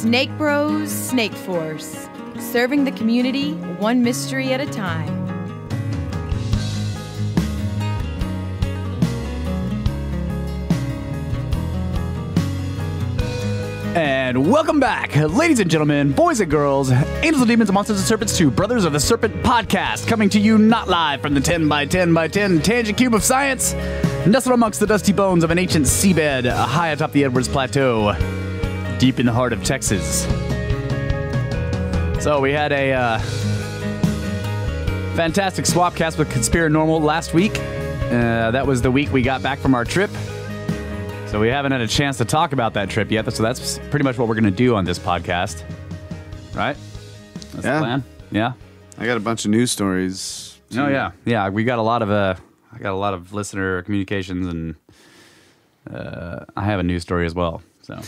Snake Bros Snake Force, serving the community one mystery at a time. And welcome back, ladies and gentlemen, boys and girls, angels and demons, monsters and serpents, to Brothers of the Serpent podcast, coming to you not live from the 10 by 10 by 10 tangent cube of science, nestled amongst the dusty bones of an ancient seabed high atop the Edwards Plateau, deep in the heart of Texas. So we had a uh, fantastic swap cast with Conspiranormal last week. Uh, that was the week we got back from our trip. So we haven't had a chance to talk about that trip yet. So that's pretty much what we're going to do on this podcast, right? That's Yeah. the plan. Yeah. I got a bunch of news stories. Oh yeah, yeah. We got a lot of uh, I got a lot of listener communications, and uh, I have a news story as well. So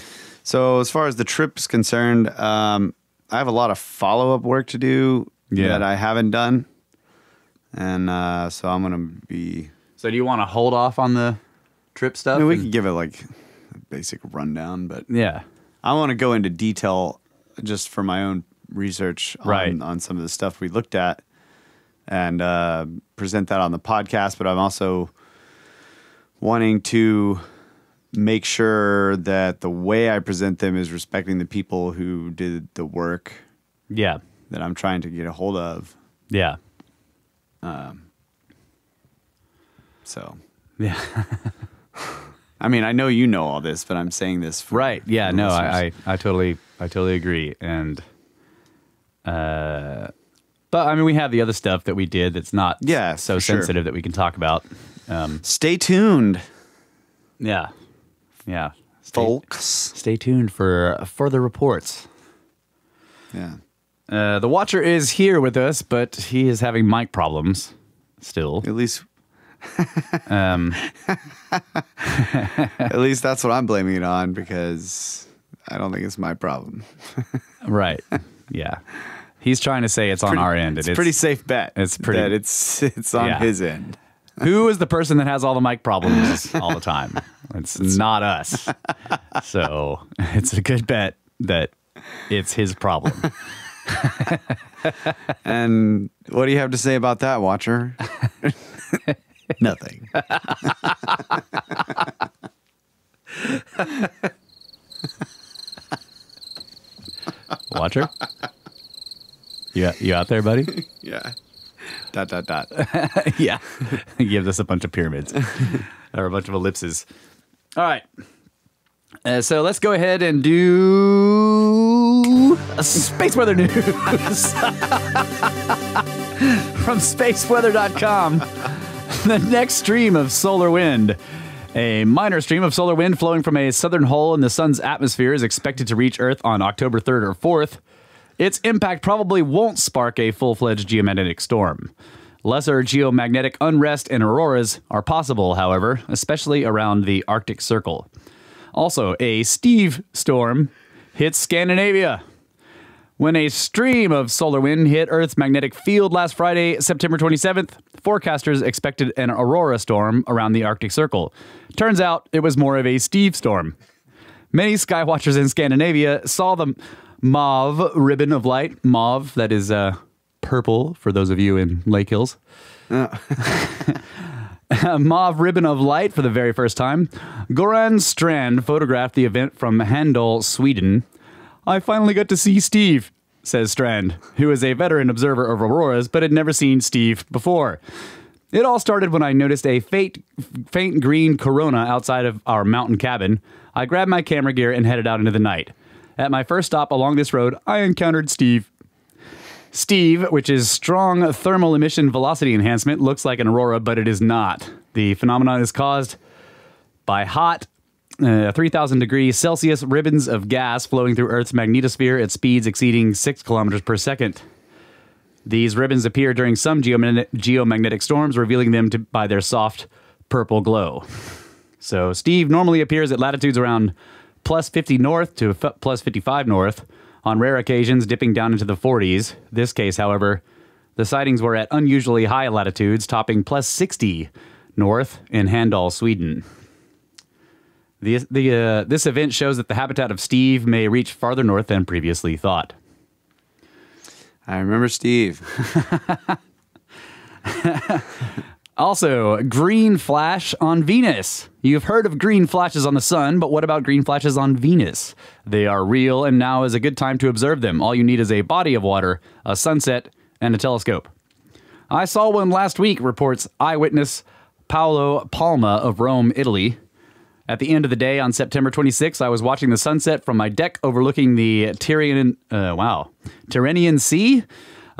So as far as the trip's concerned, um, I have a lot of follow up work to do Yeah. that I haven't done, and uh, so I'm gonna be. so do you want to hold off on the trip I stuff? mean, we and- could give it like a basic rundown, but yeah. I want to go into detail just for my own research on, Right. on some of the stuff we looked at and uh, present that on the podcast. But I'm also wanting to make sure that the way I present them is respecting the people who did the work Yeah. that I'm trying to get a hold of. Yeah. Um, So, Yeah. I mean, I know you know all this, but I'm saying this for Right. Yeah. No. I, I, I totally, I totally agree. And, uh, but I mean, we have the other stuff that we did that's not Yeah, so for sure. sensitive that we can talk about. Um, Stay tuned, yeah. Yeah. Stay, folks. stay tuned for further reports. Yeah. Uh, the Watcher is here with us, but he is having mic problems still. At least Um, At least that's what I'm blaming it on because I don't think it's my problem. right. Yeah. He's trying to say it's on Pretty- our end. It's a pretty safe bet. it's pretty- that it's it's on Yeah. his end. Who is the person that has all the mic problems all the time? It's not us. So it's a good bet that it's his problem. And what do you have to say about that, Watcher? Nothing. Watcher? You, you out there, buddy? Yeah. Dot dot dot. yeah. give us a bunch of pyramids or a bunch of ellipses. All right. Uh, so let's go ahead and do a space weather news from spaceweather.com. The next stream of solar wind. A minor stream of solar wind flowing from a southern hole in the sun's atmosphere is expected to reach Earth on October 3rd or 4th. Its impact probably won't spark a full fledged geomagnetic storm. Lesser geomagnetic unrest and auroras are possible, however, especially around the Arctic Circle. Also, a Steve storm hits Scandinavia. When a stream of solar wind hit Earth's magnetic field last Friday, September 27th, forecasters expected an aurora storm around the Arctic Circle. Turns out it was more of a Steve storm. Many skywatchers in Scandinavia saw the mauve ribbon of light. Mauve, that is uh, purple for those of you in Lake Hills. A mauve ribbon of light for the very first time. Goran Strand photographed the event from Handel, Sweden. I finally got to see Steve, says Strand, who is a veteran observer of auroras but had never seen Steve before. It all started when I noticed a faint, faint green corona outside of our mountain cabin. I grabbed my camera gear and headed out into the night. At my first stop along this road, I encountered Steve. Steve, which is strong thermal emission velocity enhancement, looks like an aurora, but it is not. The phenomenon is caused by hot, uh, 3,000 degrees Celsius ribbons of gas flowing through Earth's magnetosphere at speeds exceeding 6 kilometers per second. These ribbons appear during some geomagnetic, geomagnetic storms, revealing them to, by their soft purple glow. So, Steve normally appears at latitudes around plus 50 north to f- plus 55 north, on rare occasions dipping down into the 40s. This case, however, the sightings were at unusually high latitudes, topping plus 60 north in Handal, Sweden. The, the, uh, this event shows that the habitat of Steve may reach farther north than previously thought. I remember Steve. Also, green flash on Venus. You've heard of green flashes on the sun, but what about green flashes on Venus? They are real, and now is a good time to observe them. All you need is a body of water, a sunset, and a telescope. I saw one last week, reports eyewitness Paolo Palma of Rome, Italy. At the end of the day on September 26, I was watching the sunset from my deck overlooking the Tyrrhenian, uh, wow, Tyrrhenian Sea.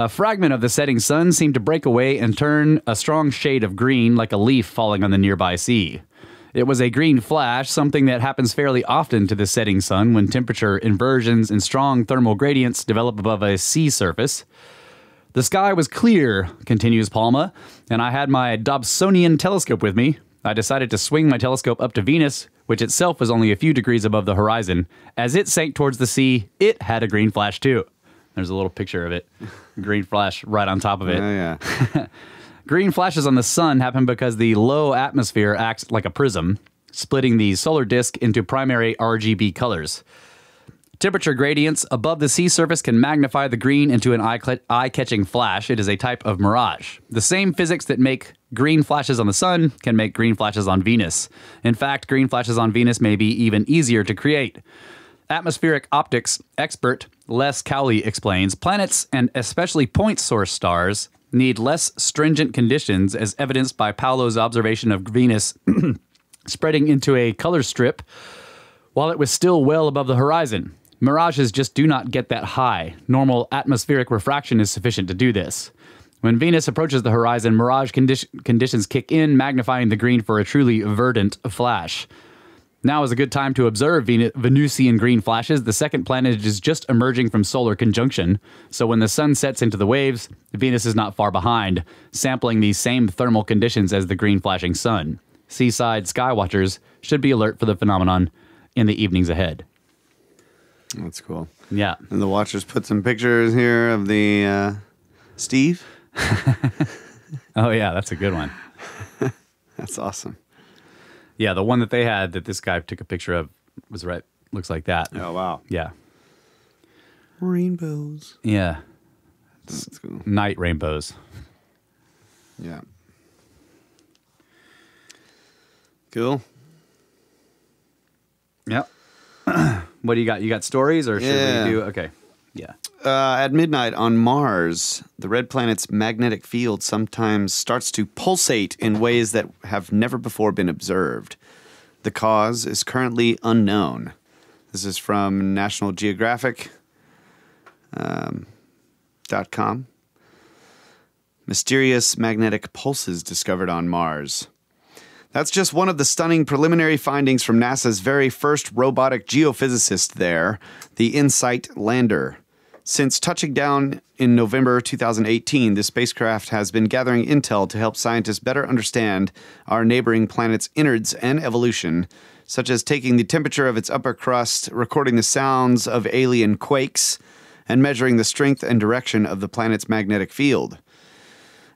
A fragment of the setting sun seemed to break away and turn a strong shade of green like a leaf falling on the nearby sea. It was a green flash, something that happens fairly often to the setting sun when temperature inversions and strong thermal gradients develop above a sea surface. The sky was clear, continues Palma, and I had my Dobsonian telescope with me. I decided to swing my telescope up to Venus, which itself was only a few degrees above the horizon. As it sank towards the sea, it had a green flash too. There's a little picture of it. Green flash right on top of it. Oh, yeah. Green flashes on the sun happen because the low atmosphere acts like a prism, splitting the solar disk into primary RGB colors. Temperature gradients above the sea surface can magnify the green into an eye catching flash. It is a type of mirage. The same physics that make green flashes on the sun can make green flashes on Venus. In fact, green flashes on Venus may be even easier to create. Atmospheric optics expert Les Cowley explains planets and especially point source stars need less stringent conditions, as evidenced by Paolo's observation of Venus spreading into a color strip while it was still well above the horizon. Mirages just do not get that high. Normal atmospheric refraction is sufficient to do this. When Venus approaches the horizon, mirage condi- conditions kick in, magnifying the green for a truly verdant flash. Now is a good time to observe Ven- Venusian green flashes. The second planet is just emerging from solar conjunction, so when the sun sets into the waves, Venus is not far behind, sampling these same thermal conditions as the green flashing sun. Seaside skywatchers should be alert for the phenomenon in the evenings ahead. That's cool. Yeah. And the watchers put some pictures here of the uh, Steve. Oh, yeah, that's a good one. That's awesome. Yeah, the one that they had that this guy took a picture of was right. Looks like that. Oh wow. Yeah. Rainbows. Yeah. That's cool. Night rainbows. Yeah. Cool. Yep. what do you got? You got stories or should Yeah. we do? Okay. Uh, at midnight on Mars, the red planet's magnetic field sometimes starts to pulsate in ways that have never before been observed. The cause is currently unknown. This is from National Geographic. Um, dot com. Mysterious magnetic pulses discovered on Mars. That's just one of the stunning preliminary findings from NASA's very first robotic geophysicist there, the InSight lander. Since touching down in November 2018, the spacecraft has been gathering intel to help scientists better understand our neighboring planet's innards and evolution, such as taking the temperature of its upper crust, recording the sounds of alien quakes, and measuring the strength and direction of the planet's magnetic field.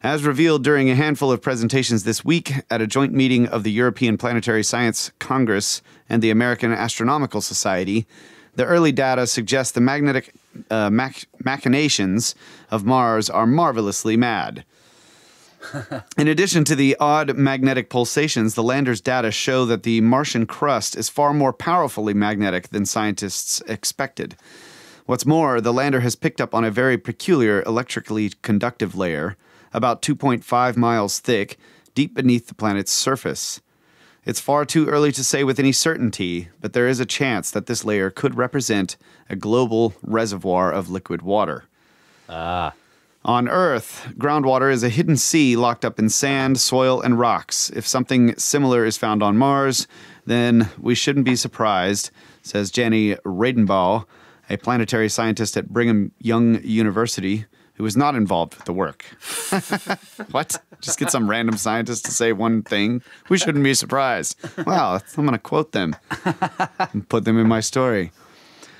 As revealed during a handful of presentations this week at a joint meeting of the European Planetary Science Congress and the American Astronomical Society, the early data suggest the magnetic uh, mach- machinations of Mars are marvelously mad. In addition to the odd magnetic pulsations, the lander's data show that the Martian crust is far more powerfully magnetic than scientists expected. What's more, the lander has picked up on a very peculiar electrically conductive layer, about 2.5 miles thick, deep beneath the planet's surface. It's far too early to say with any certainty, but there is a chance that this layer could represent a global reservoir of liquid water. Ah. On Earth, groundwater is a hidden sea locked up in sand, soil, and rocks. If something similar is found on Mars, then we shouldn't be surprised, says Jenny Radebaugh, a planetary scientist at Brigham Young University who is not involved with the work. what? Just get some random scientist to say one thing? We shouldn't be surprised. Wow, I'm going to quote them and put them in my story.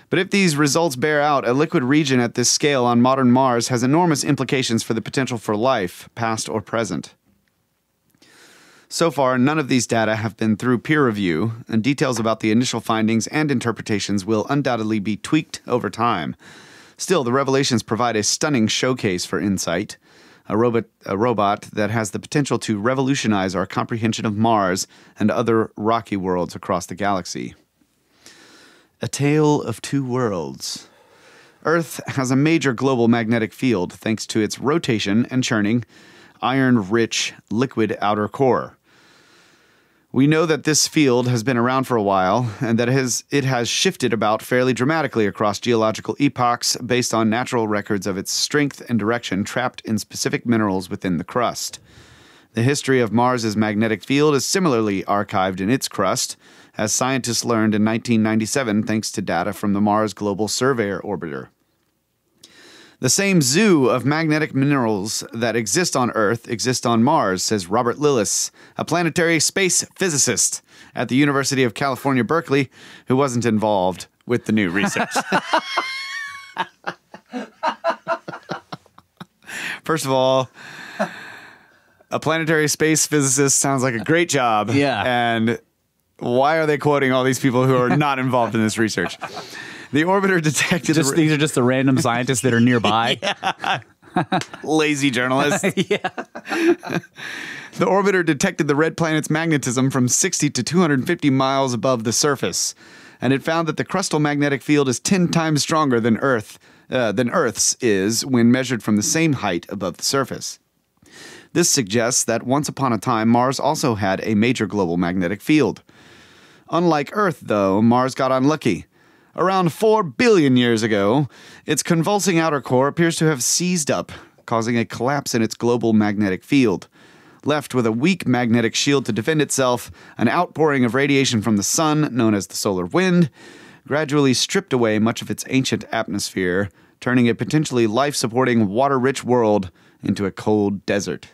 But if these results bear out, a liquid region at this scale on modern Mars has enormous implications for the potential for life, past or present. So far, none of these data have been through peer review, and details about the initial findings and interpretations will undoubtedly be tweaked over time. Still, the revelations provide a stunning showcase for InSight, a robot, a robot that has the potential to revolutionize our comprehension of Mars and other rocky worlds across the galaxy. A Tale of Two Worlds. Earth has a major global magnetic field thanks to its rotation and churning, iron rich liquid outer core. We know that this field has been around for a while and that it has, it has shifted about fairly dramatically across geological epochs based on natural records of its strength and direction trapped in specific minerals within the crust. The history of Mars's magnetic field is similarly archived in its crust, as scientists learned in 1997 thanks to data from the Mars Global Surveyor orbiter. The same zoo of magnetic minerals that exist on Earth exist on Mars, says Robert Lillis, a planetary space physicist at the University of California, Berkeley, who wasn't involved with the new research. First of all, a planetary space physicist sounds like a great job. Yeah. And why are they quoting all these people who are not involved in this research? The orbiter detected Just these are just the random scientists that are nearby. lazy journalists. yeah. the orbiter detected the red planet's magnetism from 60 to 250 miles above the surface, and it found that the crustal magnetic field is 10 times stronger than Earth uh, than Earth's is when measured from the same height above the surface. This suggests that once upon a time Mars also had a major global magnetic field. Unlike Earth, though, Mars got unlucky. Around 4 billion years ago, its convulsing outer core appears to have seized up, causing a collapse in its global magnetic field. Left with a weak magnetic shield to defend itself, an outpouring of radiation from the sun, known as the solar wind, gradually stripped away much of its ancient atmosphere, turning a potentially life supporting, water rich world into a cold desert.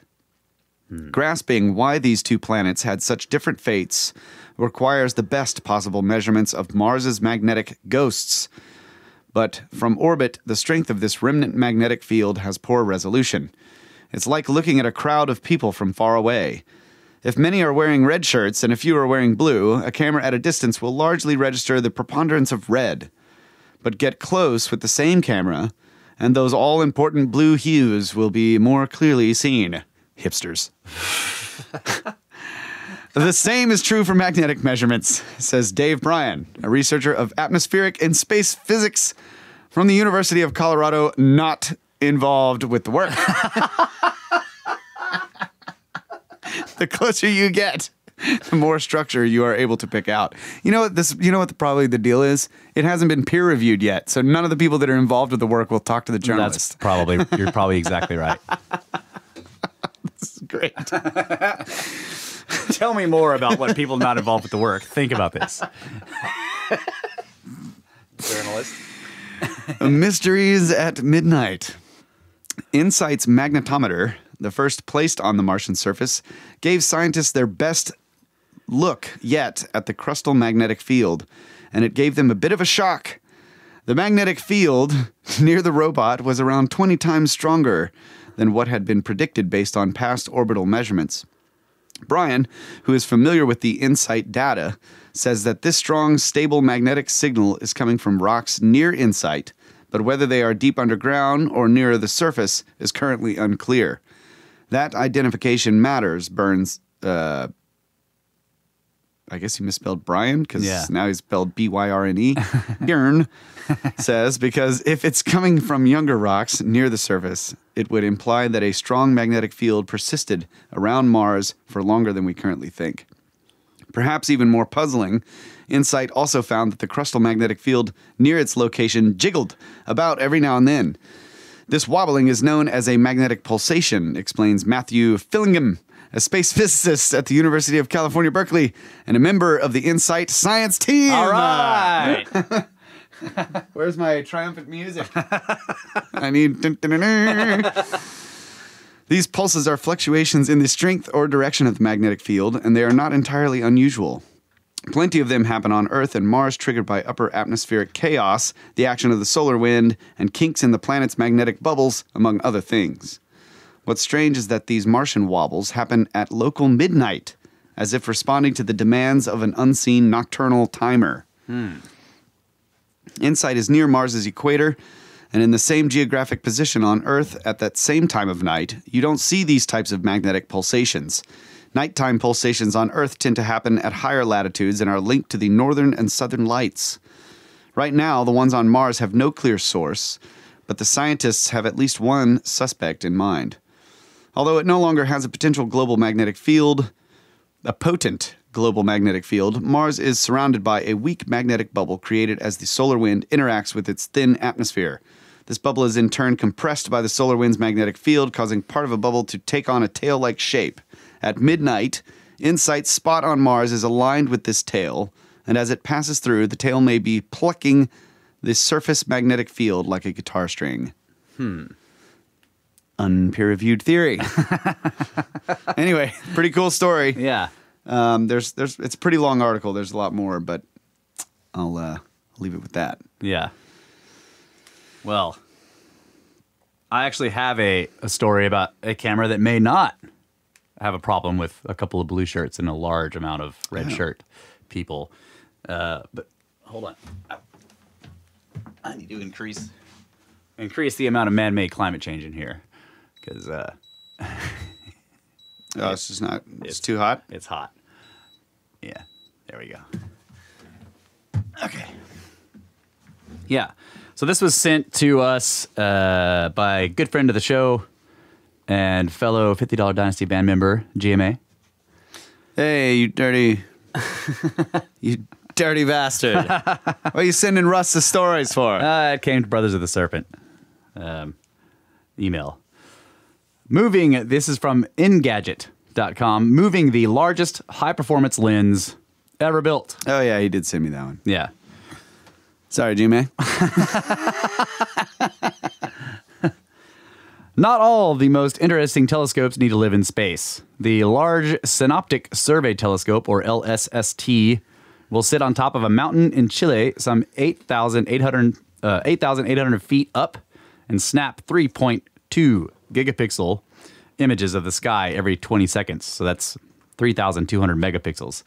Hmm. Grasping why these two planets had such different fates requires the best possible measurements of Mars's magnetic ghosts. But from orbit, the strength of this remnant magnetic field has poor resolution. It's like looking at a crowd of people from far away. If many are wearing red shirts and a few are wearing blue, a camera at a distance will largely register the preponderance of red. But get close with the same camera, and those all important blue hues will be more clearly seen. Hipsters. the same is true for magnetic measurements, says Dave Bryan, a researcher of atmospheric and space physics from the University of Colorado, not involved with the work. the closer you get, the more structure you are able to pick out. You know what this you know what the, probably the deal is? It hasn't been peer reviewed yet. So none of the people that are involved with the work will talk to the journalist. That's probably you're probably exactly right. This is great. Tell me more about what people not involved with the work think about this. Journalist. Mysteries at Midnight. Insight's magnetometer, the first placed on the Martian surface, gave scientists their best look yet at the crustal magnetic field, and it gave them a bit of a shock. The magnetic field near the robot was around 20 times stronger than what had been predicted based on past orbital measurements. Brian, who is familiar with the InSight data, says that this strong, stable magnetic signal is coming from rocks near InSight, but whether they are deep underground or nearer the surface is currently unclear. That identification matters, Burns. Uh, I guess he misspelled Brian because Yeah. now he's spelled B Y R N E. Bjorn says because if it's coming from younger rocks near the surface, it would imply that a strong magnetic field persisted around Mars for longer than we currently think. Perhaps even more puzzling, InSight also found that the crustal magnetic field near its location jiggled about every now and then. This wobbling is known as a magnetic pulsation, explains Matthew Fillingim, a space physicist at the University of California, Berkeley, and a member of the InSight science team. All right. Where's my triumphant music? I need. dun, dun, dun, dun. These pulses are fluctuations in the strength or direction of the magnetic field, and they are not entirely unusual. Plenty of them happen on Earth and Mars, triggered by upper atmospheric chaos, the action of the solar wind, and kinks in the planet's magnetic bubbles, among other things. What's strange is that these Martian wobbles happen at local midnight, as if responding to the demands of an unseen nocturnal timer. Hmm. InSight is near Mars's equator and in the same geographic position on Earth at that same time of night. You don't see these types of magnetic pulsations. Nighttime pulsations on Earth tend to happen at higher latitudes and are linked to the northern and southern lights. Right now, the ones on Mars have no clear source, but the scientists have at least one suspect in mind. Although it no longer has a potential global magnetic field, a potent global magnetic field, Mars is surrounded by a weak magnetic bubble created as the solar wind interacts with its thin atmosphere. This bubble is in turn compressed by the solar wind's magnetic field, causing part of a bubble to take on a tail like shape. At midnight, InSight's spot on Mars is aligned with this tail, and as it passes through, the tail may be plucking the surface magnetic field like a guitar string. Hmm. Unpeer reviewed theory. anyway, pretty cool story. Yeah. Um, there's there's it's a pretty long article. There's a lot more, but I'll uh, leave it with that. Yeah. Well, I actually have a, a story about a camera that may not have a problem with a couple of blue shirts and a large amount of red shirt people. Uh, but hold on. I, I need to increase increase the amount of man-made climate change in here because uh, Oh, it's just not. It's, too hot. it's hot. Yeah, there we go. Okay. Yeah. So this was sent to us uh, by a good friend of the show and fellow $50 Dynasty band member, GMA. Hey, you dirty, you dirty bastard! what are you sending Russ the stories for? Uh, it came to Brothers of the Serpent. Um, email. Moving, this is from Engadget.com. Moving the largest high performance lens ever built. oh yeah, he did send me that one. Yeah. Sorry, G-Man. Not all the most interesting telescopes need to live in space. The Large Synoptic Survey Telescope, or LSST, will sit on top of a mountain in Chile, some 8,800 uh, 8,800 feet up, and snap 3.2 gigapixel images of the sky every 20 seconds. So that's 3,200 megapixels.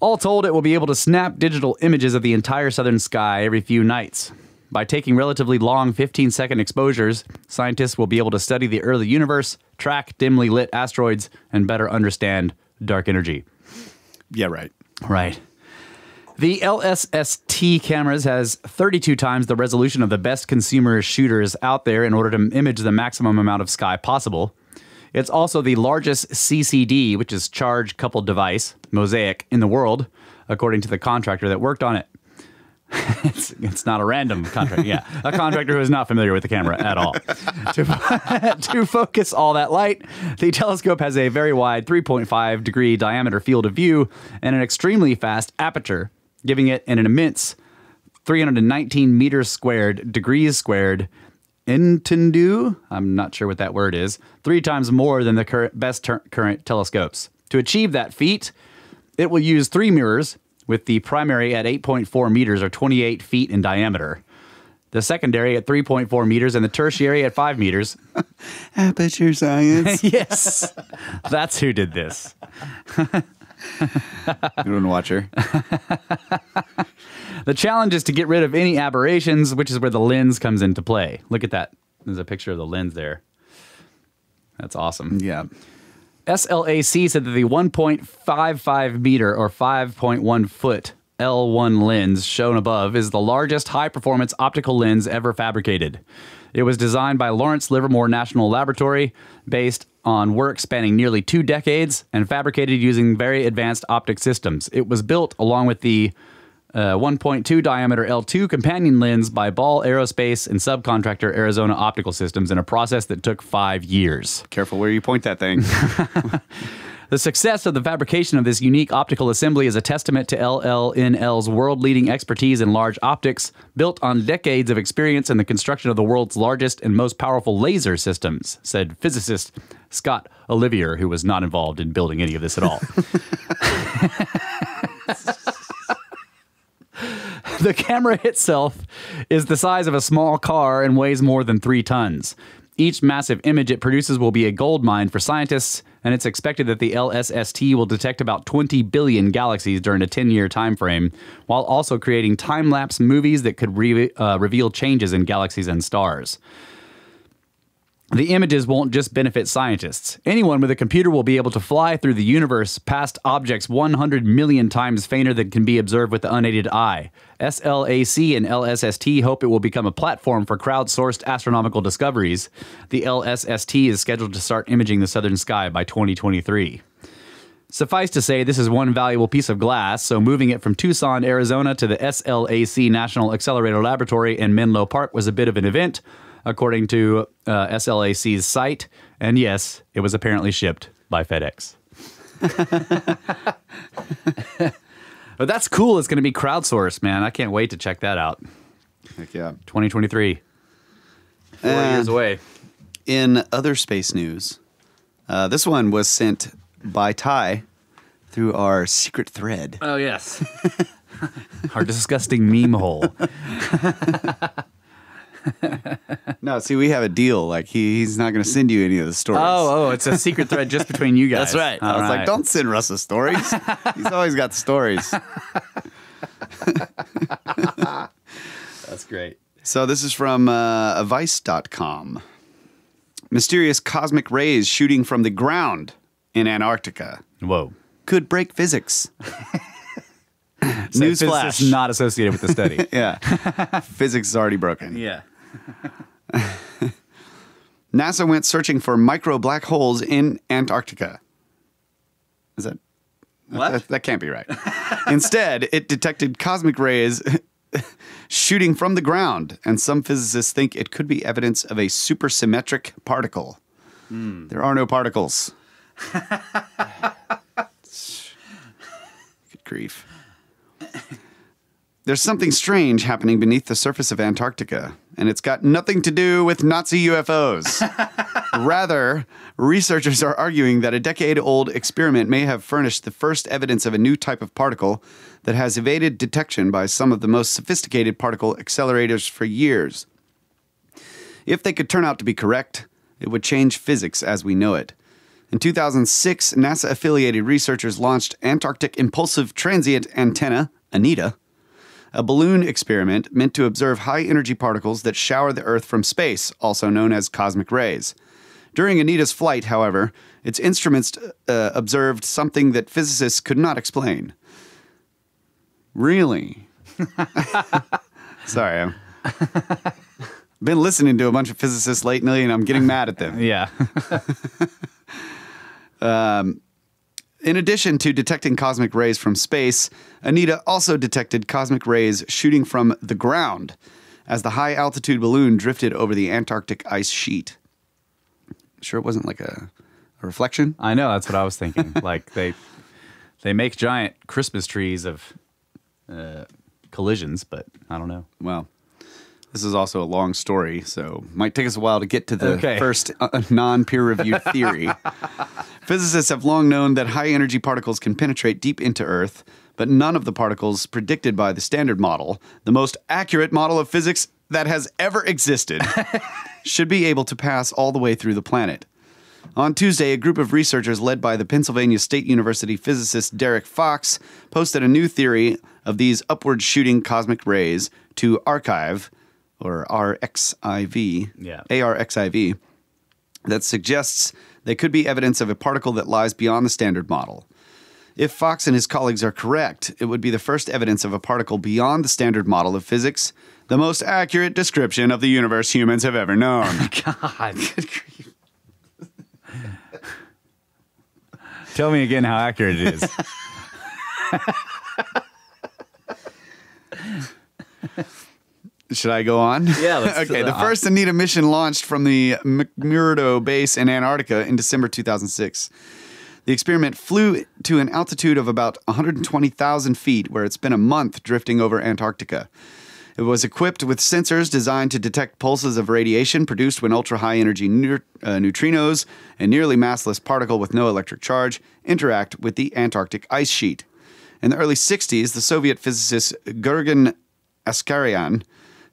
All told, it will be able to snap digital images of the entire southern sky every few nights. By taking relatively long 15 second exposures, scientists will be able to study the early universe, track dimly lit asteroids, and better understand dark energy. Yeah, right. Right. The LSST cameras has 32 times the resolution of the best consumer shooters out there in order to image the maximum amount of sky possible. It's also the largest CCD, which is charge coupled device, mosaic in the world, according to the contractor that worked on it. it's, it's not a random contractor. Yeah, a contractor who is not familiar with the camera at all. to, to focus all that light, the telescope has a very wide 3.5 degree diameter field of view and an extremely fast aperture, giving it an immense 319 meters squared, degrees squared, intendu. I'm not sure what that word is. Three times more than the current, best ter- current telescopes. To achieve that feat, it will use three mirrors, with the primary at 8.4 meters or 28 feet in diameter, the secondary at 3.4 meters, and the tertiary at 5 meters. Aperture science. yes, that's who did this. you don't watch her. The challenge is to get rid of any aberrations, which is where the lens comes into play. Look at that. There's a picture of the lens there. That's awesome. Yeah. SLAC said that the 1.55 meter or 5.1 foot L1 lens shown above is the largest high performance optical lens ever fabricated. It was designed by Lawrence Livermore National Laboratory based on work spanning nearly two decades and fabricated using very advanced optic systems. It was built along with the uh, 1.2 diameter L2 companion lens by Ball Aerospace and subcontractor Arizona Optical Systems in a process that took five years. Careful where you point that thing. The success of the fabrication of this unique optical assembly is a testament to LLNL's world leading expertise in large optics, built on decades of experience in the construction of the world's largest and most powerful laser systems, said physicist Scott Olivier, who was not involved in building any of this at all. the camera itself is the size of a small car and weighs more than three tons. Each massive image it produces will be a gold mine for scientists and it's expected that the LSST will detect about 20 billion galaxies during a 10 year time frame, while also creating time lapse movies that could re- uh, reveal changes in galaxies and stars. The images won't just benefit scientists. Anyone with a computer will be able to fly through the universe past objects 100 million times fainter than can be observed with the unaided eye. SLAC and LSST hope it will become a platform for crowdsourced astronomical discoveries. The LSST is scheduled to start imaging the southern sky by 2023. Suffice to say, this is one valuable piece of glass, so moving it from Tucson, Arizona to the SLAC National Accelerator Laboratory in Menlo Park was a bit of an event, according to uh, SLAC's site. And yes, it was apparently shipped by FedEx. but that's cool. It's going to be crowdsourced, man. I can't wait to check that out. Heck yeah. 2023. Four And- years away. In other space news, uh, this one was sent by Ty through our secret thread. Oh, yes. Our disgusting meme hole. No, see, we have a deal. Like he, he's not going to send you any of the stories. Oh, oh, it's a secret thread just between you guys. That's right. I All was like, don't send Russ the stories. he's always got the stories. That's great. So this is from uh, Vice.com. Mysterious cosmic rays shooting from the ground in Antarctica Whoa. could break physics. Physicists Newsflash. not associated with the study. Yeah. physics is already broken. yeah. NASA went searching for micro black holes in Antarctica. Is that What? That, that can't be right. Instead, it detected cosmic rays shooting from the ground, and some physicists think it could be evidence of a supersymmetric particle. Hmm. There are no particles. Good grief. There's something strange happening beneath the surface of Antarctica, and it's got nothing to do with Nazi UFOs. Rather, researchers are arguing that a decade old experiment may have furnished the first evidence of a new type of particle that has evaded detection by some of the most sophisticated particle accelerators for years. If they could turn out to be correct, it would change physics as we know it. In 2006, NASA affiliated researchers launched Antarctic Impulsive Transient Antenna, ANITA, a balloon experiment meant to observe high energy particles that shower the Earth from space, also known as cosmic rays. During Anita's flight, however, its instruments uh, observed something that physicists could not explain. Really? Sorry, I'm been listening to a bunch of physicists lately, and I'm getting mad at them. Yeah. In addition to detecting cosmic rays from space, Anita also detected cosmic rays shooting from the ground as the high altitude balloon drifted over the Antarctic ice sheet. Sure, it wasn't like a, a reflection? I know. That's what I was thinking. like they they make giant Christmas trees of uh, collisions, but I don't know. Well, this is also a long story, so might take us a while to get to the Okay. first uh, non-peer-reviewed theory. Physicists have long known that high-energy particles can penetrate deep into Earth, but none of the particles predicted by the Standard Model, the most accurate model of physics that has ever existed, should be able to pass all the way through the planet. On Tuesday, a group of researchers led by the Pennsylvania State University physicist Derek Fox posted a new theory of these upward shooting cosmic rays to Archive, or RXIV, Yeah. ARXIV, that suggests they could be evidence of a particle that lies beyond the standard model. If Fox and his colleagues are correct, it would be the first evidence of a particle beyond the standard model of physics, the most accurate description of the universe humans have ever known. God. Tell me again how accurate it is. Should I go on? Yeah, let's- okay, the uh, first Anita mission launched from the McMurdo base in Antarctica in December 2006. The experiment flew to an altitude of about 120,000 feet, where it's been a month drifting over Antarctica. It was equipped with sensors designed to detect pulses of radiation produced when ultra high energy uh, neutrinos, a nearly massless particle with no electric charge, interact with the Antarctic ice sheet. In the early 60s, the Soviet physicist Gurgen Askaryan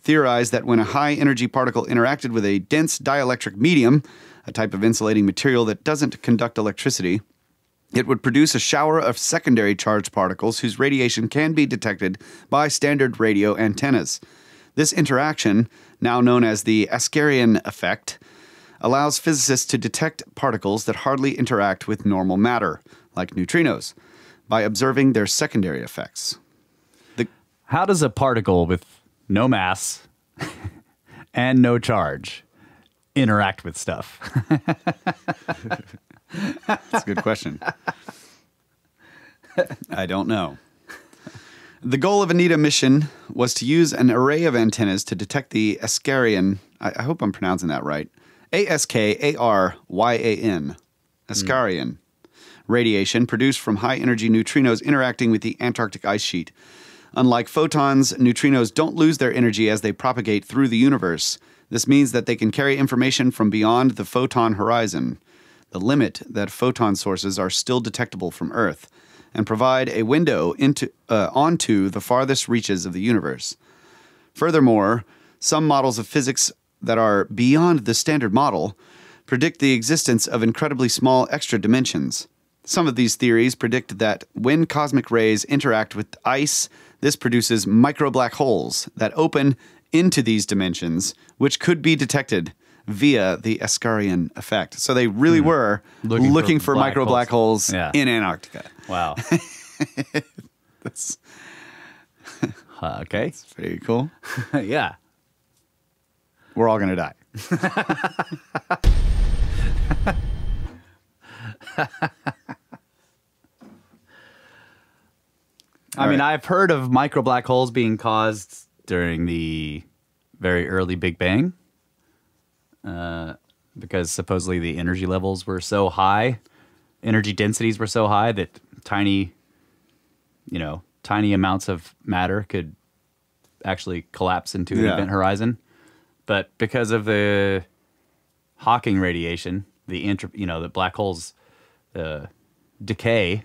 theorized that when a high energy particle interacted with a dense dielectric medium, a type of insulating material that doesn't conduct electricity, it would produce a shower of secondary charged particles whose radiation can be detected by standard radio antennas. This interaction, now known as the Askaryan effect, allows physicists to detect particles that hardly interact with normal matter, like neutrinos, by observing their secondary effects. The, How does a particle with no mass and no charge interact with stuff? that's a good question. I don't know. The goal of Anita mission was to use an array of antennas to detect the Askaryan. I, I hope I'm pronouncing that right. A S K A R Y A N. Askaryan. Hmm. Radiation produced from high energy neutrinos interacting with the Antarctic ice sheet. Unlike photons, neutrinos don't lose their energy as they propagate through the universe. This means that they can carry information from beyond the photon horizon, the limit that photon sources are still detectable from Earth, and provide a window into, uh, onto the farthest reaches of the universe. Furthermore, some models of physics that are beyond the standard model predict the existence of incredibly small extra dimensions. Some of these theories predict that when cosmic rays interact with ice, this produces micro black holes that open into these dimensions, which could be detected via the Askaryan effect. So they really were looking, Looking for, for black micro black holes. holes Yeah. in Antarctica. Wow. That's Uh, okay. pretty cool. yeah. We're all going to die. I mean, right. I've heard of micro black holes being caused during the very early Big Bang, uh, because supposedly the energy levels were so high, energy densities were so high that tiny, you know, tiny amounts of matter could actually collapse into an Yeah. event horizon. But because of the Hawking radiation, the inter, you know, the black holes uh, decay,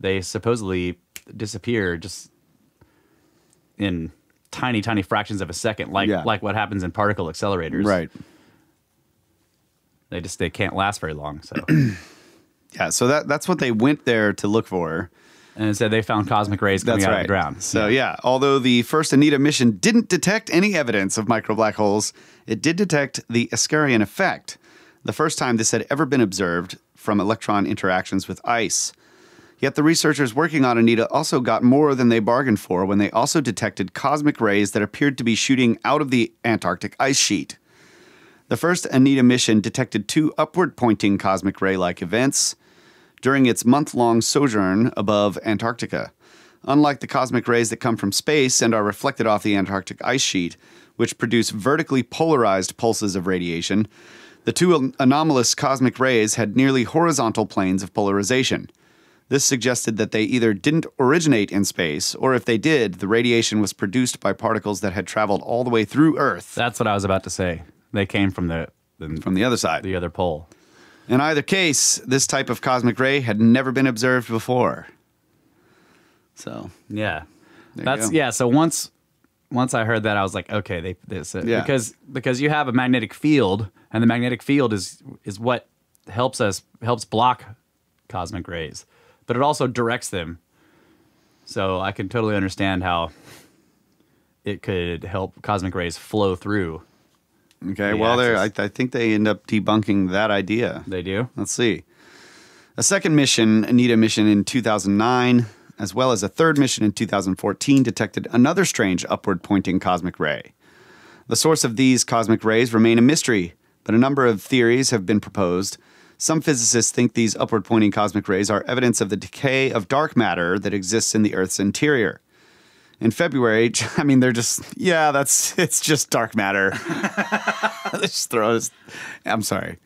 they supposedly disappear just in tiny, tiny fractions of a second, like Yeah. like what happens in particle accelerators. Right. They just they can't last very long. So Yeah. So that that's what they went there to look for. and instead they found cosmic rays coming That's out right. of the ground. So yeah. although the first Anita mission didn't detect any evidence of micro black holes, it did detect the Askaryan effect. The first time this had ever been observed from electron interactions with ice. Yet the researchers working on Anita also got more than they bargained for when they also detected cosmic rays that appeared to be shooting out of the Antarctic ice sheet. The first Anita mission detected two upward pointing cosmic ray like events during its month long sojourn above Antarctica. Unlike the cosmic rays that come from space and are reflected off the Antarctic ice sheet, which produce vertically polarized pulses of radiation, the two anomalous cosmic rays had nearly horizontal planes of polarization. This suggested that they either didn't originate in space, or if they did, the radiation was produced by particles that had traveled all the way through Earth that's what I was about to say. They came from the, the from the other side. the other pole. In either case, this type of cosmic ray had never been observed before. So, Yeah, that's yeah. So once once I heard that, I was like, okay, they this Yeah. because because you have a magnetic field, and the magnetic field is is what helps us helps block cosmic rays, but it also directs them. So I can totally understand how it could help cosmic rays flow through. okay, The well, there, I. I think they end up debunking that idea. They do. Let's see. A second mission, Anita mission in 2009, as well as a third mission in 2014, detected another strange upward pointing cosmic ray. The source of these cosmic rays remain a mystery, but a number of theories have been proposed. Some physicists think these upward pointing cosmic rays are evidence of the decay of dark matter that exists in the Earth's interior. In February, I mean, they're just, yeah, that's, it's just dark matter. Just throw this. I'm sorry.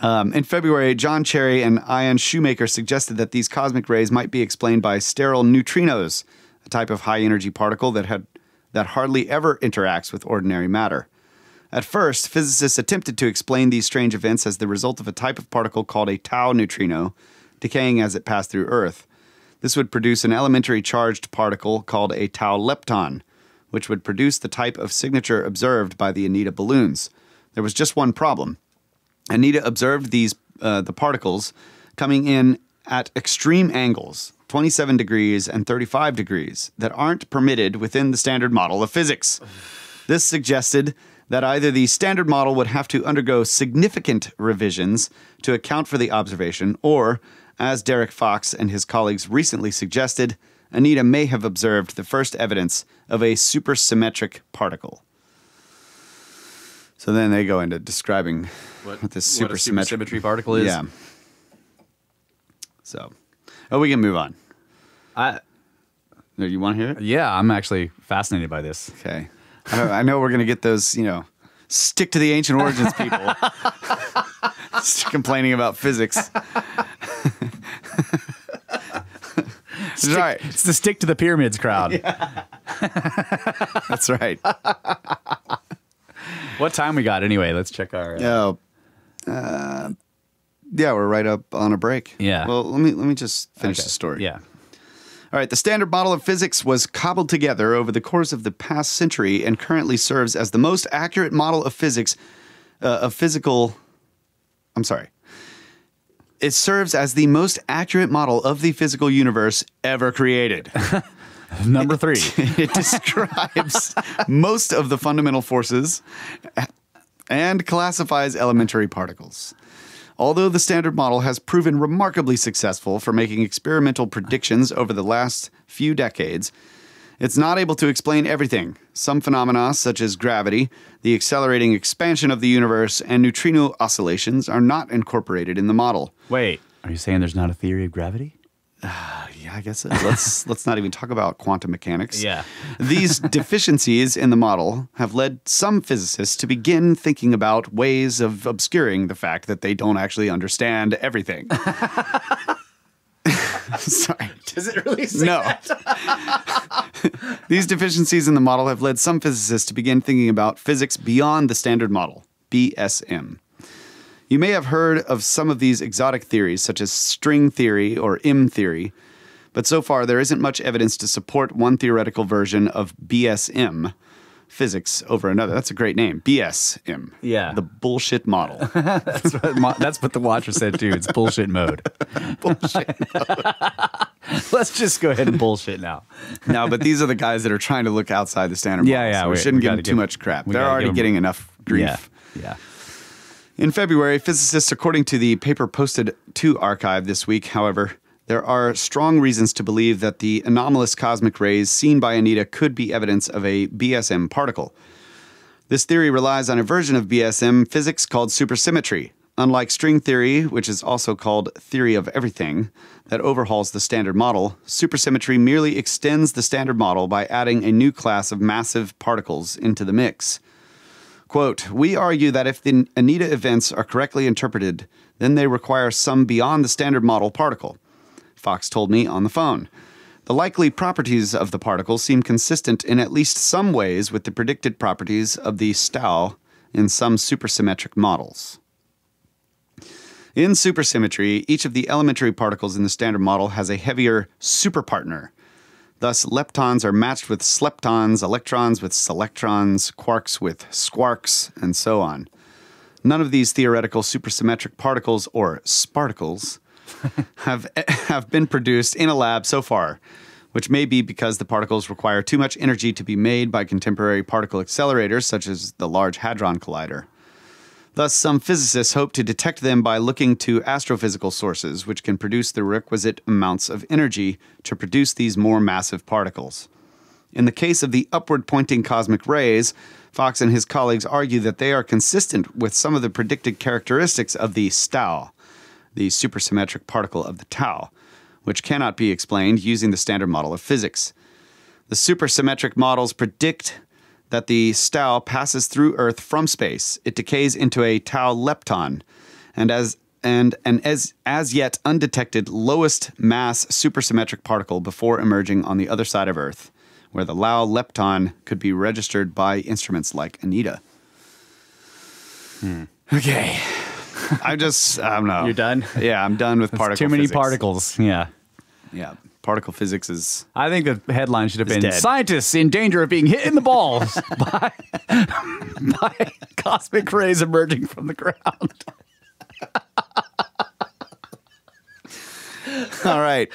Um, in February, John Cherry and Ian Shoemaker suggested that these cosmic rays might be explained by sterile neutrinos, a type of high energy particle that had that hardly ever interacts with ordinary matter. At first, physicists attempted to explain these strange events as the result of a type of particle called a tau neutrino, decaying as it passed through Earth. This would produce an elementary charged particle called a tau lepton, which would produce the type of signature observed by the Anita balloons. There was just one problem. Anita observed these uh, the particles coming in at extreme angles, 27 degrees and 35 degrees, that aren't permitted within the standard model of physics. This suggested that either the standard model would have to undergo significant revisions to account for the observation, or, as Derek Fox and his colleagues recently suggested, Anita may have observed the first evidence of a supersymmetric particle. So then they go into describing what, this what supersymmetric supersymmetry particle is. Yeah. So, oh, we can move on. I, No, You want to hear it? yeah, I'm actually fascinated by this. Okay. I know, I know we're going to get those, you know, stick to the ancient origins people complaining about physics. It's right. It's the stick to the pyramids crowd. That's right. What time we got anyway? Let's check our. Uh, Oh, uh, yeah, we're right up on a break. Yeah. Well, let me let me just finish okay. the story. Yeah. All right, the standard model of physics was cobbled together over the course of the past century and currently serves as the most accurate model of physics, uh, of physical. I'm sorry. It serves as the most accurate model of the physical universe ever created. Number three. it describes most of the fundamental forces and classifies elementary particles. Although the standard model has proven remarkably successful for making experimental predictions over the last few decades, it's not able to explain everything. Some phenomena, such as gravity, the accelerating expansion of the universe, and neutrino oscillations, are not incorporated in the model. Wait, are you saying there's not a theory of gravity? Yeah, I guess let's let's not even talk about quantum mechanics. Yeah. These deficiencies in the model have led some physicists to begin thinking about ways of obscuring the fact that they don't actually understand everything. Sorry. Does it really say No. These deficiencies in the model have led some physicists to begin thinking about physics beyond the standard model, BSM. You may have heard of some of these exotic theories, such as string theory or M theory, but so far there isn't much evidence to support one theoretical version of BSM physics over another. That's a great name, BSM. Yeah. The bullshit model. That's what, that's what the watcher said too. It's bullshit mode. bullshit. Let's just go ahead and bullshit now. no, but these are the guys that are trying to look outside the standard Yeah, model. yeah, so we, we- shouldn't we give them too give- much crap. They're already give 'em- getting enough grief. Yeah. Yeah. In February, physicists, according to the paper posted to arXiv this week, however, there are strong reasons to believe that the anomalous cosmic rays seen by Anita could be evidence of a BSM particle. This theory relies on a version of BSM physics called supersymmetry. Unlike string theory, which is also called theory of everything, that overhauls the standard model, supersymmetry merely extends the standard model by adding a new class of massive particles into the mix. Quote, we argue that if the Anita events are correctly interpreted, then they require some beyond the standard model particle. Fox told me on the phone. The likely properties of the particle seem consistent in at least some ways with the predicted properties of the Stau in some supersymmetric models. In supersymmetry, each of the elementary particles in the standard model has a heavier superpartner. Thus, leptons are matched with sleptons, electrons with selectrons, quarks with squarks, and so on. None of these theoretical supersymmetric particles, or sparticles, have, have been produced in a lab so far, which may be because the particles require too much energy to be made by contemporary particle accelerators, such as the Large Hadron Collider. Thus, some physicists hope to detect them by looking to astrophysical sources, which can produce the requisite amounts of energy to produce these more massive particles. In the case of the upward pointing cosmic rays, Fox and his colleagues argue that they are consistent with some of the predicted characteristics of the Stau, the supersymmetric particle of the tau, which cannot be explained using the standard model of physics. The supersymmetric models predict that the Stau passes through Earth from space. It decays into a tau lepton, and as and an as as yet undetected lowest mass supersymmetric particle before emerging on the other side of Earth, where the tau lepton could be registered by instruments like Anita. Hmm. Okay. I just I don't know. You're done? Yeah, I'm done with That's particle. too many physics. particles. Yeah. Yeah, particle physics is. I think the headline should have been dead. "Scientists in danger of being hit in the balls by, by cosmic rays emerging from the ground." All right,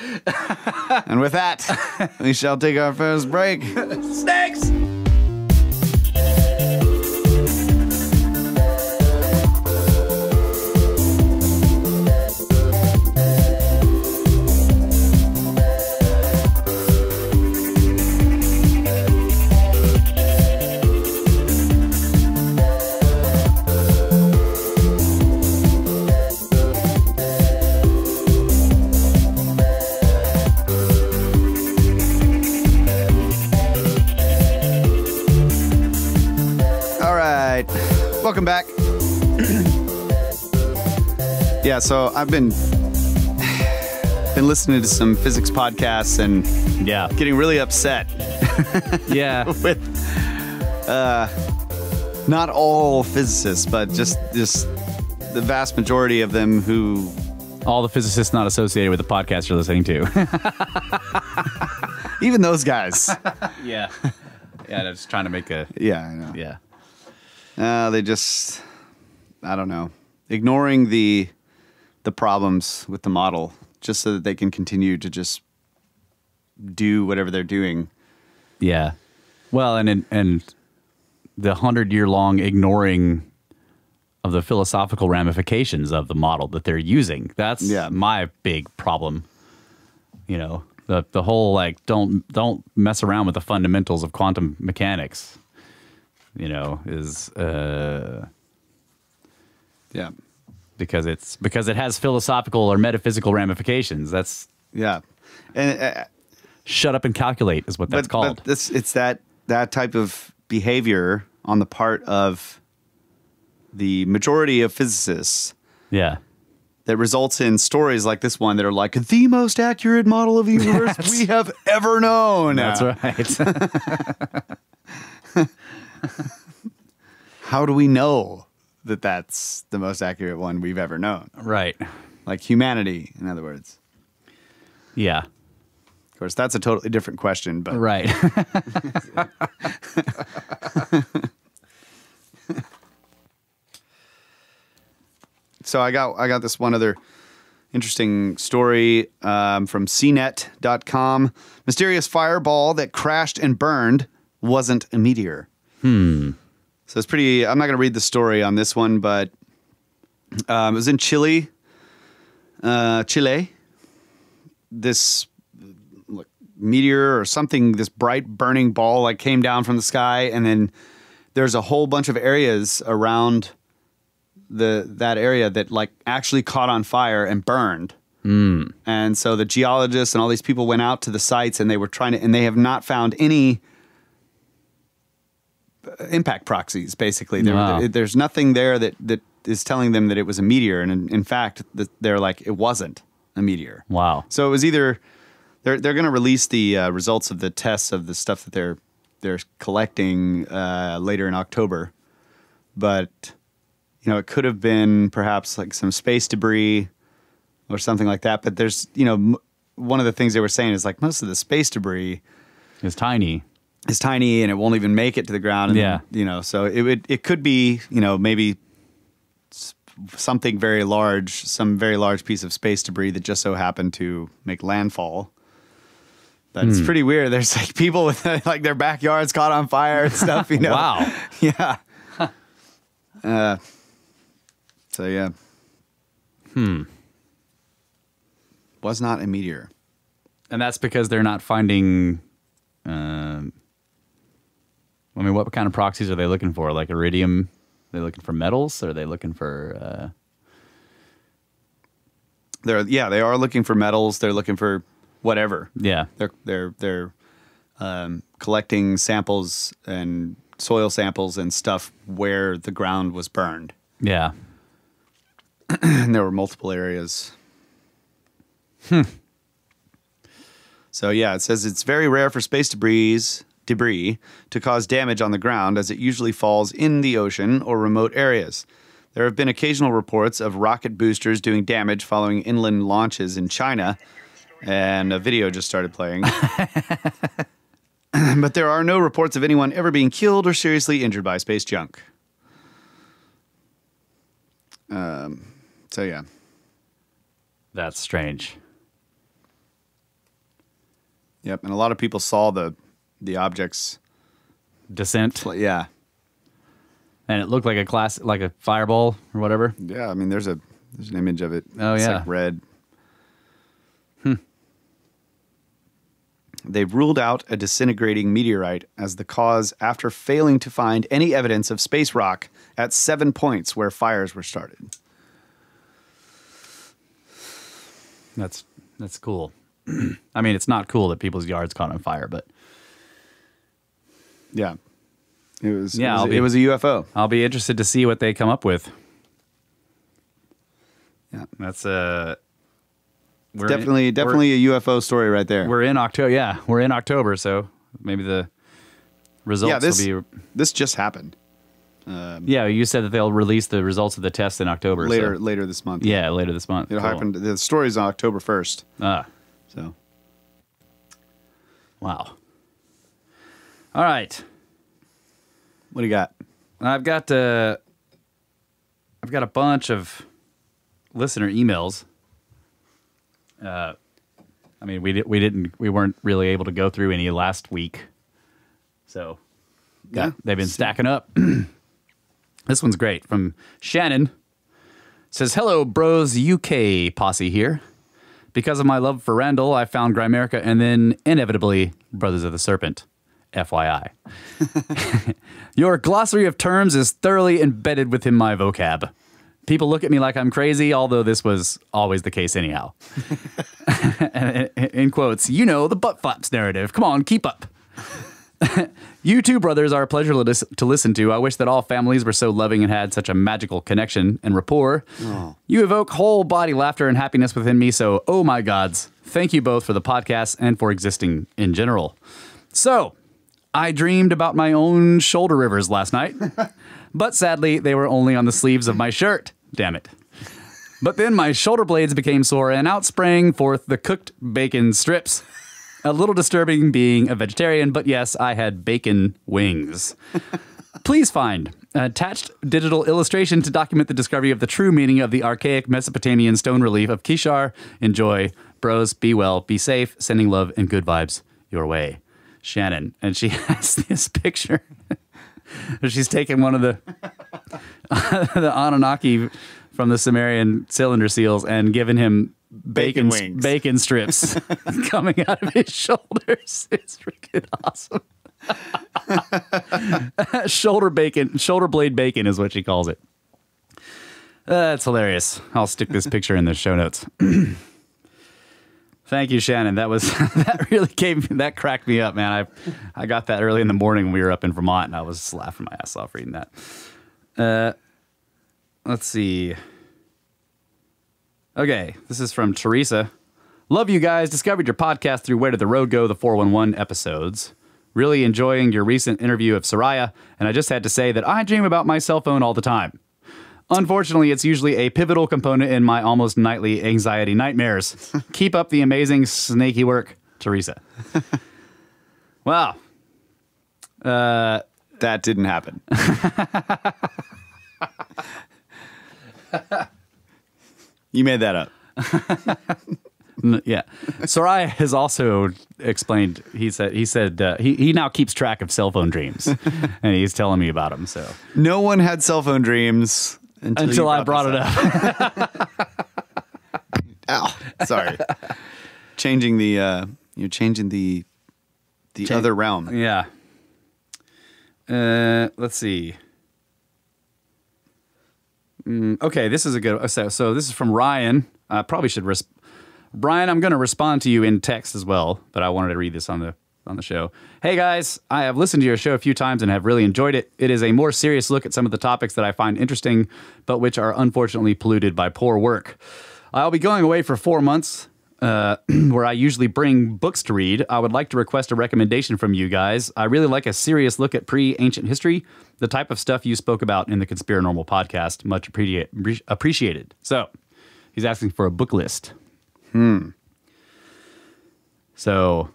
and with that, we shall take our first break. Snakes. Welcome back. yeah, so I've been been listening to some physics podcasts and Yeah. getting really upset Yeah. with uh not all physicists, but just just the vast majority of them who All the physicists not associated with the podcast you're listening to. even those guys. yeah. Yeah, I was trying to make a. yeah, I know. Yeah. Uh, they just I don't know. Ignoring the the problems with the model just so that they can continue to just do whatever they're doing. Yeah. Well, and and, the hundred year long ignoring of the philosophical ramifications of the model that they're using. That's Yeah. my big problem. You know, the the whole like don't don't mess around with the fundamentals of quantum mechanics. You know, is uh Yeah. because it's because it has philosophical or metaphysical ramifications. That's Yeah. And uh, shut up and calculate is what that's but, called. But this, it's that that type of behavior on the part of the majority of physicists yeah. that results in stories like this one that are like the most accurate model of the universe we have ever known. That's right. How do we know that that's the most accurate one we've ever known? right. Like humanity, in other words. Yeah. Of course, that's a totally different question, but Right. so I got I got this one other interesting story um, from CNET.com. Mysterious fireball that crashed and burned wasn't a meteor. Hmm. So it's pretty. I'm not going to read the story on this one, but um, it was in Chile. Uh, Chile. This like, meteor or something, this bright burning ball, like came down from the sky, and then there's a whole bunch of areas around the that area that like actually caught on fire and burned. And so the geologists and all these people went out to the sites and they were trying to, and they have not found any impact proxies. Basically, there, Wow. there's nothing there that that is telling them that it was a meteor, and in, in fact, that they're like it wasn't a meteor. wow. So it was either they're they're going to release the uh, results of the tests of the stuff that they're they're collecting uh, later in October, but you know it could have been perhaps like some space debris or something like that. But there's you know m- one of the things they were saying is like most of the space debris is tiny. Is tiny and it won't even make it to the ground. And Yeah. you know, so it would it could be you know maybe something very large, some very large piece of space debris that just so happened to make landfall. But it's pretty weird. There's like people with like their backyards caught on fire and stuff. You know. Wow. Yeah. Uh, so yeah. Hmm. Was not a meteor. And that's because they're not finding. Um, I mean, what kind of proxies are they looking for? Like iridium? Are they looking for metals? Or are they looking for? Uh, They're yeah, they are looking for metals. They're looking for whatever. yeah. They're they're they're um, collecting samples and soil samples and stuff where the ground was burned, Yeah. and there were multiple areas. Hmm. So yeah, it says it's very rare for space debris debris to cause damage on the ground, as it usually falls in the ocean or remote areas. There have been occasional reports of rocket boosters doing damage following inland launches in China, and a video just started playing. but there are no reports of anyone ever being killed or seriously injured by space junk. Um, so yeah, That's strange. Yep, and a lot of people saw the the objects. Descent, Yeah, and it looked like a class, like a fireball or whatever. yeah. I mean, there's a there's an image of it. Oh, it's yeah. like red. Hmm. They've ruled out a disintegrating meteorite as the cause after failing to find any evidence of space rock at seven points where fires were started. That's that's cool. I mean, it's not cool that people's yards caught on fire, but Yeah, it was. Yeah, it was, be- it was a UFO. I'll be interested to see what they come up with. Yeah, That's uh, we're in- definitely, definitely a UFO story right there. We're in October. Yeah, we're in October, so maybe the results yeah, this will be. this just happened Yeah, you said that they'll release the results of the test in October. so- later later this month. Yeah, later this month. it Cool. happened. The story's on October first. Ah, So wow. All right, what do you got? I've got uh, I've got a bunch of listener emails. Uh, I mean, we di- we didn't we weren't really able to go through any last week, so Yeah, they've been stacking up. this one's great from Shannon. Says hello, bros. UK posse here. Because of my love for Randall, I found Grimerica and then inevitably Brothers of the Serpent. FYI. Your glossary of terms is thoroughly embedded within my vocab. People look at me like I'm crazy, although this was always the case anyhow. In quotes, you know, the butt flaps narrative. Come on, keep up. You two brothers are a pleasure to to listen to. I wish that all families were so loving and had such a magical connection and rapport. Oh. You evoke whole body laughter and happiness within me, so oh my gods. Thank you both for the podcast and for existing in general. So, I dreamed about my own shoulder rivers last night, but sadly, they were only on the sleeves of my shirt. Damn it. But then my shoulder blades became sore, and out sprang forth the cooked bacon strips. A little disturbing being a vegetarian, but yes, I had bacon wings. Please find an attached digital illustration to document the discovery of the true meaning of the archaic Mesopotamian stone relief of Kishar. Enjoy. Bros, be well, be safe, sending love and good vibes your way. Shannon. And she has this picture. She's taken one of the the Anunnaki from the Sumerian cylinder seals and given him bacon Bacon wings. bacon strips coming out of his shoulders. It's freaking awesome. shoulder bacon, shoulder blade bacon is what she calls it. That's hilarious. I'll stick this picture in the show notes. Thank you, Shannon. That was that really gave that cracked me up, man. I I got that early in the morning when we were up in Vermont, and I was laughing my ass off reading that. Uh, let's see. Okay, this is from Teresa. Love you guys. Discovered your podcast through Where Did the Road Go, the 411 episodes. Really enjoying your recent interview of Seriah, and I just had to say that I dream about my cell phone all the time. Unfortunately, it's usually a pivotal component in my almost nightly anxiety nightmares. Keep up the amazing snaky work, Teresa. wow. That didn't happen. you made that up. Yeah. Seriah has also explained. He said he said uh, he he now keeps track of cell phone dreams, and he's telling me about them. So No one had cell phone dreams until, until you I brought it up, Ow, sorry. changing the uh, you're changing the the Change- other realm. yeah. Uh, let's see. Mm, okay, this is a good. So, so this is from Ryan. I probably should. Res- Brian, I'm going to respond to you in text as well, but I wanted to read this on the on the show. Hey guys, I have listened to your show a few times and have really enjoyed it. It is a more serious look at some of the topics that I find interesting, but which are unfortunately polluted by poor work. I'll be going away for four months, uh, where I usually bring books to read. I would like to request a recommendation from you guys. I really like a serious look at pre ancient history, the type of stuff you spoke about in the Conspiranormal podcast. Much appreciate, appreciated. So, he's asking for a book list. Hmm. So,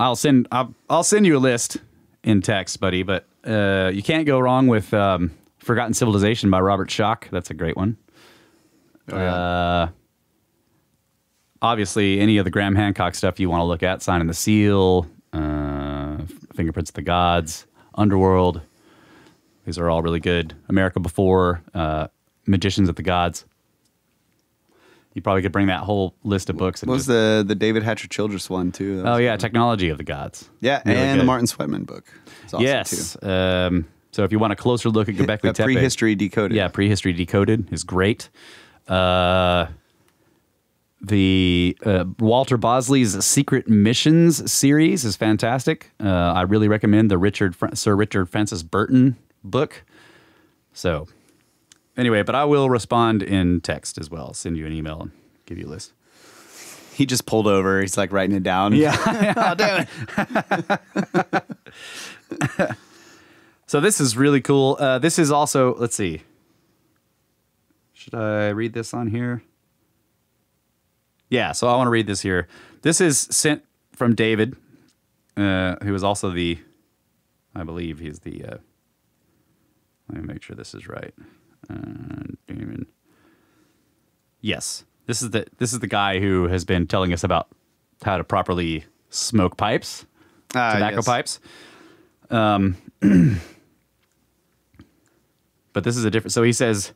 I'll send I'll, I'll send you a list in text, buddy. But uh, you can't go wrong with um, Forgotten Civilization by Robert Schoch. That's a great one. Oh, yeah. Uh, obviously, any of the Graham Hancock stuff you want to look at, Sign and the Seal, uh, Fingerprints of the Gods, Underworld. These are all really good. America Before, uh, Magicians of the Gods. You probably could bring that whole list of books. And What was the the David Hatcher Childress one too? Oh yeah. Technology of the Gods. yeah, Really and the. Martin Sweatman book. It's awesome yes. too. Um, so if you want a closer look at Göbekli Tepe, prehistory decoded. Yeah, prehistory decoded is great. Uh, the uh, Walter Bosley's Secret Missions series is fantastic. Uh, I really recommend the Richard Fra- Sir Richard Francis Burton book. So, anyway, but I will respond in text as well. Send you an email and give you a list. He just pulled over. He's like writing it down. Yeah. oh, damn it. So this is really cool. Uh, this is also, let's see. Should I read this on here? Yeah, so I want to read this here. This is sent from David, uh, who is also the, I believe he's the, uh, let me make sure this is right. Damon. Yes, this is the this is the guy who has been telling us about how to properly smoke pipes Ah, tobacco yes. pipes. Um, but this is a different. So he says,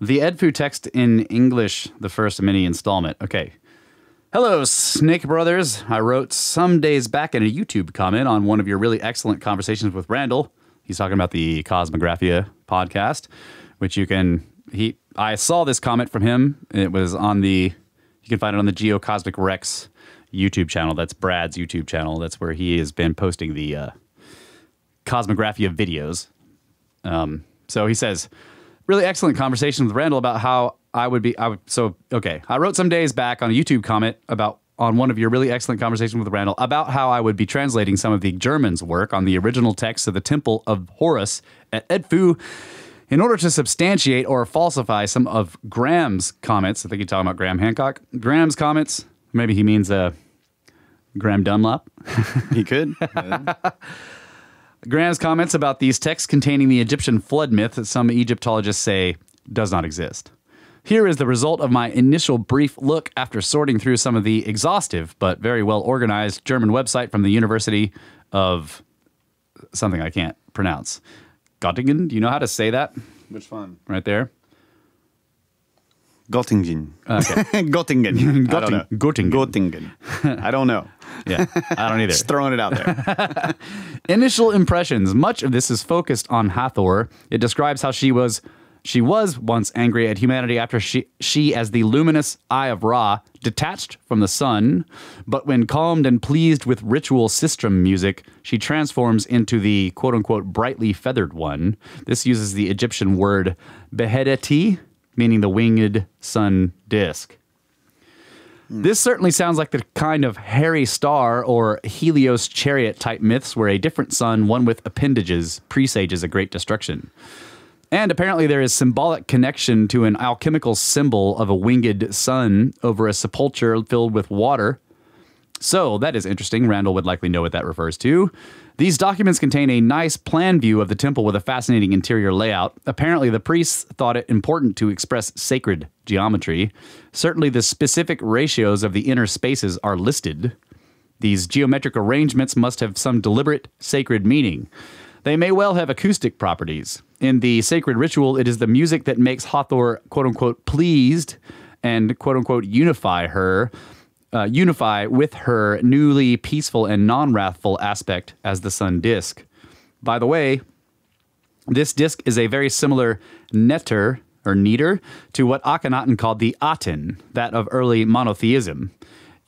the Edfu text in English, the first mini installment. Okay. Hello, Snake Brothers. I wrote some days back in a YouTube comment on one of your really excellent conversations with Randall. He's talking about the Cosmographia podcast, which you can. He, I saw this comment from him. It was on the. You can find it on the Geocosmic Rex YouTube channel. That's Brad's YouTube channel. That's where he has been posting the uh, Cosmographia videos. Um, so he says, really excellent conversation with Randall about how I would be. I would, so okay, I wrote some days back on a YouTube comment about on one of your really excellent conversations with Randall about how I would be translating some of the Germans' work on the original text of the Temple of Horus at Edfu in order to substantiate or falsify some of Graham's comments. I think you're talking about Graham Hancock. Graham's comments. Maybe he means uh, Graham Dunlop. He could. Graham's comments about these texts containing the Egyptian flood myth that some Egyptologists say does not exist. Here is the result of my initial brief look after sorting through some of the exhaustive but very well organized German website from the University of something I can't pronounce. Göttingen? Do you know how to say that? Which one? Right there? Göttingen. Okay. Göttingen. I don't know. Göttingen. Göttingen. I don't know. Yeah, I don't either. Just throwing it out there. Initial impressions. Much of this is focused on Hathor. It describes how she was she was once angry at humanity after she she as the luminous eye of Ra detached from the sun, but when calmed and pleased with ritual sistrum music, she transforms into the quote unquote brightly feathered one. This uses the Egyptian word behedeti, meaning the winged sun disk. Hmm. This certainly sounds like the kind of hairy star or Helios chariot type myths where a different sun, one with appendages, presages a great destruction. And apparently, there is symbolic connection to an alchemical symbol of a winged sun over a sepulchre filled with water. So, that is interesting. Randall would likely know what that refers to. These documents contain a nice plan view of the temple with a fascinating interior layout. Apparently, the priests thought it important to express sacred geometry. Certainly, the specific ratios of the inner spaces are listed. These geometric arrangements must have some deliberate sacred meaning. They may well have acoustic properties. In the sacred ritual, it is the music that makes Hathor quote unquote pleased and quote unquote unify her, uh, unify with her newly peaceful and non wrathful aspect as the sun disk. By the way, this disk is a very similar netter or neter to what Akhenaten called the Aten, that of early monotheism,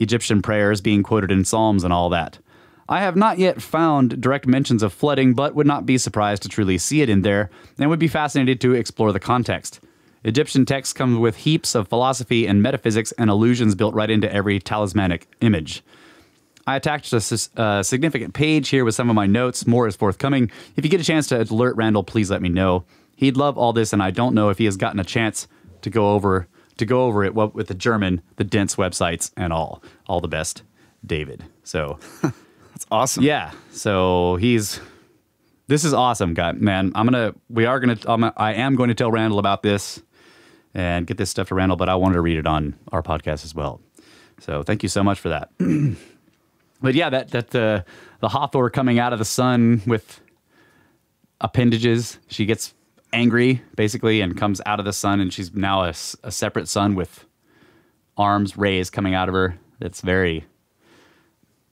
Egyptian prayers being quoted in Psalms and all that. I have not yet found direct mentions of flooding, but would not be surprised to truly see it in there, and would be fascinated to explore the context. Egyptian text comes with heaps of philosophy and metaphysics and allusions built right into every talismanic image. I attached a uh, significant page here with some of my notes. More is forthcoming. If you get a chance to alert Randall, please let me know. He'd love all this, and I don't know if he has gotten a chance to go over to go over it with the German, the dense websites, and all. All the best, David. So That's awesome. yeah, so he's this is awesome, guy. Man, I'm gonna we are gonna I'm, I am going to tell Randall about this and get this stuff to Randall, but I wanted to read it on our podcast as well. So thank you so much for that. but yeah, that that uh, the Hathor coming out of the sun with appendages. She gets angry basically and comes out of the sun, and she's now a separate sun with arms raised coming out of her. It's very.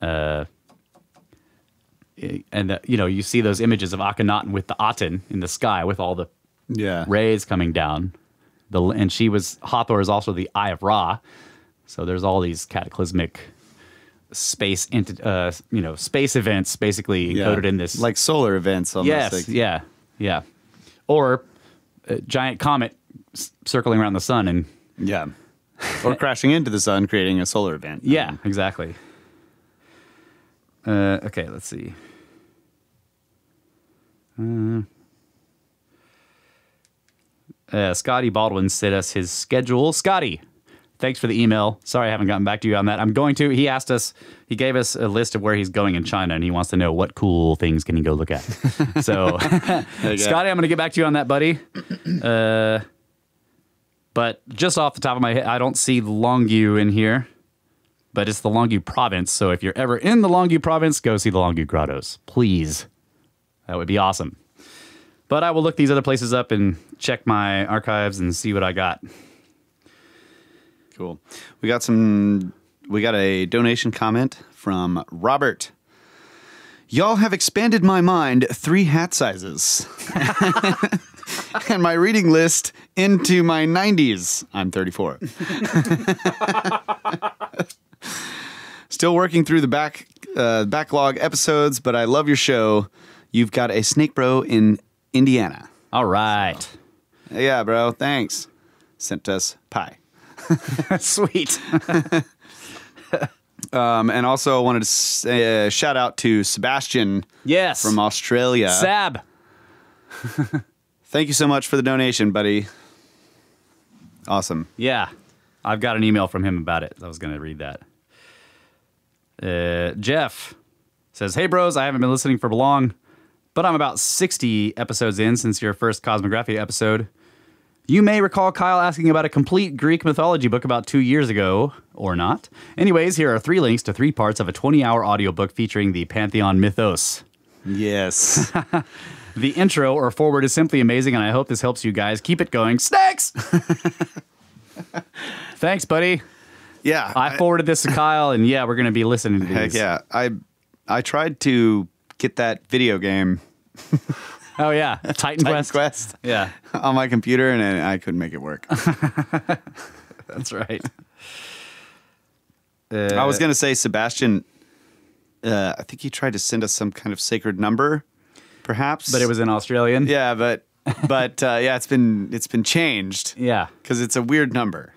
Uh, and uh, you know you see those images of Akhenaten with the Aten in the sky with all the Yeah. rays coming down. The and she was Hathor is also the Eye of Ra, so there's all these cataclysmic space enti- uh, you know space events basically Yeah. encoded in this. Like solar events almost. yes, like, yeah, yeah, or a giant comet s- circling around the sun and Yeah. or crashing into the sun, creating a solar event. yeah, exactly. Uh, okay, let's see. Uh, uh, Scotty Baldwin sent us his schedule. Scotty, thanks for the email. Sorry I haven't gotten back to you on that. I'm going to. He asked us. He gave us a list of where he's going in China, and he wants to know what cool things can he go look at. so. Scotty, I'm going to get back to you on that, buddy. Uh, but just off the top of my head, I don't see Longyu in here but it's the Longyu province. So if you're ever in the Longyu province, go see the Longyu grottos, please. That would be awesome. But I will look these other places up and check my archives and see what I got. Cool. We got some. We got a donation comment from Robert. Y'all have expanded my mind three hat sizes. and my reading list into my 90s. I'm 34. Still working through the back uh, backlog episodes, but I love your show. You've got a snake bro in Indiana. All right. Yeah, bro. Thanks. Sent us pie. Sweet. Um, and also I wanted to say, uh, shout out to Sebastian Yes. from Australia. Sab. Thank you so much for the donation, buddy. Awesome. Yeah. I've got an email from him about it. I was going to read that. Uh, Jeff says, Hey, bros, I haven't been listening for long, but I'm about 60 episodes in since your first Cosmographia episode. You may recall Kyle asking about a complete Greek mythology book about two years ago, or not. Anyways, here are three links to three parts of a 20 hour audiobook featuring the Pantheon mythos. Yes. The intro or forward is simply amazing, and I hope this helps you guys keep it going. Snakes! Thanks, buddy. yeah. I forwarded this to Kyle, and yeah, we're going to be listening to these. Heck yeah. I I tried to get that video game Oh, yeah. Titan, Titan Quest. Quest Yeah, on my computer and I couldn't make it work. that's right. I was going to say Sebastian uh, I think he tried to send us some kind of sacred number perhaps. But it was in Australian. Yeah, but but uh, yeah, it's been it's been changed Yeah. cuz it's a weird number.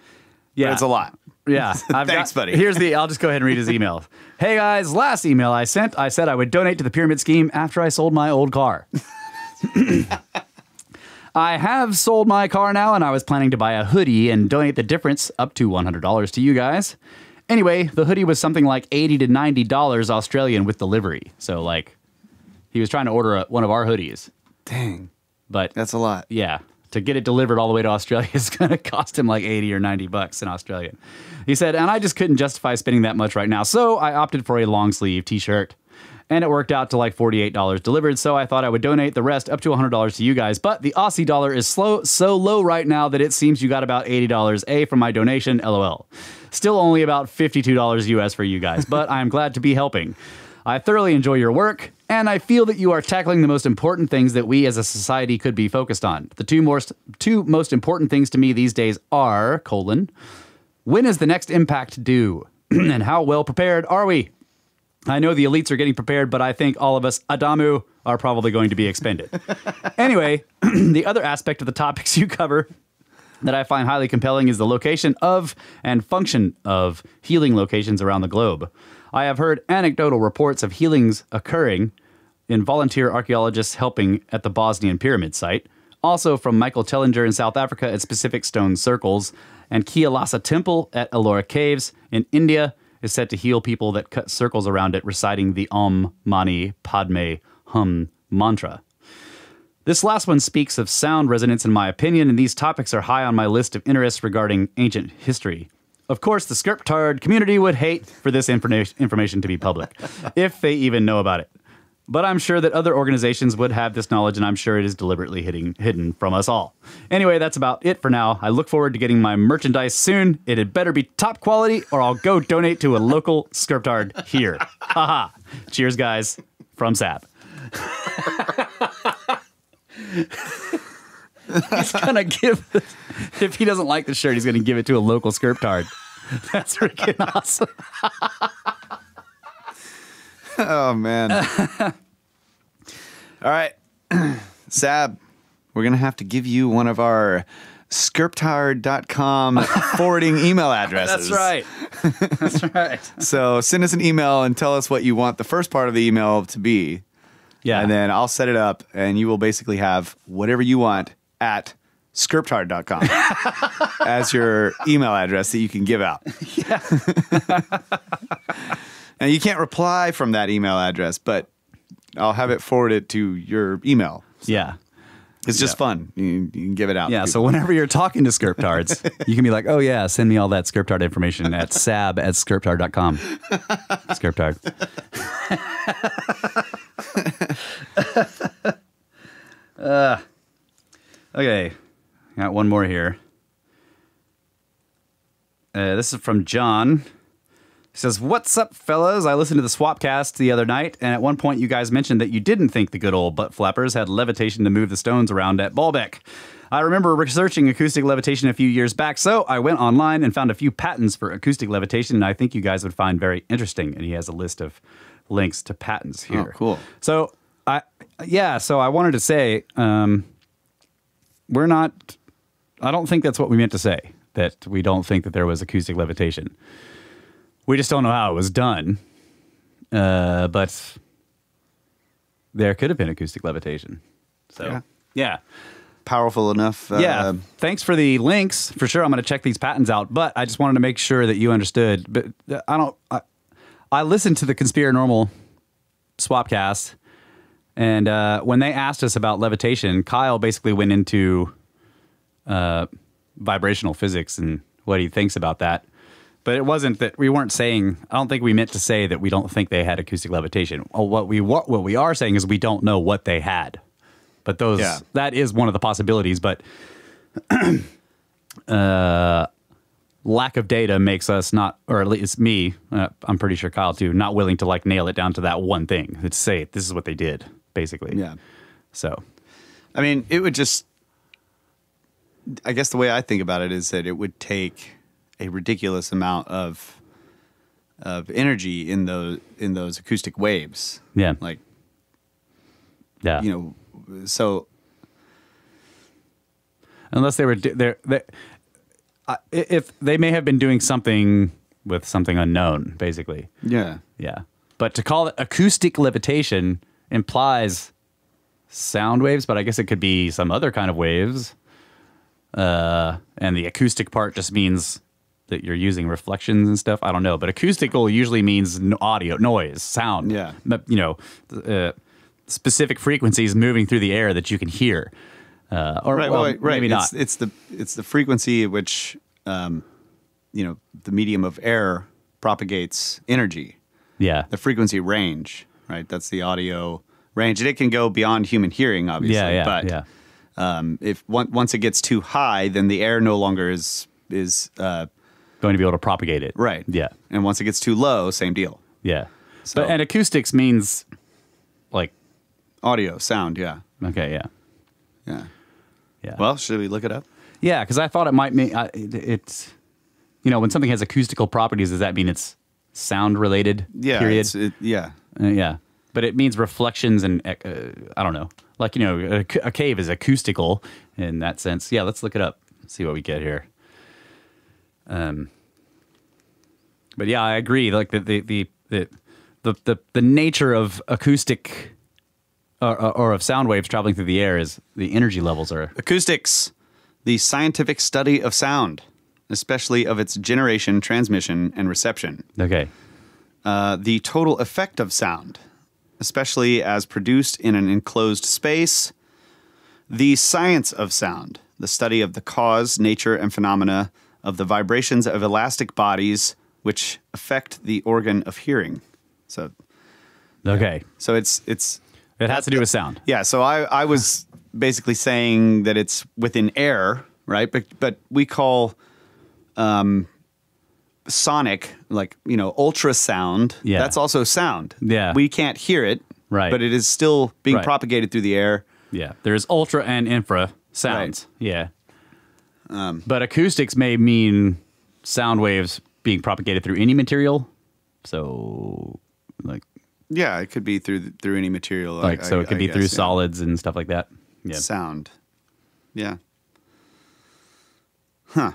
Yeah. But it's a lot. Yeah. I've Thanks, got- buddy. Here's the, I'll just go ahead and read his email. Hey guys, last email I sent, I said I would donate to the pyramid scheme after I sold my old car. I have sold my car now, and I was planning to buy a hoodie and donate the difference up to $100 to you guys. Anyway, the hoodie was something like 80 to $90 Australian with delivery. So, like, he was trying to order a, one of our hoodies. Dang. But That's a lot. yeah, to get it delivered all the way to Australia is going to cost him like 80 or 90 bucks in Australia. He said, and I just couldn't justify spending that much right now. So I opted for a long sleeve t shirt. And it worked out to like $48 delivered. So I thought I would donate the rest up to $100 to you guys. But the Aussie dollar is slow, so low right now that it seems you got about $80 A from my donation, lol. Still only about $52 US for you guys, but I'm glad to be helping. I thoroughly enjoy your work, and I feel that you are tackling the most important things that we as a society could be focused on. The two most two most important things to me these days are colon. When is the next impact due? and how well prepared are we? I know the elites are getting prepared, but I think all of us, Adamu, are probably going to be expended. anyway, the other aspect of the topics you cover that I find highly compelling is the location of and function of healing locations around the globe. I have heard anecdotal reports of healings occurring in volunteer archaeologists helping at the Bosnian pyramid site, also from Michael Tellinger in South Africa at specific stone circles, and Kailasa Temple at Ellora Caves in India is said to heal people that cut circles around it reciting the Om Mani Padme Hum mantra. This last one speaks of sound resonance, in my opinion, and these topics are high on my list of interests regarding ancient history. Of course, the Scriptard community would hate for this informa- information to be public, if they even know about it. But I'm sure that other organizations would have this knowledge, and I'm sure it is deliberately hitting, hidden from us all. Anyway, that's about it for now. I look forward to getting my merchandise soon. It had better be top quality, or I'll go donate to a local Scriptard here. Haha. Cheers, guys. From Sap. he's gonna give if he doesn't like the shirt, he's gonna give it to a local Scriptard. That's freaking awesome. Oh man. All right. Sab, we're gonna have to give you one of our scriptard.com forwarding email addresses. That's right. That's right. So send us an email and tell us what you want the first part of the email to be. Yeah. And then I'll set it up and you will basically have whatever you want at scriptard.com as your email address that you can give out. Yeah. and you can't reply from that email address, but I'll have it forwarded to your email. yeah. It's just Yeah. fun. You, you can give it out. Yeah, so whenever you're talking to Scriptards, you can be like, oh, yeah, send me all that Scriptard information at sab at scriptard.com. Scriptard. uh, okay, got one more here. Uh, this is from John. He says, What's up, fellas? I listened to the Swapcast the other night, and at one point you guys mentioned that you didn't think the good old butt flappers had levitation to move the stones around at Baalbek. I remember researching acoustic levitation a few years back, so I went online and found a few patents for acoustic levitation, and I think you guys would find very interesting. And he has a list of links to patents here. Oh, cool. So, I, yeah, so I wanted to say, um, we're not, I don't think that's what we meant to say, that we don't think that there was acoustic levitation. We just don't know how it was done. Uh, but there could have been acoustic levitation. So, Yeah. yeah. powerful enough. Uh, Yeah. Thanks for the links. For sure, I'm going to check these patents out. But I just wanted to make sure that you understood. But uh, I don't. I, I listened to the Conspiranormal Swapcast, and uh, when they asked us about levitation, Kyle basically went into uh, vibrational physics and what he thinks about that. But it wasn't that we weren't saying. I don't think we meant to say that we don't think they had acoustic levitation. Well, what we what, what we are saying is we don't know what they had. But those Yeah. that is one of the possibilities. But uh, lack of data makes us not, or at least me, uh, I'm pretty sure Kyle too, not willing to like nail it down to that one thing. To say this is what they did, basically. yeah. So I mean, it would just. I guess the way I think about it is that it would take a ridiculous amount of of energy in those in those acoustic waves. Yeah. Like yeah, you know, so unless they were they're, they uh, if they may have been doing something with something unknown, basically. yeah, Yeah. But to call it acoustic levitation implies sound waves, but I guess it could be some other kind of waves. Uh, and the acoustic part just means that you're using reflections and stuff. I don't know, but acoustical usually means audio, noise, sound. Yeah. You know, uh, specific frequencies moving through the air that you can hear. Uh, or right, well, right, right. maybe it's, not. It's the it's the frequency at which um, you know the medium of air propagates energy. yeah. The frequency range, right? That's the audio range, and it can go beyond human hearing, obviously. Yeah, yeah, but yeah. um, if one, once it gets too high, then the air no longer is is uh, Going to be able to propagate it. right. Yeah. and once it gets too low, same deal. Yeah. So- but and acoustics means like Audio, sound, yeah, okay, yeah. yeah. Yeah. Well, should we look it up? Yeah, because I thought it might mean uh, it, it's, you know, when something has acoustical properties, does that mean it's sound related? Yeah, Period. it's- it, yeah. Uh, yeah, but it means reflections and uh, I don't know. Like you know, a, a cave is acoustical in that sense. Yeah, let's look it up. See what we get here. Um. But yeah, I agree. Like the the the the the, the, the nature of acoustic. Or, or of sound waves traveling through the air is the energy levels are Acoustics, the scientific study of sound, especially of its generation, transmission, and reception. okay. Uh, the total effect of sound, especially as produced in an enclosed space. The science of sound, the study of the cause, nature, and phenomena of the vibrations of elastic bodies which affect the organ of hearing. So, Okay. so it's it's It has to do with sound. yeah. So I I was basically saying that it's within air, right? But but we call um, sonic like you know ultrasound. Yeah. that's also sound. Yeah. we can't hear it, Right. But it is still being Right. propagated through the air. Yeah. There's ultra and infra sounds. Yeah. Um, but acoustics may mean sound waves being propagated through any material. So, like, Yeah, it could be through through any material. I- like so it could I be through guess, yeah. solids and stuff like that. Yeah. sound. Yeah. Huh.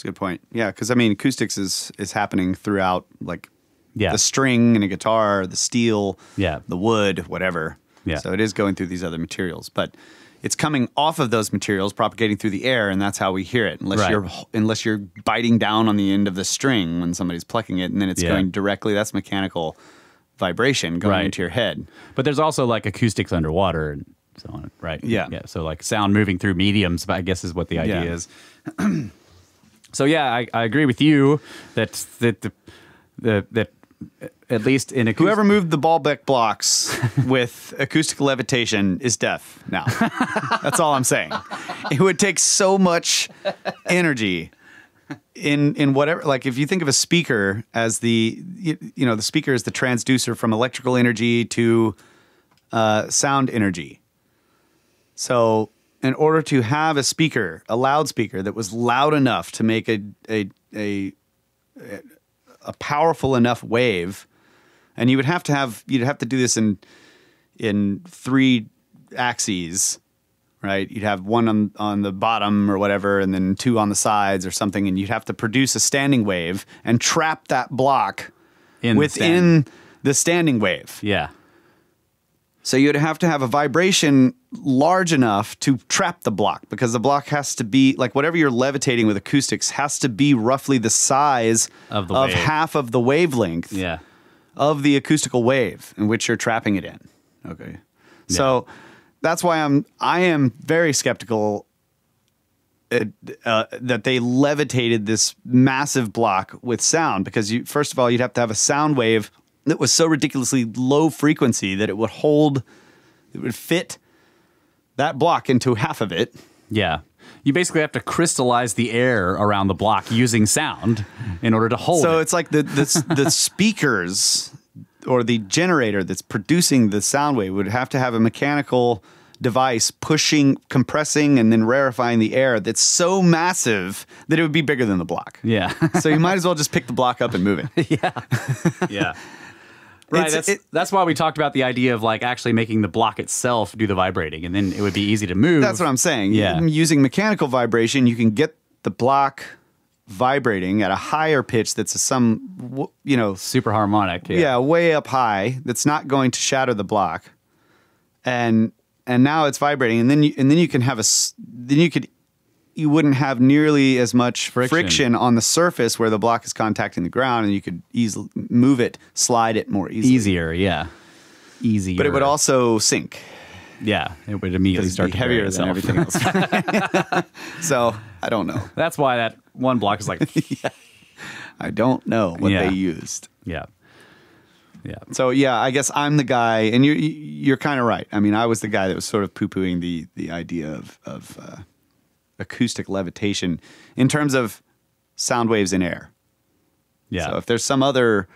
That's a good point. Yeah, because I mean, acoustics is is happening throughout, like Yeah. the string and a guitar, the steel, Yeah. the wood, whatever. Yeah. So it is going through these other materials, but it's coming off of those materials, propagating through the air, and that's how we hear it. Unless Right. you're unless you're biting down on the end of the string when somebody's plucking it, and then it's Yeah. going directly. That's mechanical vibration going Right. into your head. But there's also like acoustics underwater and so on, right? Yeah. Yeah. So like sound moving through mediums, I guess is what the idea Yeah. is. so yeah, I, I agree with you that that the, the that at least in acoustic, Whoever moved the Baalbek blocks with acoustic levitation is deaf now. That's all I'm saying. It would take so much energy in in whatever like if you think of a speaker as the you, you know the speaker is the transducer from electrical energy to uh, sound energy. So in order to have a speaker, a loudspeaker that was loud enough to make a a a a powerful enough wave, and you would have to have you'd have to do this in in three axes, right? You'd have one on on the bottom or whatever, and then two on the sides or something, and you'd have to produce a standing wave and trap that block In within the standing wave. yeah, So you'd have to have a vibration large enough to trap the block because the block has to be like whatever you're levitating with acoustics has to be roughly the size Of the wave. half of the wavelength yeah, of the acoustical wave in which you're trapping it in. Okay. So that's why I'm I am very skeptical uh, uh, that they levitated this massive block with sound because you first of all you'd have to have a sound wave that was so ridiculously low frequency that it would hold it would fit that block into half of it. yeah. You basically have to crystallize the air around the block using sound in order to hold So it. it's like the the, the speakers or the generator that's producing the sound wave would have to have a mechanical device pushing, compressing, and then rarefying the air that's so massive that it would be bigger than the block. yeah, So you might as well just pick the block up and move it. Yeah. Yeah. Right. It's- That's, it- that's why we talked about the idea of like actually making the block itself do the vibrating, and then it would be easy to move. That's what I'm saying. Yeah. Using mechanical vibration, you can get the block vibrating at a higher pitch that's a, some, you know, super harmonic. yeah. way up high that's not going to shatter the block and and now it's vibrating and then you and then you can have a then you could you wouldn't have nearly as much Friction. friction, on the surface where the block is contacting the ground and you could easily move it slide it more easily Easier. Yeah. Easier. but it would also sink Yeah. It would immediately start to heavier than everything else so i don't know That's why that one block is like, i don't know what Yeah. they used yeah, yeah, So yeah, I guess I'm the guy, and you're you're kind of right. I mean, I was the guy that was sort of poo pooing the the idea of of uh, acoustic levitation in terms of sound waves in air. yeah. So if there's some other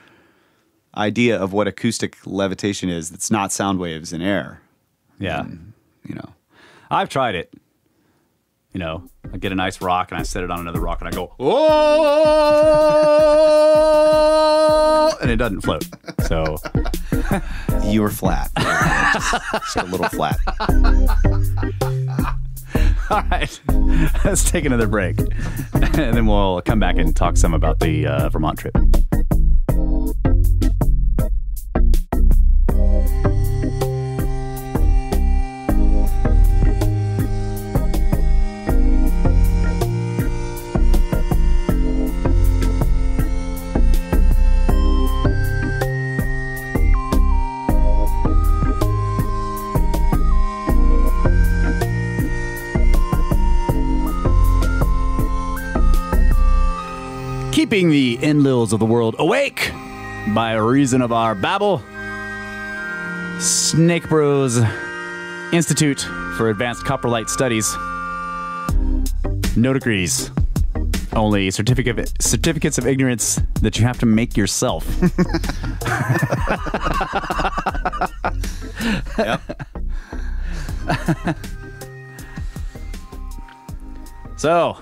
idea of what acoustic levitation is that's not sound waves in air, yeah. you know, I've tried it. You know, I get a nice rock and I set it on another rock and I go, oh, and it doesn't float. So you were flat, just, just a little flat. All right, let's take another break, and then we'll come back and talk some about the uh, Vermont trip. Keeping the Enlils of the world awake by reason of our babble. Snake Bros Institute for Advanced Coprolite Studies. No degrees. Only certificate certificates of ignorance that you have to make yourself. so,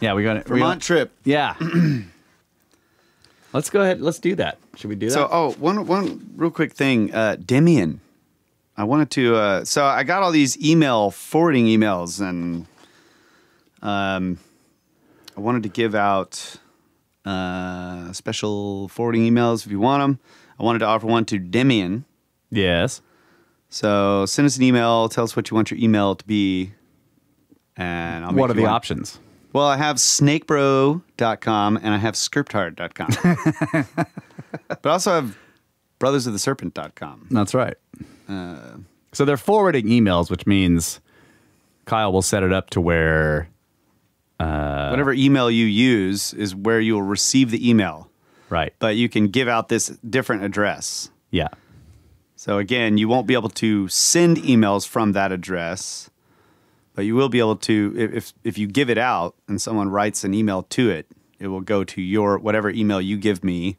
yeah, we got it. Vermont trip. Yeah. let's go ahead. Let's do that. Should we do that? So, oh, one one real quick thing, uh, Demian. I wanted to. Uh, so I got all these email forwarding emails, and um, I wanted to give out uh, special forwarding emails if you want them. I wanted to offer one to Demian. yes. So send us an email. Tell us what you want your email to be, and I'll make What are the one. options? Well, I have snakebro.com and I have scripthard.com. but I also have brothersoftheserpent.com. That's right. Uh, So they're forwarding emails, which means Kyle will set it up to where Whatever email you use is where you will receive the email, right. but you can give out this different address. Yeah. So again, you won't be able to send emails from that address, but you will be able to if if, you give it out and someone writes an email to it, it will go to your whatever email you give me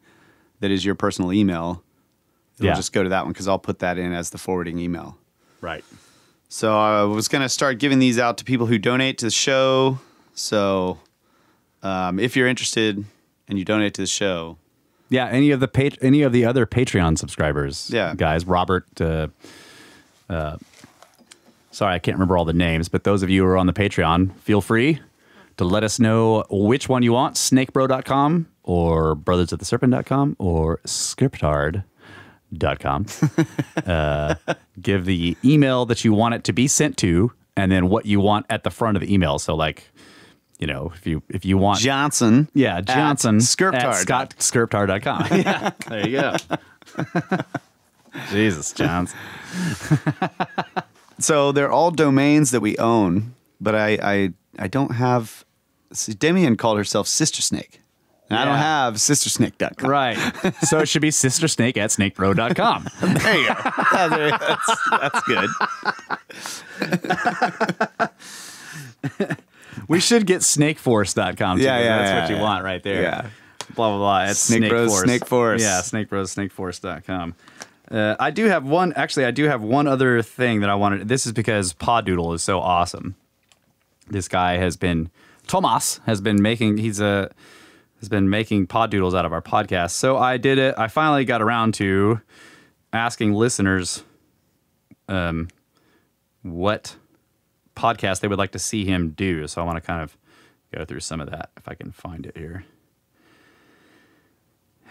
that is your personal email. It'll Yeah. just go to that one because I'll put that in as the forwarding email. Right. So I was going to start giving these out to people who donate to the show. So um, if you're interested and you donate to the show, Yeah. Any of the pat- any of the other Patreon subscribers, Yeah. guys, Robert, uh, uh, sorry, I can't remember all the names, but those of you who are on the Patreon, feel free to let us know which one you want, snakebro.com or brothersoftheserpent.com or scriptard.com. uh, give the email that you want it to be sent to and then what you want at the front of the email. So like, you know, if you if you want Johnson. yeah, at Johnson Skirptard. at scottscriptard.com. yeah, there you go. Jesus, Johnson. So they're all domains that we own, but I I, I don't have. Demian called herself Sister Snake. And I don't Yeah. have sistersnake.com. Right. So it should be sister snake at snakebro.com. There you go. that's, that's good. We should get snakeforce.com too. Yeah, yeah, That's yeah, what you want right there. Yeah. Blah, blah, blah. It's Snake Snake, Bros, Force. Snake Force. Yeah, Snake Bros, snakeforce.com. Uh, I do have one, actually, I do have one other thing that I wanted. This is because Pod Doodle is so awesome. This guy has been, Tomas has been making, he's a, has been making pod doodles out of our podcast. So I did it. I finally got around to asking listeners um, what podcast they would like to see him do. So I want to kind of go through some of that if I can find it here.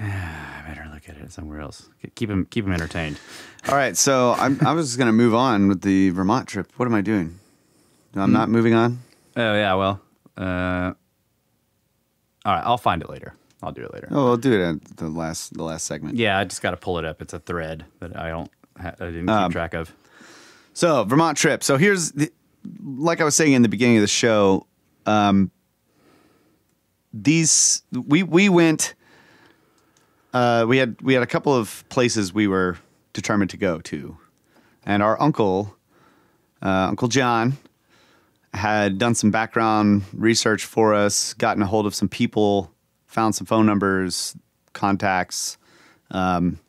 I better look at it somewhere else. Keep him keep him entertained. All right, so I'm, I was just going to move on with the Vermont trip. What am I doing? I'm not moving on. Oh yeah, well, uh, all right, I'll find it later. I'll do it later. Oh, we'll do it at the last the last segment. Yeah, I just got to pull it up. It's a thread that I don't ha- I didn't keep Um, track of. So Vermont trip. So here's the, like I was saying in the beginning of the show. Um, these we we went. Uh, we had we had a couple of places we were determined to go to, and our uncle, uh, Uncle John, had done some background research for us, gotten a hold of some people, found some phone numbers, contacts, um,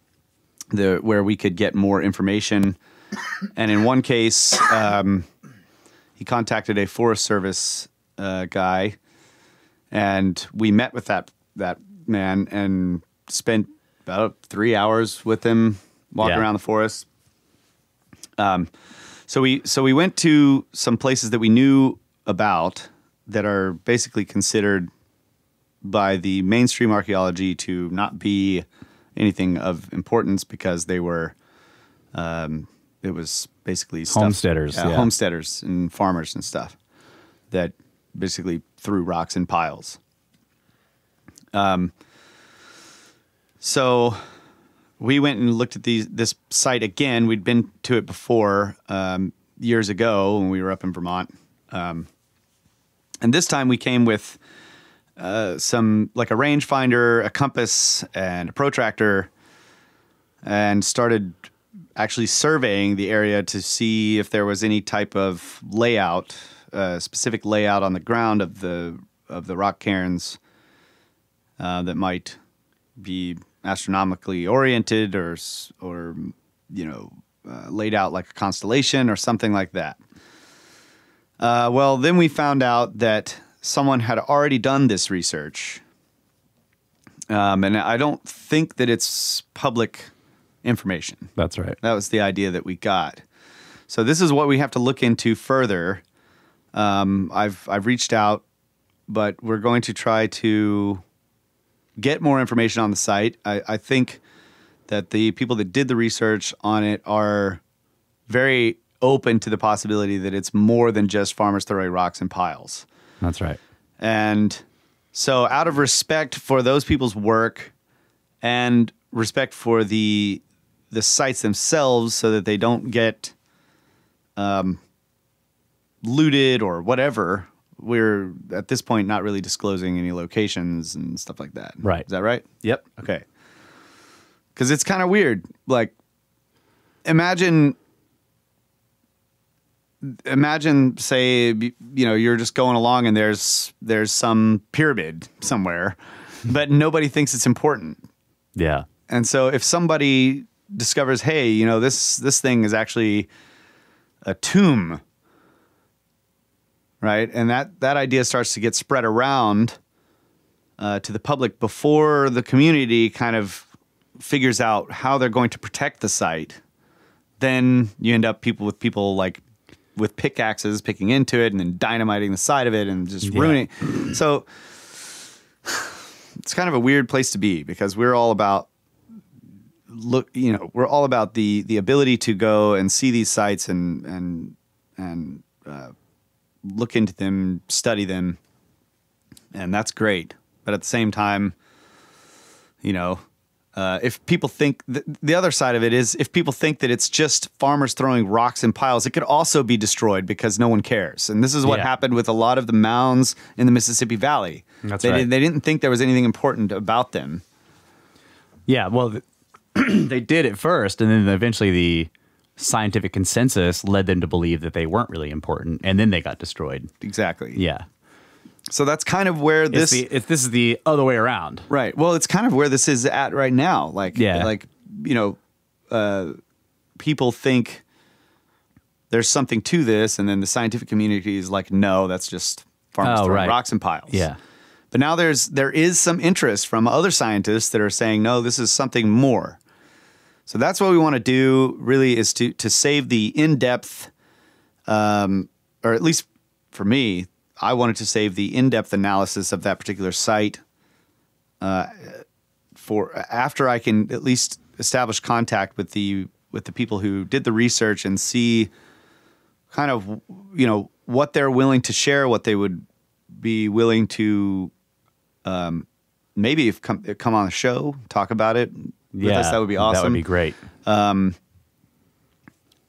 the where we could get more information. And in one case, um, he contacted a Forest Service uh, guy, and we met with that that man and spent about three hours with him walking Yeah. around the forest. Um, so we so we went to some places that we knew about that are basically considered by the mainstream archaeology to not be anything of importance because they were um, it was basically stuff- Homesteaders, yeah. homesteaders and farmers and stuff that basically threw rocks in piles. Um, so we went and looked at these this site again. We'd been to it before um, years ago when we were up in Vermont, um, and this time we came with uh, some like a rangefinder, a compass, and a protractor, and started actually surveying the area to see if there was any type of layout, uh, specific layout on the ground of the of the rock cairns uh, that might be astronomically oriented or or you know uh, laid out like a constellation or something like that. Uh, well, then we found out that someone had already done this research, um, and I don't think that it's public information. That's right. That was the idea that we got. So this is what we have to look into further. Um, I've I've reached out, but we're going to try to get more information on the site. I, I think that the people that did the research on it are very open to the possibility that it's more than just farmers throwing rocks in piles. That's right. And so, out of respect for those people's work and respect for the the sites themselves, so that they don't get um, looted or whatever, we're at this point not really disclosing any locations and stuff like that. Right. Is that right? Yep. Okay. Because it's kind of weird. Like, imagine, imagine, say, you know, you're just going along and there's there's some pyramid somewhere, but nobody thinks it's important. Yeah. And so, if somebody discovers, hey, you know, this this thing is actually a tomb, right? And that that idea starts to get spread around uh, to the public before the community kind of figures out how they're going to protect the site. Then you end up people with people like with pickaxes picking into it and then dynamiting the side of it and just Yeah. ruining. So it's kind of a weird place to be because we're all about look you know we're all about the the ability to go and see these sites and and and uh, look into them study them and that's great but at the same time you know uh, if people think th- the other side of it is if people think that it's just farmers throwing rocks in piles it could also be destroyed because no one cares and this is what Yeah. happened with a lot of the mounds in the mississippi valley That's they, right. didn't- they didn't think there was anything important about them Yeah. Well, they did at first, and then eventually the scientific consensus led them to believe that they weren't really important, and then they got destroyed. exactly Yeah. so that's kind of where It's this the, it's, this is the other way around. Right. Well, it's kind of where this is at right now. Like, Yeah. like you know, uh, people think there's something to this, and then the scientific community is like, no, that's just farmers Oh, throwing right. rocks and piles. Yeah. But now there's there is some interest from other scientists that are saying, no, this is something more. So that's what we want to do. Really, is to to save the in depth, um, or at least for me, I wanted to save the in depth analysis of that particular site for after I can at least establish contact with the with the people who did the research and see kind of you know what they're willing to share, what they would be willing to um, maybe if come come on the show, talk about it yeah. us. That would be awesome. That would be great.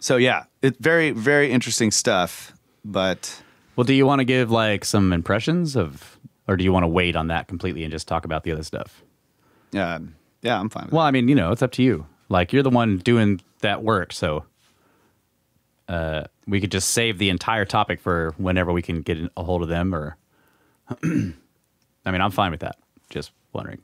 So yeah, it's very very interesting stuff. But Well, do you want to give like some impressions of, or do you want to wait on that completely and just talk about the other stuff? uh, yeah, I'm fine. With Well, I mean, you know, it's up to you. Like you're the one doing that work, so uh, we could just save the entire topic for whenever we can get a hold of them. Or, I mean, I'm fine with that. Just wondering.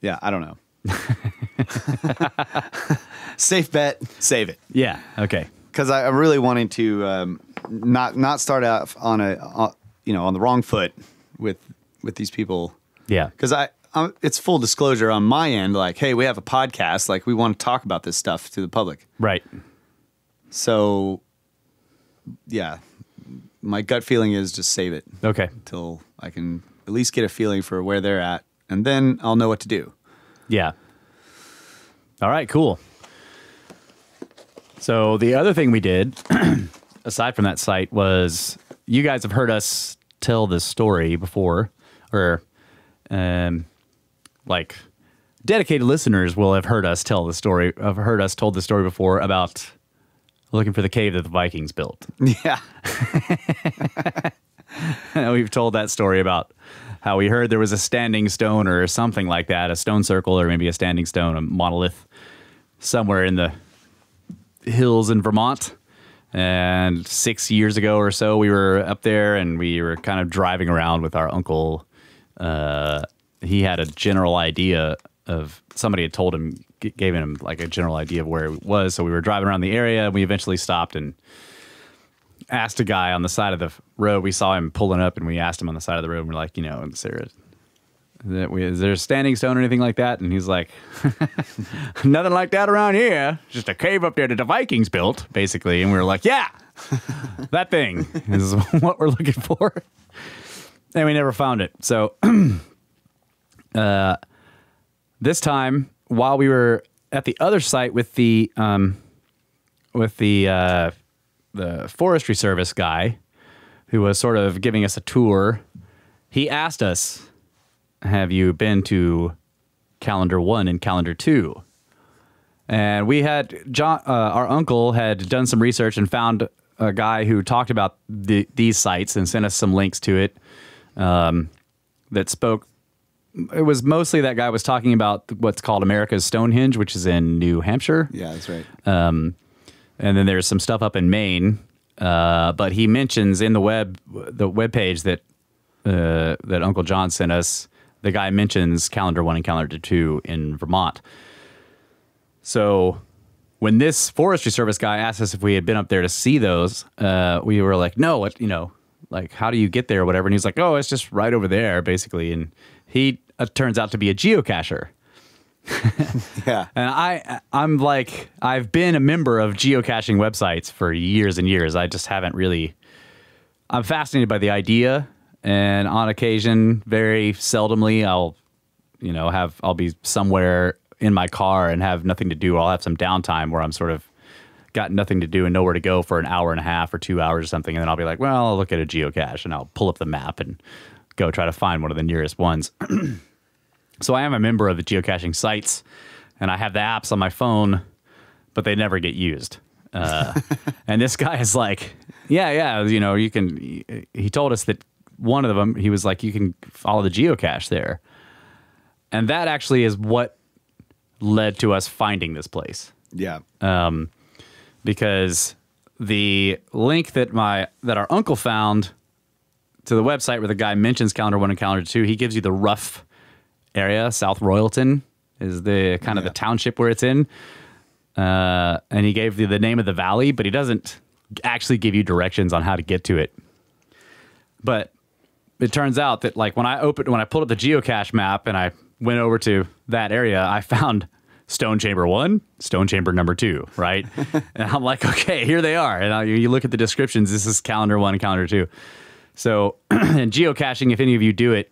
yeah, I don't know. Safe bet, save it. Yeah. Okay. because I'm really wanting to um, not not start out on a uh, you know on the wrong foot with with these people Yeah. because I i it's full disclosure on my end like hey we have a podcast like we want to talk about this stuff to the public Right. so yeah my gut feeling is just save it Okay. until I can at least get a feeling for where they're at and then I'll know what to do Yeah. All right, cool. So the other thing we did, aside from that site, was you guys have heard us tell this story before, or um, like dedicated listeners will have heard us tell the story. Have heard us told the story before about looking for the cave that the Vikings built. yeah We've told that story about how we heard there was a standing stone or something like that, a stone circle or maybe a standing stone, a monolith somewhere in the hills in Vermont. And six years ago or so, we were up there and we were kind of driving around with our uncle. Uh, he had a general idea of somebody had told him, gave him like a general idea of where it was. So we were driving around the area and we eventually stopped and asked a guy on the side of the road. We saw him pulling up and we asked him on the side of the road. And we're like, you know, is there, there a standing stone or anything like that? And he's like, nothing like that around here. Just a cave up there that the Vikings built, basically. And we were like, yeah, that thing is what we're looking for. And we never found it. So uh, this time, while we were at the other site with the um, with the uh, the forestry service guy, who was sort of giving us a tour, he asked us, "Have you been to calendar one and calendar two? And we had John, uh, our uncle, had done some research and found a guy who talked about the, these sites and sent us some links to it um, that spoke. It was mostly that guy was talking about what's called America's Stonehenge, which is in New Hampshire Yeah, that's right. And then there's some stuff up in Maine. Uh, but he mentions in the web the web page that uh, that Uncle John sent us. The guy mentions calendar one and calendar two in Vermont. So when this Forestry Service guy asked us if we had been up there to see those, uh, we were like, no, what you know, like how do you get there or whatever? And he's like, oh, it's just right over there, basically. And he uh, turns out to be a geocacher. Yeah. And I, I'm like, I've been a member of geocaching websites for years and years. I just haven't really. I'm fascinated by the idea, and on occasion, very seldomly, I'll, you know, have I'll be somewhere in my car and have nothing to do. I'll have some downtime where I'm sort of got nothing to do and nowhere to go for an hour and a half or two hours or something, and then I'll be like, well, I'll look at a geocache and I'll pull up the map and go try to find one of the nearest ones. So I am a member of the geocaching sites, and I have the apps on my phone, but they never get used. Uh, and this guy is like, yeah, yeah, you know, you can. He told us that one of them, he was like, you can follow the geocache there, and that actually is what led to us finding this place Yeah. because the link that my that our uncle found to the website where the guy mentions calendar one and calendar two, he gives you the rough area. South Royalton is the kind of the township where it's in, uh, and he gave you the name of the valley, but he doesn't actually give you directions on how to get to it. But it turns out that like when I opened when I pulled up the geocache map and I went over to that area, I found Stone Chamber one, Stone Chamber number two, right? and I'm like, okay, here they are. And I, you look at the descriptions. This is calendar one calendar two. So, and geocaching, if any of you do it,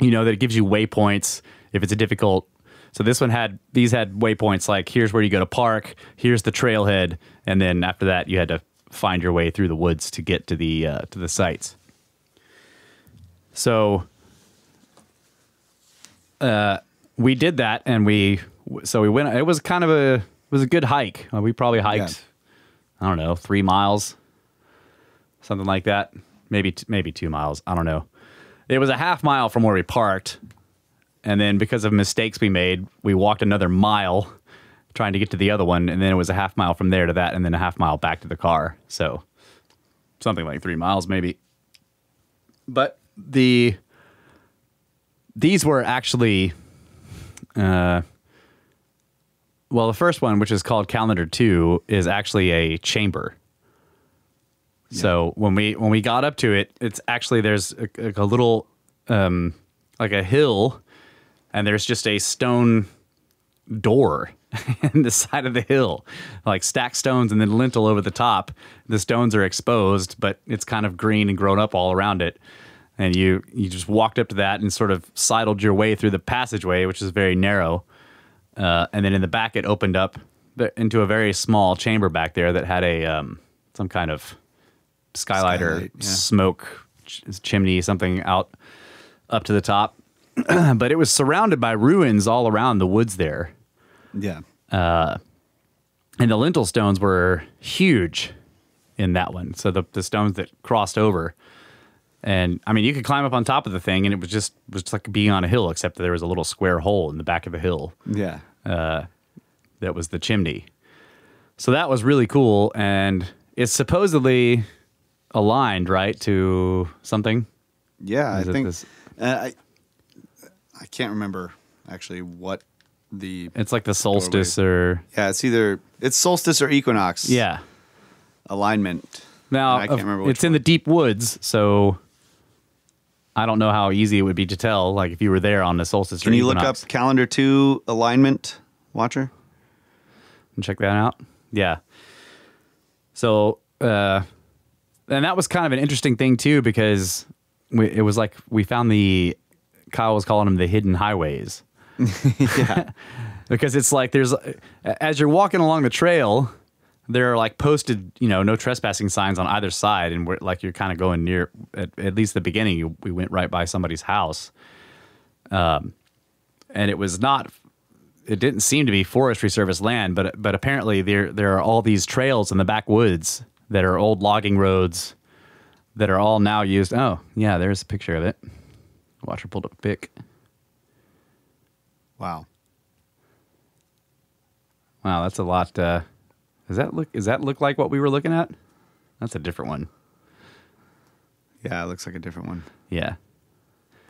you know that it gives you waypoints if it's a difficult. So this one had these had waypoints like here's where you go to park, here's the trailhead, and then after that you had to find your way through the woods to get to the uh, to the sites. So uh, we did that, and we so we went. It was kind of a it was a good hike. Uh, we probably hiked, I don't know, three miles, something like that. Maybe maybe two miles. I don't know. It was a half mile from where we parked, and then because of mistakes we made, we walked another mile trying to get to the other one, and then it was a half mile from there to that, and then a half mile back to the car. So something like three miles, maybe. But the these were actually uh, well the first one which is called calendar 2 is actually a chamber so when we when we got up to it it's actually there's a, a little um like a hill and there's just a stone door in the side of the hill like stacked stones and then lintel over the top. The stones are exposed but it's kind of green and grown up all around it. And you you just walked up to that and sort of sidled your way through the passageway which is very narrow. Uh, and then in the back it opened up into a very small chamber back there that had a um, some kind of skylight, or Skylight, yeah. smoke ch- chimney something out up to the top but it was surrounded by ruins all around the woods there Yeah. Uh, and the lintel stones were huge in that one. So the, the stones that crossed over, And I mean, you could climb up on top of the thing, and it was just was just like being on a hill, except that there was a little square hole in the back of the hill Yeah. Uh, that was the chimney. So that was really cool, and it's supposedly aligned right to something. Yeah, Is I think this- uh, I I can't remember actually what the It's like the solstice, or yeah it's either it's solstice or equinox yeah. alignment. Now I can't remember it's in the deep woods, so I don't know how easy it would be to tell. Like if you were there on the solstice. Can you look up calendar two alignment watcher? and check that out. Yeah. So, uh, and that was kind of an interesting thing too because we, it was like we found the Kyle was calling them the hidden highways. yeah. because it's like there's as you're walking along the trail there are like posted you know no trespassing signs on either side and we're like you're kind of going near at, at least the beginning you, we went right by somebody's house um and it was not it didn't seem to be forestry service land but but apparently there there are all these trails in the backwoods that are old logging roads that are all now used oh yeah there's a picture of it watcher pulled up a pic Wow. Wow, that's a lot. Uh, does that look? Does that look like what we were looking at? That's a different one. Yeah, it looks like a different one. Yeah,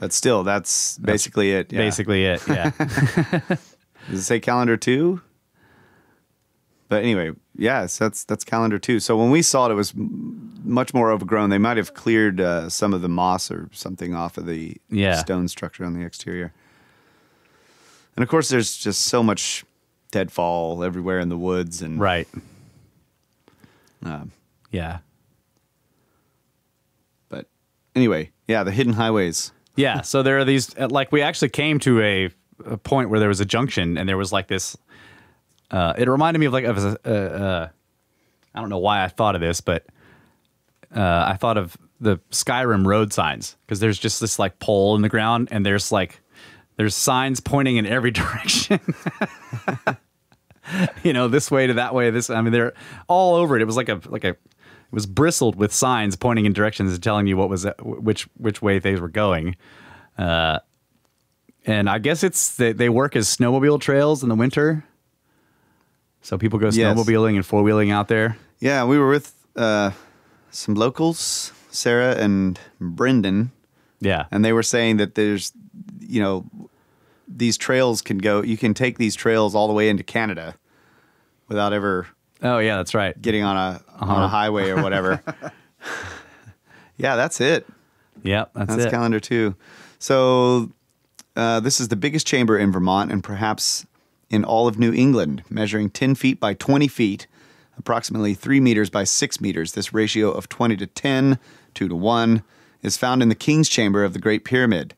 But still, that's basically it. Yeah. basically it. Yeah, Does it say calendar two? But anyway, yes, that's that's calendar two. So when we saw it, it was much more overgrown. They might have cleared uh, some of the moss or something off of the Yeah. stone structure on the exterior. And of course, there's just so much deadfall everywhere in the woods, and right. um, Yeah, but anyway, yeah, the hidden highways. yeah. So there are these. uh, Like we actually came to a, a point where there was a junction, and there was like this. Uh, it reminded me of like of a, uh, uh, I don't know why I thought of this, but uh, I thought of the Skyrim road signs because there's just this like pole in the ground, and there's like there's signs pointing in every direction. you know, this way to that way. This, I mean, they're all over it. It was like a like a, it was bristled with signs pointing in directions and telling you what was which which way things were going. Uh, and I guess it's they, they work as snowmobile trails in the winter. So people go Yes. snowmobiling and four wheeling out there. Yeah, we were with uh, some locals, Sarah and Brendan, Yeah, and they were saying that there's, you know, these trails can go. You can take these trails all the way into Canada without ever oh yeah, that's right. getting on a on a highway or whatever. yeah, that's it. Yeah, that's, That's it. calendar two. So uh, this is the biggest chamber in Vermont and perhaps in all of New England, measuring 10 feet by 20 feet, approximately 3 meters by 6 meters. This ratio of 20 to 10, 2 to 1, is found in the King's Chamber of the Great Pyramid.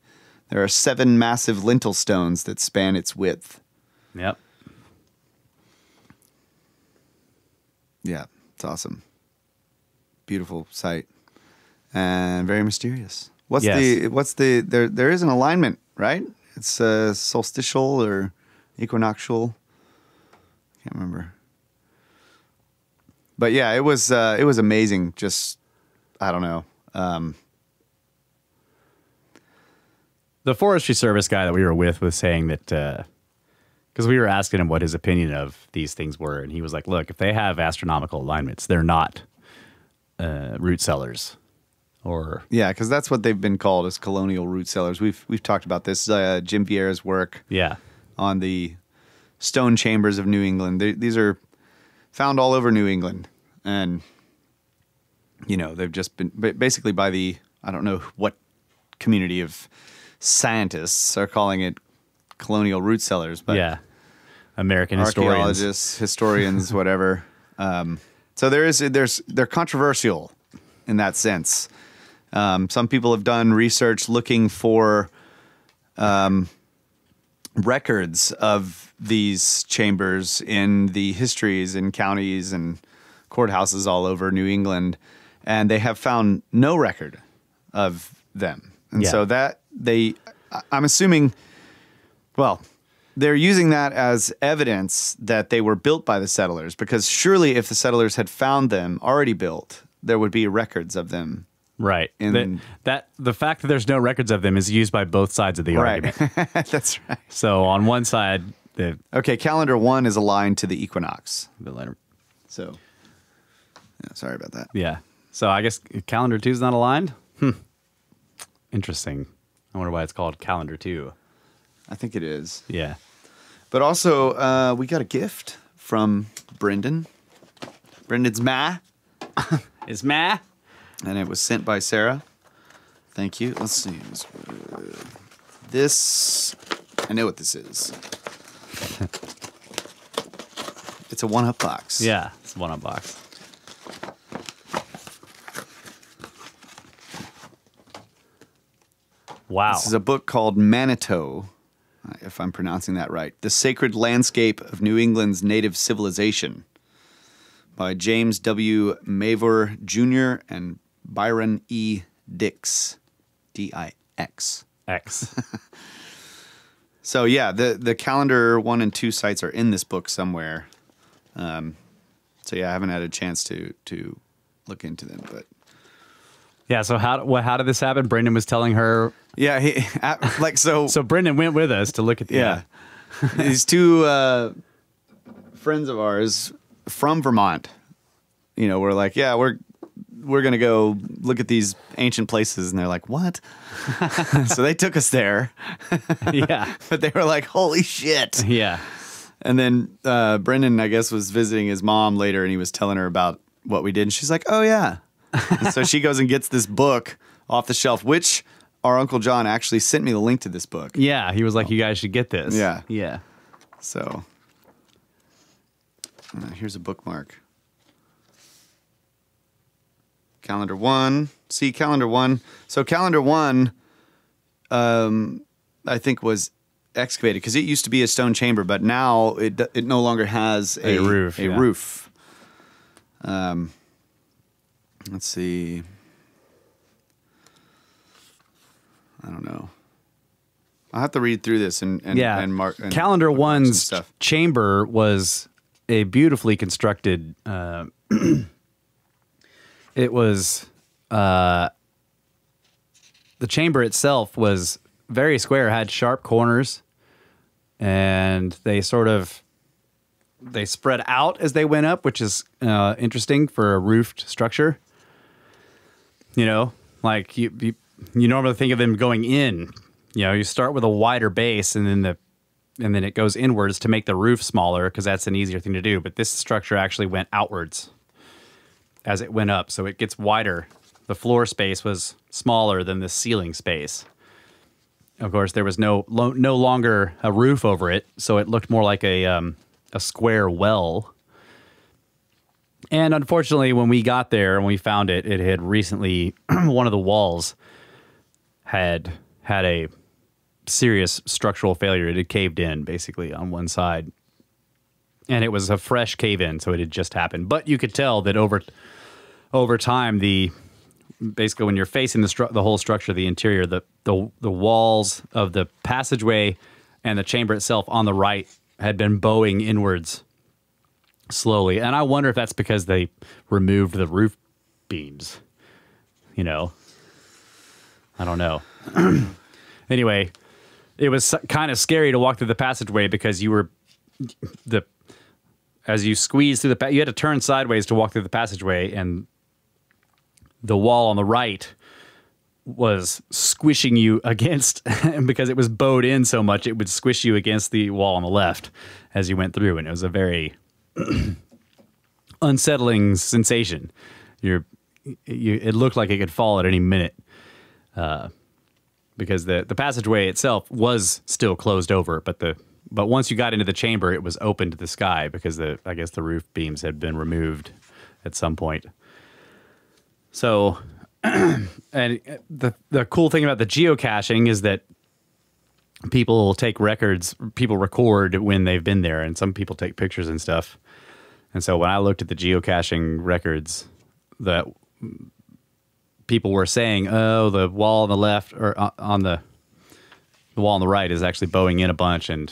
There are seven massive lintel stones that span its width. Yep. Yeah, it's awesome. Beautiful sight. And very mysterious. What's Yes. the what's the there there is an alignment, right? It's uh solstitial or equinoctial. I Can't remember. But yeah, it was uh it was amazing just I don't know. Um the forestry service guy that we were with was saying that because we were asking him what his opinion of these things were, and he was like, "Look, if they have astronomical alignments, they're not uh, root cellars." Or yeah, because that's what they've been called as colonial root cellars. We've we've talked about this. Uh, Jim Vieira's work yeah, on the stone chambers of New England. They, these are found all over New England, and you know they've just been basically by the I don't know what community of scientists are calling it colonial root cellars, but yeah, American historians. archaeologists, historians, whatever. Um, so there is there's they're controversial in that sense. Um, some people have done research looking for um, records of these chambers in the histories in counties and courthouses all over New England, and they have found no record of them. And Yeah. so that they, I'm assuming, well, they're using that as evidence that they were built by the settlers because surely if the settlers had found them already built, there would be records of them Right. In- that, that the fact that there's no records of them is used by both sides of the argument. That's right. So on one side, the, Okay, calendar one is aligned to the equinox. So, yeah, sorry about that. yeah. So I guess calendar two is not aligned. Hmm. Interesting. I wonder why it's called calendar two. I think it is. Yeah. But also, uh, we got a gift from Brendan. Brendan's ma, Is ma? And it was sent by Sarah. Thank you. Let's see. This, I know what this is. it's a one up box. Yeah. It's a one up box. Wow. This is a book called Manitou, if I'm pronouncing that right. The Sacred Landscape of New England's Native Civilization by James W. Mavor Jr. and Byron E. Dix. D I X. X. So, yeah, the, the calendar one and two sites are in this book somewhere. Um, so, yeah, I haven't had a chance to, to look into them, but. yeah. So how what how did this happen? Brendan was telling her. Yeah, he, like so. So Brendan went with us to look at the. Yeah. These two uh, friends of ours from Vermont, you know, we're like, yeah, we're we're gonna go look at these ancient places, and they're like, what? so they took us there, yeah. but they were like, holy shit! Yeah. And then uh, Brendan, I guess, was visiting his mom later, and he was telling her about what we did, and she's like, oh yeah. So she goes and gets this book off the shelf, which our uncle John actually sent me the link to this book. Yeah. He was like, you guys should get this. Yeah. Yeah. So uh, here's a bookmark. Calendar one. See, calendar one. So calendar one, um, I think was excavated because it used to be a stone chamber, but now it it no longer has a, A roof, A yeah. roof. Um, let's see. I don't know. I'll have to read through this and and, yeah. and mark and Calendar One's stuff. chamber was a beautifully constructed. Uh, it was uh, the chamber itself was very square, had sharp corners, and they sort of they spread out as they went up, which is uh, interesting for a roofed structure. You know, like you, you you normally think of them going in. You know, you start with a wider base, and then the and then it goes inwards to make the roof smaller because that's an easier thing to do. But this structure actually went outwards as it went up, so it gets wider. The floor space was smaller than the ceiling space. Of course, there was no lo- no longer a roof over it, so it looked more like a um, a square well. And unfortunately, when we got there and we found it, it had recently one of the walls had had a serious structural failure. It had caved in basically on one side, and it was a fresh cave in, so it had just happened. But you could tell that over over time, the basically when you're facing the stru- the whole structure, the interior, the the the walls of the passageway and the chamber itself on the right had been bowing inwards slowly, and I wonder if that's because they removed the roof beams. You know, I don't know. anyway, it was kind of scary to walk through the passageway because you were the as you squeezed through the pa- you had to turn sideways to walk through the passageway and the wall on the right was squishing you against because it was bowed in so much it would squish you against the wall on the left as you went through and it was a very unsettling sensation. You're you, it looked like it could fall at any minute uh, because the the passageway itself was still closed over but the but once you got into the chamber it was open to the sky because the I guess the roof beams had been removed at some point so and the the cool thing about the geocaching is that people take records, people record when they've been there, and some people take pictures and stuff. And so when I looked at the geocaching records, that people were saying, "Oh, the wall on the left or uh, on the the wall on the right is actually bowing in a bunch, and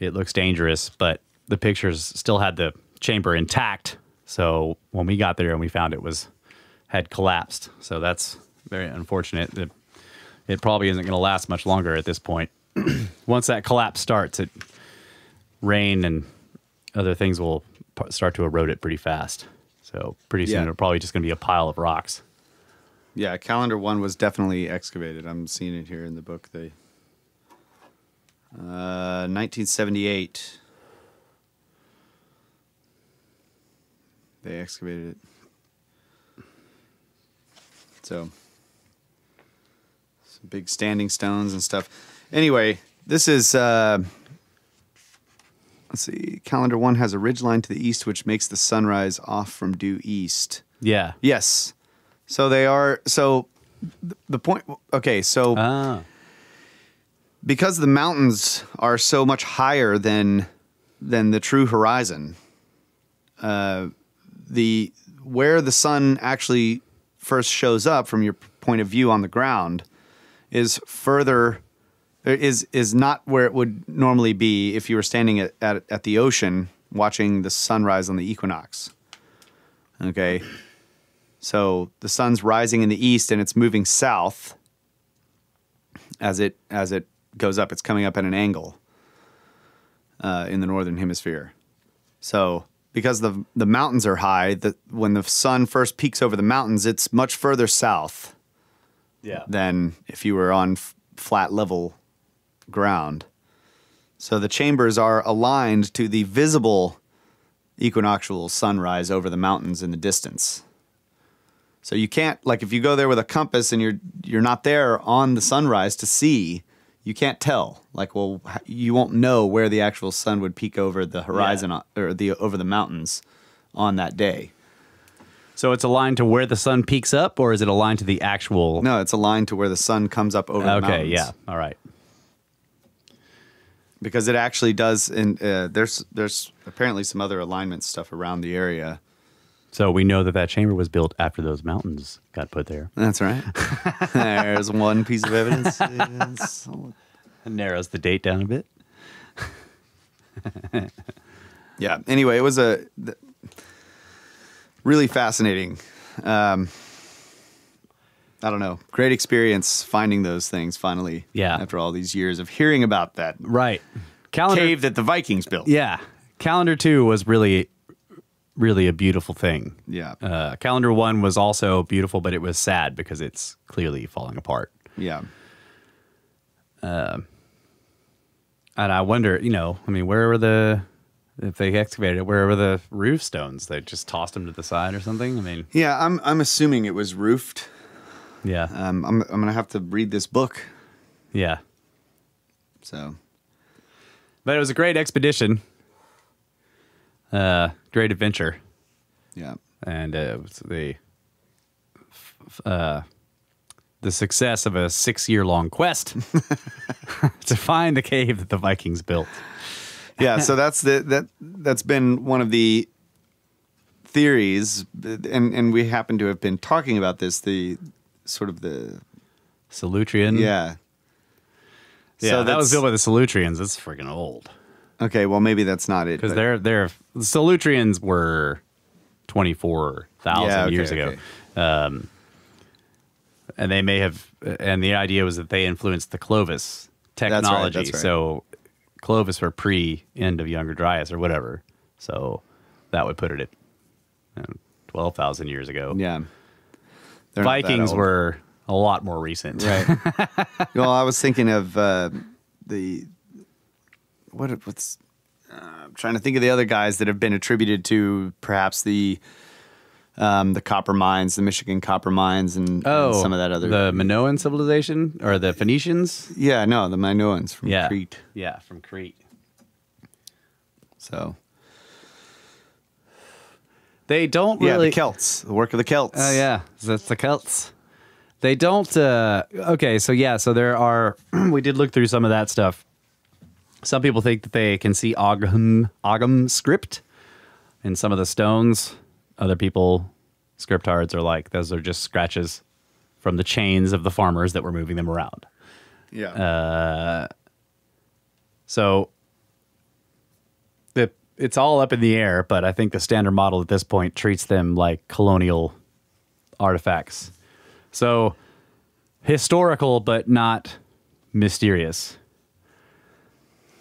it looks dangerous." But the pictures still had the chamber intact. So when we got there and we found it was had collapsed. So that's very unfortunate. It, it probably isn't going to last much longer at this point. Once that collapse starts, it rain and other things will start to erode it pretty fast. So pretty soon Yeah. it'll probably just going to be a pile of rocks. Yeah, calendar one was definitely excavated. I'm seeing it here in the book. They uh, 1978. They excavated it. So some big standing stones and stuff. Anyway, this is uh, let's see. Calendar one has a ridge line to the east, which makes the sunrise off from due east. Yeah. Yes. So they are. So th- the point. Okay. So Ah. Because the mountains are so much higher than than the true horizon, uh, the where the sun actually first shows up from your point of view on the ground is further is is not where it would normally be if you were standing at, at, at the ocean watching the sunrise on the equinox. Okay. So the sun's rising in the east and it's moving south as it as it goes up. It's coming up at an angle uh, in the northern hemisphere. So because the the mountains are high, that when the sun first peaks over the mountains, it's much further south Yeah. than if you were on f- flat level ground. So the chambers are aligned to the visible equinoctial sunrise over the mountains in the distance. So you can't like if you go there with a compass and you're you're not there on the sunrise to see, you can't tell. Like well you won't know where the actual sun would peak over the horizon on- or the over the mountains on that day. So it's aligned to where the sun peaks up, or is it aligned to the actual? No, it's aligned to where the sun comes up over the Okay. mountains. Yeah. All right. because it actually does and uh, there's there's apparently some other alignment stuff around the area So we know that that chamber was built after those mountains got put there. that's right there's one piece of evidence It narrows the date down a bit. yeah anyway it was a really fascinating um i don't know great experience finding those things finally Yeah. after all these years of hearing about that Right. Calendar. cave that the vikings built Yeah. Calendar two was really, really a beautiful thing. yeah Uh, calendar one was also beautiful, but it was sad because it's clearly falling apart. yeah And I wonder, you know, I mean, where were the, if they excavated it, where were the roof stones? They just tossed them to the side or something? I mean, yeah i'm i'm assuming it was roofed yeah. um i'm, I'm gonna have to read this book yeah. so But it was a great expedition, uh, great adventure. yeah and uh, it was the uh, the success of a six year long quest to find the cave that the Vikings built. yeah so that's the that that's been one of the theories and and we happen to have been talking about this the sort of the Solutrean. yeah yeah, So that was built by the Solutreans. That's freaking old okay well maybe that's not it because they're they're the Solutreans were twenty four thousand Yeah, okay, years ago. okay. Um, and they may have, and the idea was that they influenced the Clovis technology. that's right. So Clovis were pre end of Younger Dryas or whatever. So that would put it at you know, twelve thousand years ago. yeah They're Vikings were a lot more recent. right well i was thinking of uh the what what's uh, i'm trying to think of the other guys that have been attributed to perhaps the um, the copper mines, the Michigan copper mines, and, and Oh, some of that other. the Minoan civilization or the Phoenicians. yeah, no, the Minoans from Yeah, Crete. Yeah, from Crete. So They don't yeah, really. the Celts, the work of the Celts. Oh yeah, that's the Celts. They don't. Uh, okay, so yeah, so there are. we did look through some of that stuff. Some people think that they can see Ogham Ogham script in some of the stones. Other people, scriptards, are like those are just scratches from the chains of the farmers that were moving them around. yeah, Uh, So the it's all up in the air, but I think the standard model at this point treats them like colonial artifacts. So historical, but not mysterious.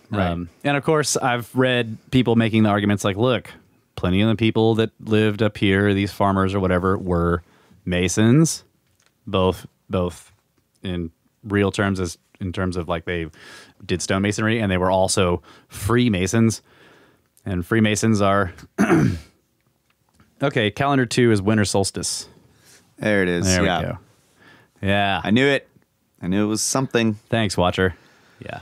Right. Um, and of course, I've read people making the arguments like, look, plenty of the people that lived up here, these farmers or whatever, were masons, both both in real terms as in terms of like they did stonemasonry, and they were also freemasons. And freemasons are okay. Calendar two is winter solstice. There it is. There yeah. we go. Yeah. I knew it. I knew it was something. Thanks, Watcher. Yeah.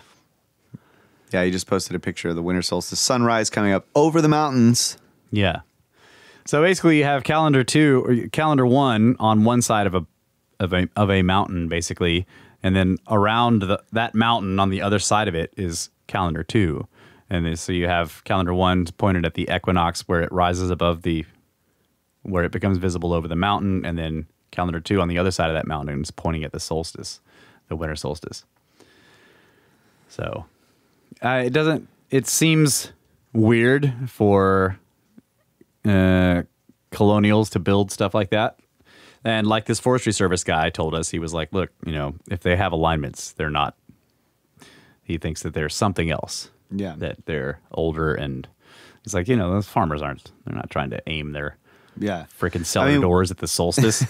Yeah, you just posted a picture of the winter solstice sunrise coming up over the mountains. Yeah. So basically, you have calendar two or calendar one on one side of a of a of a mountain, basically, and then around the, that mountain on the other side of it is calendar two, and then, so you have calendar one pointed at the equinox where it rises above the where it becomes visible over the mountain, and then calendar two on the other side of that mountain is pointing at the solstice, the winter solstice. So uh, it doesn't. It seems weird for uh, colonials to build stuff like that. And like this Forestry Service guy told us, he was like, "Look, you know, if they have alignments, they're not." He thinks that there's something else. Yeah. That they're older and he's like, you know, those farmers aren't. They're not trying to aim their Yeah. freaking cellar mean- doors at the solstice.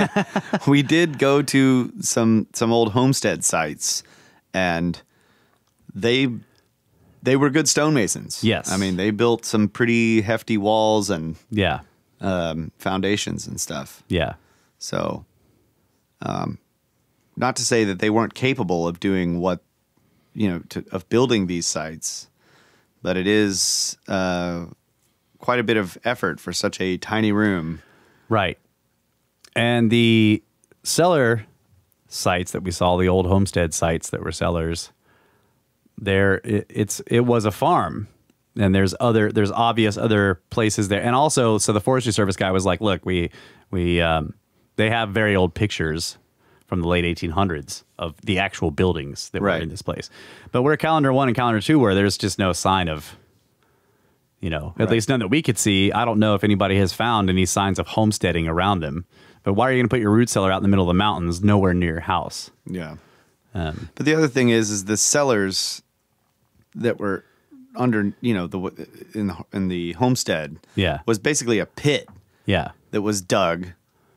we did go to some some old homestead sites and they they were good stonemasons. Yes. I mean, they built some pretty hefty walls and yeah, um, foundations and stuff. yeah, So, um, not to say that they weren't capable of doing what, you know, to, of building these sites, but it is uh, quite a bit of effort for such a tiny room. right. And the cellar sites that we saw, the old homestead sites that were cellars, there it, it's it was a farm, and there's other there's obvious other places there, and also so the Forestry Service guy was like, look, we we um, they have very old pictures from the late 1800s of the actual buildings that were in this place, but where calendar one and calendar two were, there's just no sign of. You know, at Right. least none that we could see. I don't know if anybody has found any signs of homesteading around them. But why are you going to put your root cellar out in the middle of the mountains, nowhere near your house? Yeah. Um, But the other thing is, is the cellars that were under, you know, the in the in the homestead, Yeah. was basically a pit yeah, that was dug,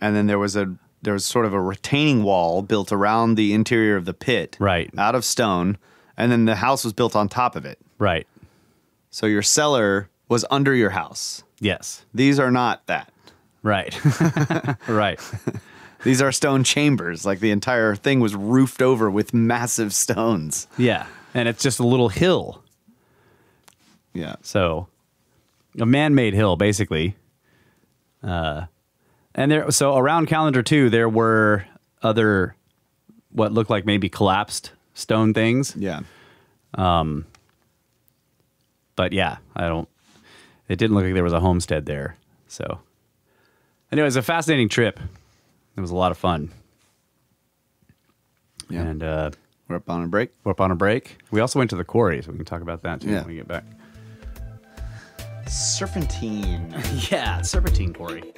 and then there was a there was sort of a retaining wall built around the interior of the pit, Right. out of stone, and then the house was built on top of it. right. So your cellar was under your house. Yes, These are not that. right, right. These are stone chambers. Like the entire thing was roofed over with massive stones. Yeah, and it's just a little hill. Yeah. So, a man-made hill, basically. Uh, and there, so around calendar two, there were other, what looked like maybe collapsed stone things. Yeah. Um, but yeah, I don't. It didn't look like there was a homestead there. So, anyway, it was a fascinating trip. It was a lot of fun. Yeah. And uh, We're up on a break. we're up on a break. We also went to the quarry, so we can talk about that too Yeah. when we get back. Serpentine. Yeah, Serpentine Quarry.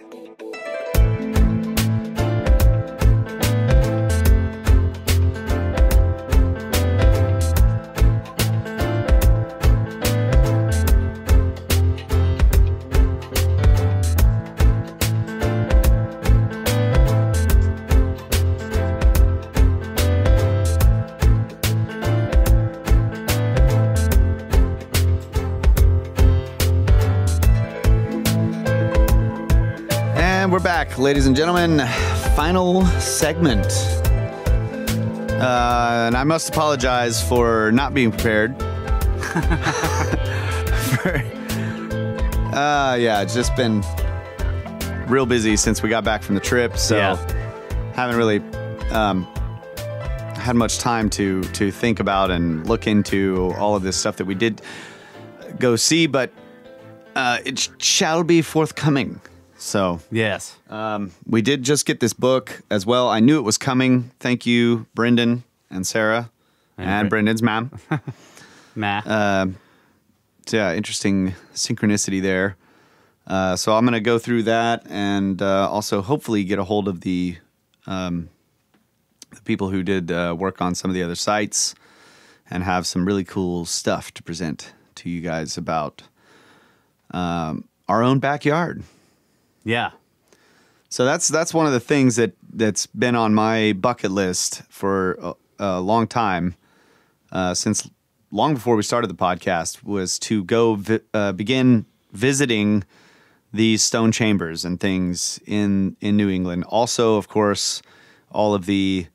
We're back, ladies and gentlemen. Final segment. Uh, and I must apologize for not being prepared. For- uh, yeah, it's just been real busy since we got back from the trip, so Yeah. haven't really um, had much time to to think about and look into all of this stuff that we did go see, but uh, it shall be forthcoming. So Yes. um, we did just get this book as well. I knew it was coming. Thank you, Brendan and Sarah, And and, Bren- Brendan's mom. Nah. Uh, so, yeah, interesting synchronicity there. Uh, so I'm going to go through that and uh, also hopefully get a hold of the, um, the people who did uh, work on some of the other sites and have some really cool stuff to present to you guys about um, our own backyard. Yeah. So that's that's one of the things that that's been on my bucket list for a, a long time, uh, since long before we started the podcast, was to go vi- uh, begin visiting these stone chambers and things in in New England. Also, of course, all of the,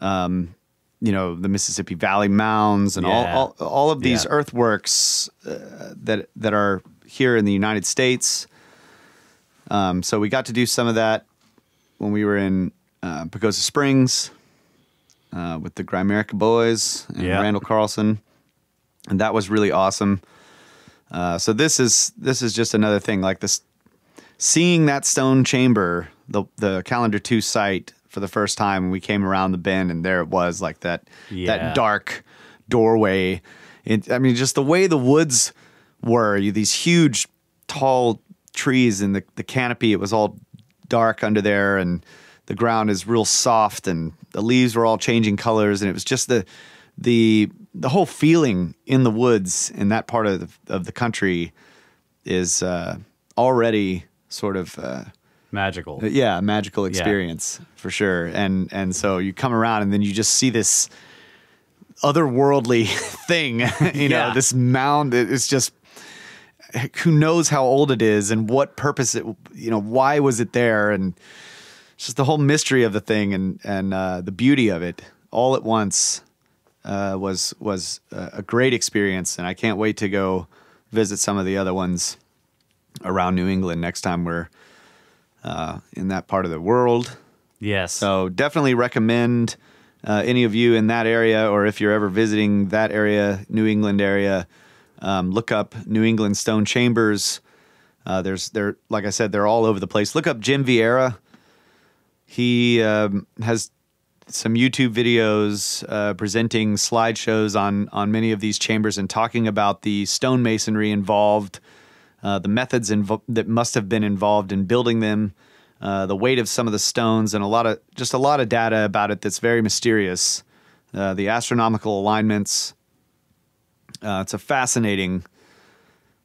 um, you know, the Mississippi Valley mounds and Yeah. all, all all of these Yeah. earthworks uh, that that are here in the United States. Um, so we got to do some of that when we were in uh, Pagosa Springs uh, with the Grimerica boys and Yeah. Randall Carlson, and that was really awesome. Uh, so this is this is just another thing like this, seeing that stone chamber, the the Calendar Two site for the first time. We came around the bend, and there it was, like that Yeah. that dark doorway. It, I mean, just the way the woods were, you, these huge, tall trees and the, the canopy, it was all dark under there and the ground is real soft and the leaves were all changing colors and it was just the the the whole feeling in the woods in that part of the, of the country is uh, already sort of uh, Magical. yeah, magical experience for sure. And and so you come around and then you just see this otherworldly thing, you know, this mound. it- It's just who knows how old it is and what purpose it, you know, why was it there, and it's just the whole mystery of the thing and and uh, the beauty of it all at once uh, was was a a great experience, and I can't wait to go visit some of the other ones around New England next time we're uh, in that part of the world. Yes. So definitely recommend uh, any of you in that area, or if you're ever visiting that area, New England area, um, look up New England Stone Chambers. Uh, there's they're like I said, they're all over the place. Look up Jim Vieira. He um, has some YouTube videos uh, presenting slideshows on on many of these chambers and talking about the stonemasonry involved, uh, the methods that must have been involved in building them, uh, the weight of some of the stones, and a lot of just a lot of data about it that's very mysterious. Uh, the astronomical alignments. Uh, it's a fascinating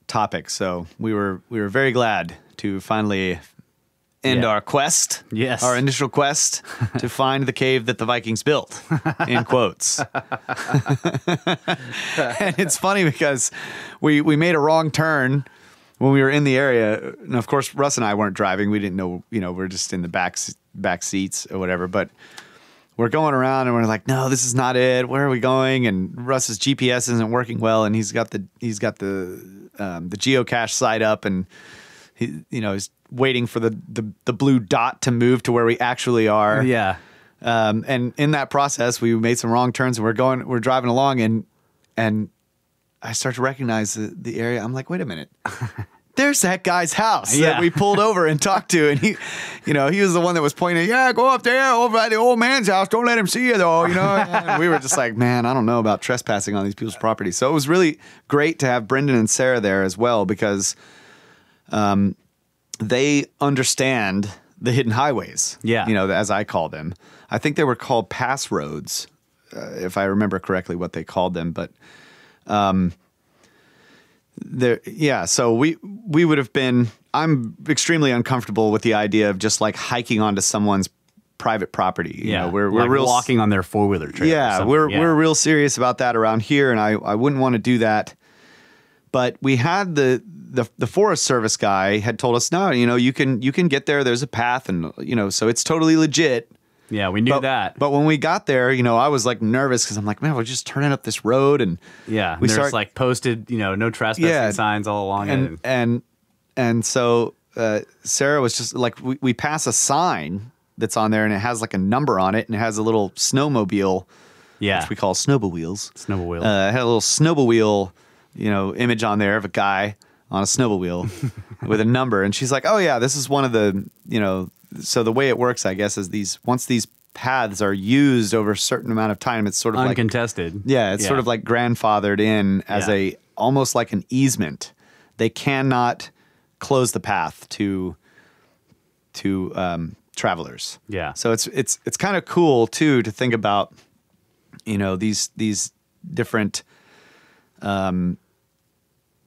topic. So we were we were very glad to finally end Yeah. our quest. Yes. Our initial quest to find the cave that the Vikings built, in quotes. and it's funny because we we made a wrong turn when we were in the area, and of course Russ and I weren't driving. We didn't know, you know, we're just in the back back seats or whatever. But we're going around and we're like, no, this is not it. Where are we going? And Russ's GPS isn't working well, and he's got the he's got the um, the geocache site up, and he you know he's waiting for the, the the blue dot to move to where we actually are. yeah. Um, and in that process, we made some wrong turns, and we're going, we're driving along, and and I start to recognize the, the area. I'm like, wait a minute, there's that guy's house Yeah. that we pulled over and talked to, and he, you know, he was the one that was pointing, yeah, go up there over at the old man's house. Don't let him see you though, you know. And we were just like, man, I don't know about trespassing on these people's property. So it was really great to have Brendan and Sarah there as well because um, they understand the hidden highways. Yeah. You know, as I call them. I think they were called pass roads, uh, if I remember correctly what they called them. But um, there, yeah. So we we would have been. I'm extremely uncomfortable with the idea of just like hiking onto someone's private property. You Yeah. know, we're we're like real walking on their four wheeler trail. yeah, we're Yeah. we're real serious about that around here, and I I wouldn't want to do that. But we had the the the Forest Service guy had told us, no, you know, you can you can get there. There's a path, and you know, so it's totally legit. Yeah, we knew But, that. But when we got there, you know, I was like nervous because I'm like, man, we're just turning up this road, and yeah, we there's start like posted, you know, no trespassing Yeah. signs all along and it. and and so uh, Sarah was just like, we, we pass a sign that's on there, and it has like a number on it, and it has a little snowmobile, Yeah, which we call snowmobile wheels. snowmobile wheel. uh, had a little snowmobile, wheel, you know, image on there of a guy on a snowmobile wheel with a number, and she's like, "Oh yeah, this is one of the, you know." So the way it works, I guess, is these once these paths are used over a certain amount of time, it's sort of like Uncontested. yeah, it's sort of like grandfathered in as Yeah. a almost like an easement. They cannot close the path to to um, travelers. Yeah. So it's it's it's kind of cool too to think about, you know, these these different um,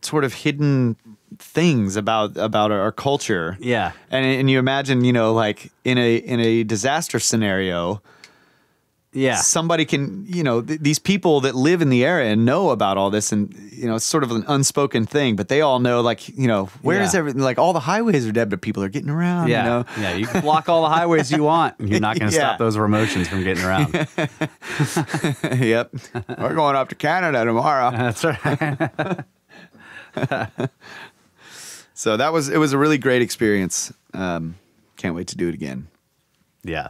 sort of hidden things about about our culture. Yeah. And and you imagine, you know, like in a in a disaster scenario, Yeah. somebody can, you know, th- these people that live in the area and know about all this, and you know, it's sort of an unspoken thing, but they all know, like, you know, where is Yeah. everything? Like, all the highways are dead, but people are getting around. yeah. You know? Yeah. You can block all the highways you want. You're not going to Yeah. stop those emotions from getting around. yep. We're going up to Canada tomorrow. That's right. So that was it. Was a really great experience. Um, can't wait to do it again. Yeah.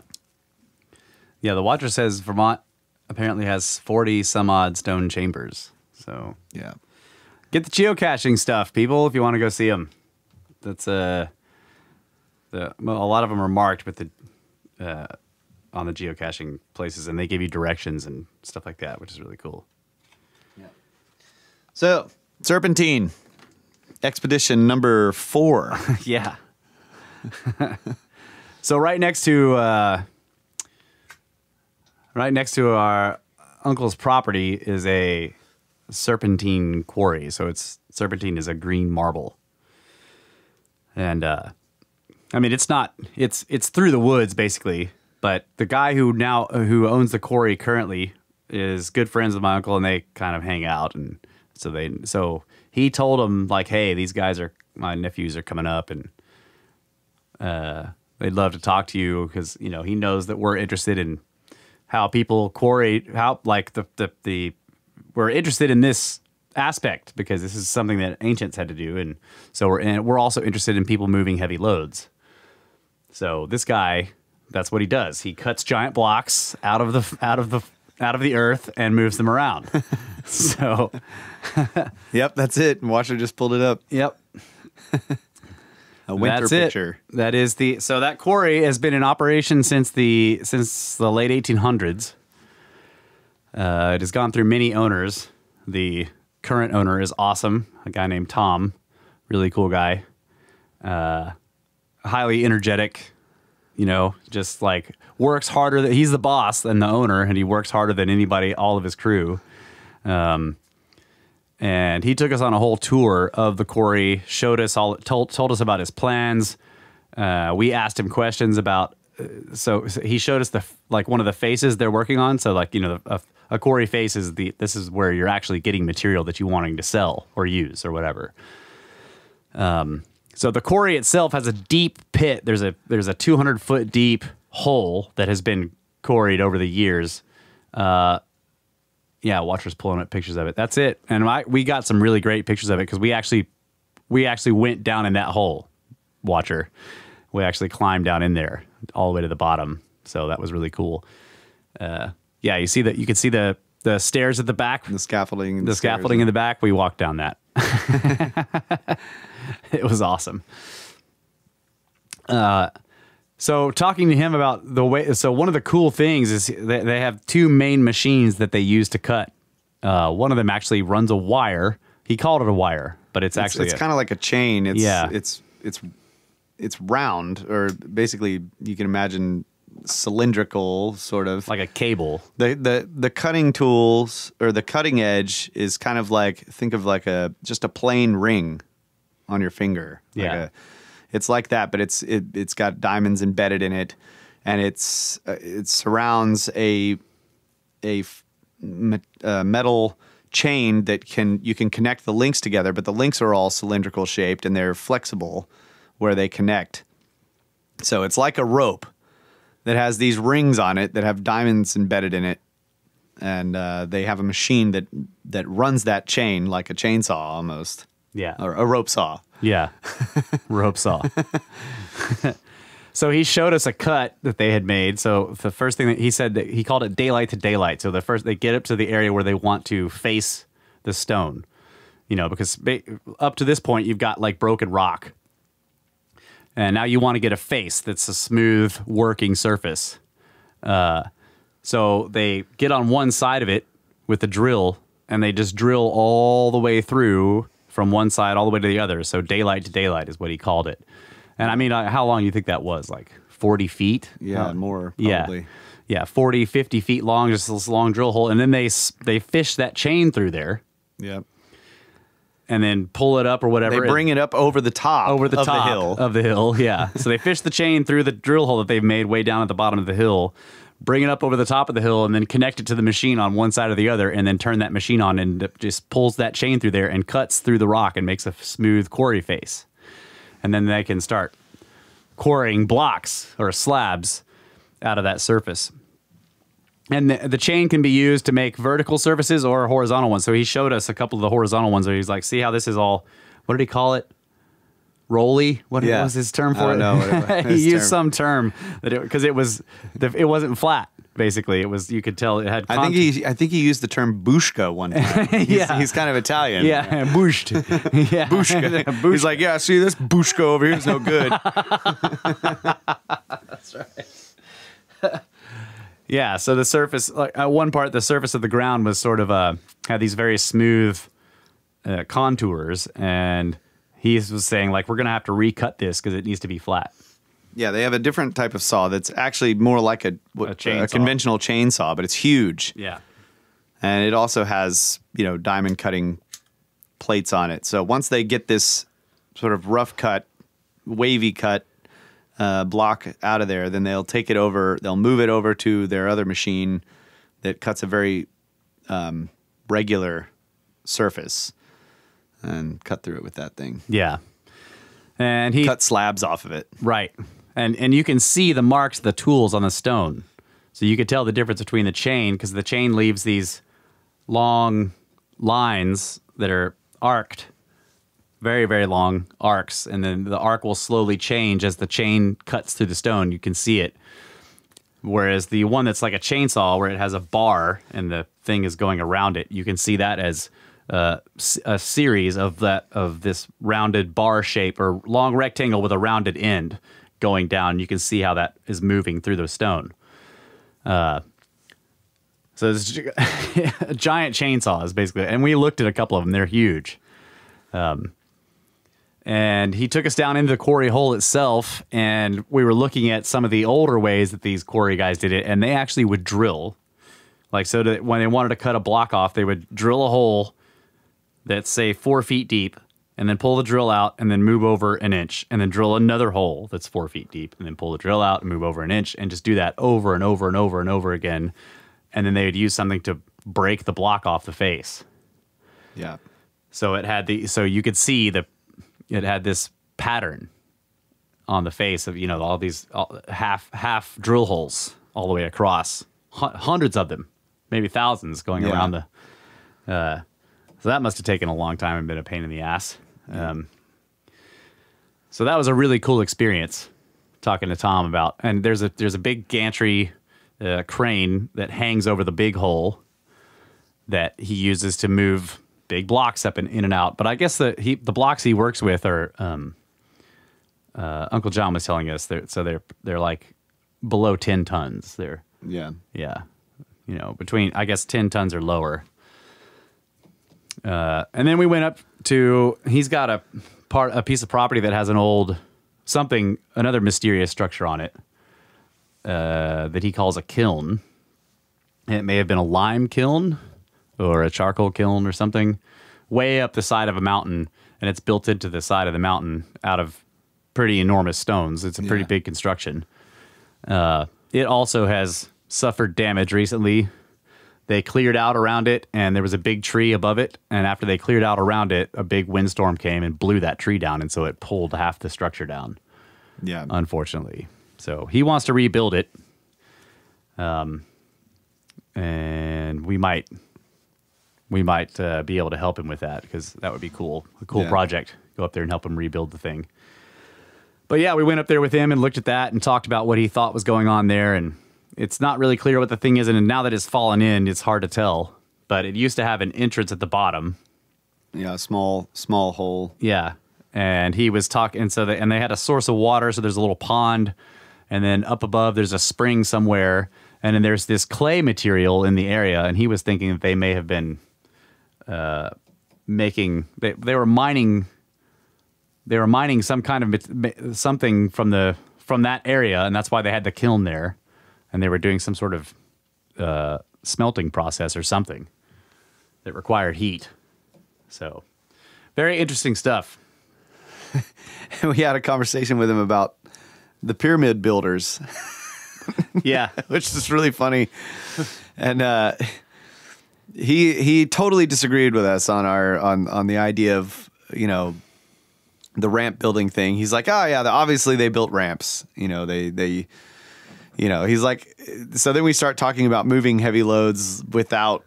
Yeah. The Watcher says Vermont apparently has 40 some odd stone chambers. So Yeah. get the geocaching stuff, people, if you want to go see them. That's uh, the, well, a lot of them are marked with the uh, on the geocaching places, and they give you directions and stuff like that, which is really cool. Yeah. So Serpentine expedition number four. yeah. so right next to uh, right next to our uncle's property is a serpentine quarry. So it's serpentine is a green marble, and uh, I mean it's not it's it's through the woods basically. But the guy who now who owns the quarry currently is good friends with my uncle, and they kind of hang out, and so they so he told him like, hey, these guys are my nephews are coming up, and uh, they'd love to talk to you because you know he knows that we're interested in how people quarry how like the the, the we're interested in this aspect because this is something that ancients had to do and so we're and we're also interested in people moving heavy loads. So this guy that's what he does. He cuts giant blocks out of the out of the out of the earth and moves them around so yep, that's it. Watcher just pulled it up. yep A winter That's picture. It. That is the so that quarry has been in operation since the since the late 1800s. Uh, it has gone through many owners. The current owner is awesome, a guy named Tom, really cool guy, uh, highly energetic. You know, just like works harder. That he's the boss than the owner, and he works harder than anybody. All of his crew. Um, and he took us on a whole tour of the quarry, showed us all, told, told us about his plans. Uh, we asked him questions about. Uh, so, so he showed us the like one of the faces they're working on. So, like you know, a, a quarry face is the this is where you're actually getting material that you're wanting to sell or use or whatever. Um, so the quarry itself has a deep pit. There's a there's a 200 foot deep hole that has been quarried over the years. Uh, yeah, Watcher's pulling up pictures of it. That's it. And I, we got some really great pictures of it because we actually we actually went down in that hole. Watcher, we actually climbed down in there all the way to the bottom. So that was really cool. Uh, yeah, you see that you can see the the stairs at the back, The scaffolding. and the scaffolding in the back. We walked down that. it was awesome. Uh, so talking to him about the way, so one of the cool things is they, they have two main machines that they use to cut. Uh, one of them actually runs a wire. He called it a wire, but it's, It's, actually it's kind of like a chain. It's, Yeah. It's it's it's round, or basically you can imagine cylindrical, sort of. like a cable. the the the cutting tools or the cutting edge is kind of like think of like a just a plain ring on your finger. Like Yeah. a, it's like that, but it's it, it's got diamonds embedded in it, and it's uh, it surrounds a a f- me- uh, metal chain that can you can connect the links together, but the links are all cylindrical shaped and they're flexible where they connect. So it's like a rope that has these rings on it that have diamonds embedded in it, and uh, they have a machine that that runs that chain like a chainsaw almost, Yeah. or a rope saw. Yeah. Rope saw. so he showed us a cut that they had made. So the first thing that he said that he called it daylight to daylight. So the first they get up to the area where they want to face the stone. You know, because up to this point you've got like broken rock. And now you want to get a face that's a smooth working surface. Uh, so they get on one side of it with a drill and they just drill all the way through from one side all the way to the other. So daylight to daylight is what he called it. And I mean, uh, how long do you think that was? Like 40 feet? Yeah, Uh, more yeah. probably. Yeah, 40, 50 feet long, just this long drill hole. And then they they fish that chain through there Yeah. and then pull it up or whatever. They bring it up over the top over the of top the hill. of the hill. Yeah. so they fish the chain through the drill hole that they've made way down at the bottom of the hill, bring it up over the top of the hill, and then connect it to the machine on one side or the other, and then turn that machine on and just pulls that chain through there and cuts through the rock and makes a smooth quarry face. And then they can start quarrying blocks or slabs out of that surface. And the, the chain can be used to make vertical surfaces or horizontal ones. So he showed us a couple of the horizontal ones where he's like, see how this is all, what did he call it? Rolly? What Yeah. was his term for it? it he used term. some term that it because it was it wasn't flat. Basically, it was you could tell it had. I think he I think he used the term bushka one time. He's, Yeah. he's kind of Italian. yeah bushed yeah Bushka. He's like, yeah, see this bushka over here is no good. That's right. yeah, so the surface, like at one part, the surface of the ground was sort of uh, had these very smooth uh, contours, and he was saying like we're gonna have to recut this because it needs to be flat. yeah, they have a different type of saw that's actually more like a, what- A chainsaw. conventional chainsaw, but it's huge. Yeah, and it also has you know diamond cutting plates on it. So once they get this sort of rough cut, wavy cut uh, block out of there, then they'll take it over. They'll move it over to their other machine that cuts a very um, regular surface and cut through it with that thing. yeah, and he Cut slabs off of it. right, and and you can see the marks, of the tools on the stone, so you could tell the difference between the chain because the chain leaves these long lines that are arced very very long arcs. And then the arc will slowly change as the chain cuts through the stone. You can see it. Whereas the one that's like a chainsaw where it has a bar and the thing is going around it you can see that as uh, a series of that of this rounded bar shape or long rectangle with a rounded end going down. You can see how that is moving through the stone. Uh, so it's gi- giant chainsaws basically and we looked at a couple of them. They're huge. And he took us down into the quarry hole itself and we were looking at some of the older ways that these quarry guys did it and they actually would drill. Like so that when they wanted to cut a block off they would drill a hole that's say four feet deep and then pull the drill out and then move over an inch and then drill another hole that's four feet deep and then pull the drill out and move over an inch and just do that over and over and over and over again and then they would use something to break the block off the face Yeah. so it had the so you could see the it had this pattern on the face of you know all these all, half half drill holes all the way across, Hu- hundreds of them, maybe thousands going Yeah. around the. Uh, so that must have taken a long time and been a pain in the ass. Um, so that was a really cool experience talking to Tom about. And there's a there's a big gantry uh, crane that hangs over the big hole that he uses to move big blocks up and in and out. But I guess the he the blocks he works with are um, uh, Uncle John was telling us they're so they're they're like below ten tons. They're Yeah. yeah, you know between I guess ten tons or lower. Uh, and then we went up to he's got a part a piece of property that has an old something another mysterious structure on it uh, that he calls a kiln. It may have been a lime kiln or a charcoal kiln or something, way up the side of a mountain, and it's built into the side of the mountain out of pretty enormous stones. It's a pretty Yeah. big construction. Uh, it also has suffered damage recently. They cleared out around it, and there was a big tree above it. And after they cleared out around it, a big windstorm came and blew that tree down, and so it pulled half the structure down Yeah. unfortunately. So he wants to rebuild it. Um, and we might, we might uh, be able to help him with that because that would be cool. A cool Yeah. project. Go up there and help him rebuild the thing. But yeah, we went up there with him and looked at that and talked about what he thought was going on there. And it's not really clear what the thing is. And now that it's fallen in, it's hard to tell. But it used to have an entrance at the bottom yeah. Small, small hole. yeah, and he was talking, and so they, and they had a source of water. So there's a little pond, and then up above there's a spring somewhere, and then there's this clay material in the area. And he was thinking that they may have been uh, making they they were mining they were mining some kind of something from the from that area, and that's why they had the kiln there, and they were doing some sort of uh, smelting process or something that required heat. So, very interesting stuff. we had a conversation with him about the pyramid builders, Yeah, which is really funny. And uh, he he totally disagreed with us on our on on the idea of you know the ramp building thing. He's like, oh yeah, obviously they built ramps. You know, they they you know he's like. So then we start talking about moving heavy loads without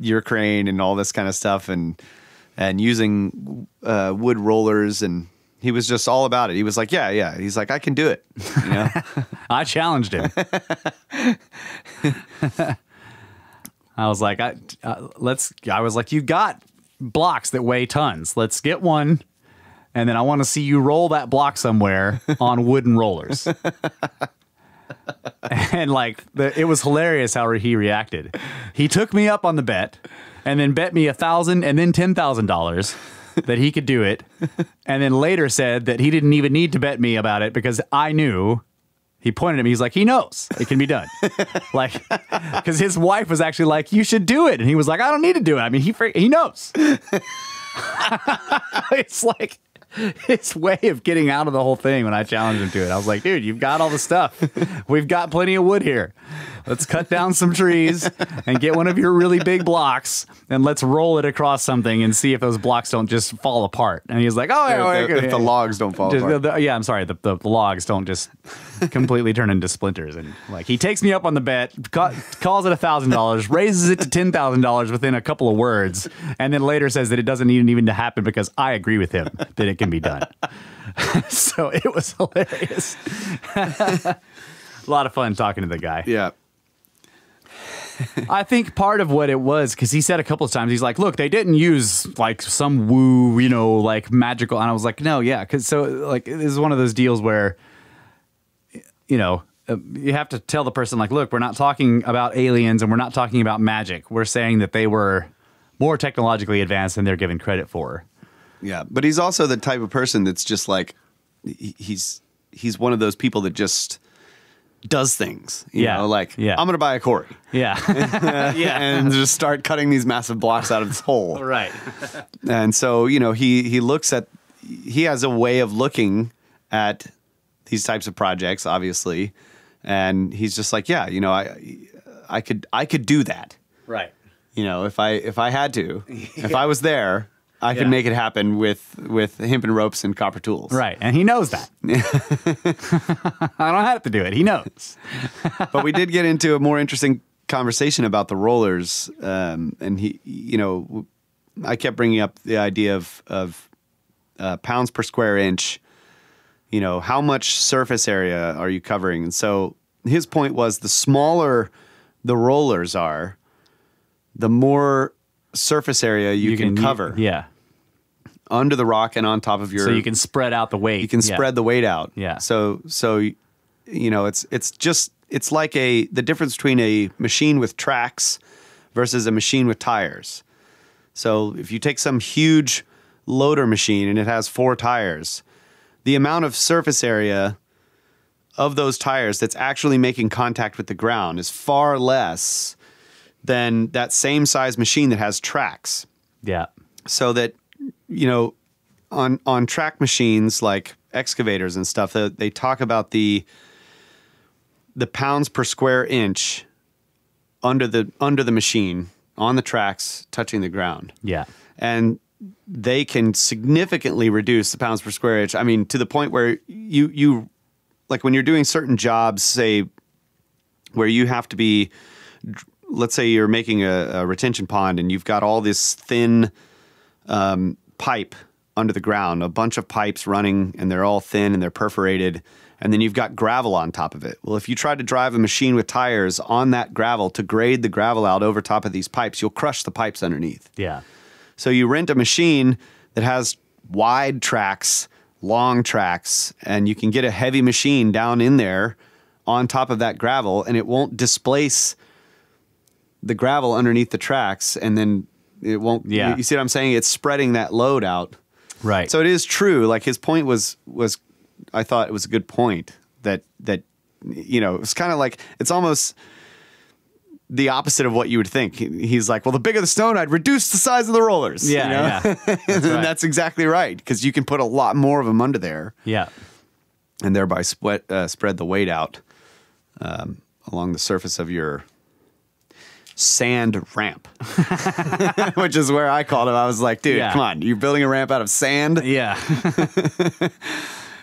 your crane and all this kind of stuff, and and using uh, wood rollers and. He was just all about it. He was like, "Yeah, yeah." He's like, "I can do it." You know, I challenged him. I was like, I, uh, let's. I was like, you got blocks that weigh tons. Let's get one, and then I want to see you roll that block somewhere on wooden rollers. and like, the, it was hilarious how he reacted. He took me up on the bet, and then bet me a thousand and then ten thousand dollars that he could do it, and then later said that he didn't even need to bet me about it because I knew he pointed at me. He's like, he knows it can be done. like, because his wife was actually like, you should do it. And he was like, I don't need to do it. I mean, he, he knows. it's like his way of getting out of the whole thing when I challenged him to it. I was like, dude, you've got all the stuff. We've got plenty of wood here. Let's cut down some trees and get one of your really big blocks and let's roll it across something and see if those blocks don't just fall apart. And he's like, oh, yeah, if, the, if the logs don't fall just, apart. the- yeah, I'm sorry. The, the, the logs don't just completely turn into splinters. And like he takes me up on the bet, ca- calls it a thousand dollars, raises it to ten thousand dollars within a couple of words, and then later says that it doesn't even even to happen because I agree with him that it can be done. so it was hilarious. a lot of fun talking to the guy. yeah. I think part of what it was because he said a couple of times he's like, "Look, they didn't use like some woo, you know, like magical." And I was like, "No, yeah," because so like this is one of those deals where, you know, uh, you have to tell the person like, "Look, we're not talking about aliens and we're not talking about magic. We're saying that they were more technologically advanced than they're given credit for." Yeah, but he's also the type of person that's just like he's he's one of those people that just does things. You Yeah, know, like yeah. I'm gonna buy a quarry. Yeah, yeah, and just start cutting these massive blocks out of this hole. right. And so, you know, he he looks at he has a way of looking at these types of projects, obviously, and he's just like, yeah, you know, I I could I could do that. Right. You know, if I if I had to, if I was there, I Yeah. make it happen with with hemp and ropes and copper tools. Right, and he knows that. I don't have to do it. He knows. but we did get into a more interesting conversation about the rollers, um, and he, you know, I kept bringing up the idea of of uh, pounds per square inch. You know, how much surface area are you covering? And so his point was the smaller the rollers are, the more surface area you, can, cover yeah. Under the rock and on top of your. so you can spread out the weight. you can Yeah. spread the weight out. Yeah. So so you know it's it's just it's like a the difference between a machine with tracks versus a machine with tires. So if you take some huge loader machine and it has four tires, the amount of surface area of those tires that's actually making contact with the ground is far less than that same size machine that has tracks Yeah. so that you know on on track machines like excavators and stuff they, they talk about the the pounds per square inch under the under the machine on the tracks touching the ground Yeah. and they can significantly reduce the pounds per square inch. I mean, to the point where you you like when you're doing certain jobs, say where you have to be, let's say you're making a, a retention pond and you've got all this thin um, pipe under the ground, a bunch of pipes running, and they're all thin and they're perforated. And then you've got gravel on top of it. Well, if you try to drive a machine with tires on that gravel to grade the gravel out over top of these pipes, you'll crush the pipes underneath. Yeah. So you rent a machine that has wide tracks, long tracks, and you can get a heavy machine down in there on top of that gravel, and it won't displace the gravel underneath the tracks and then it won't. Yeah. You see what I'm saying? It's spreading that load out. Right. So it is true. Like his point was was, I thought it was a good point that that you know it's kind of like it's almost the opposite of what you would think. He's like, well, the bigger the stone, I'd reduce the size of the rollers. yeah, you know? yeah. and right. that's exactly right because you can put a lot more of them under there yeah. and thereby spread uh, spread the weight out um, along the surface of your sand ramp, which is where I called him. I was like, dude, Yeah. come on, you're building a ramp out of sand. Yeah.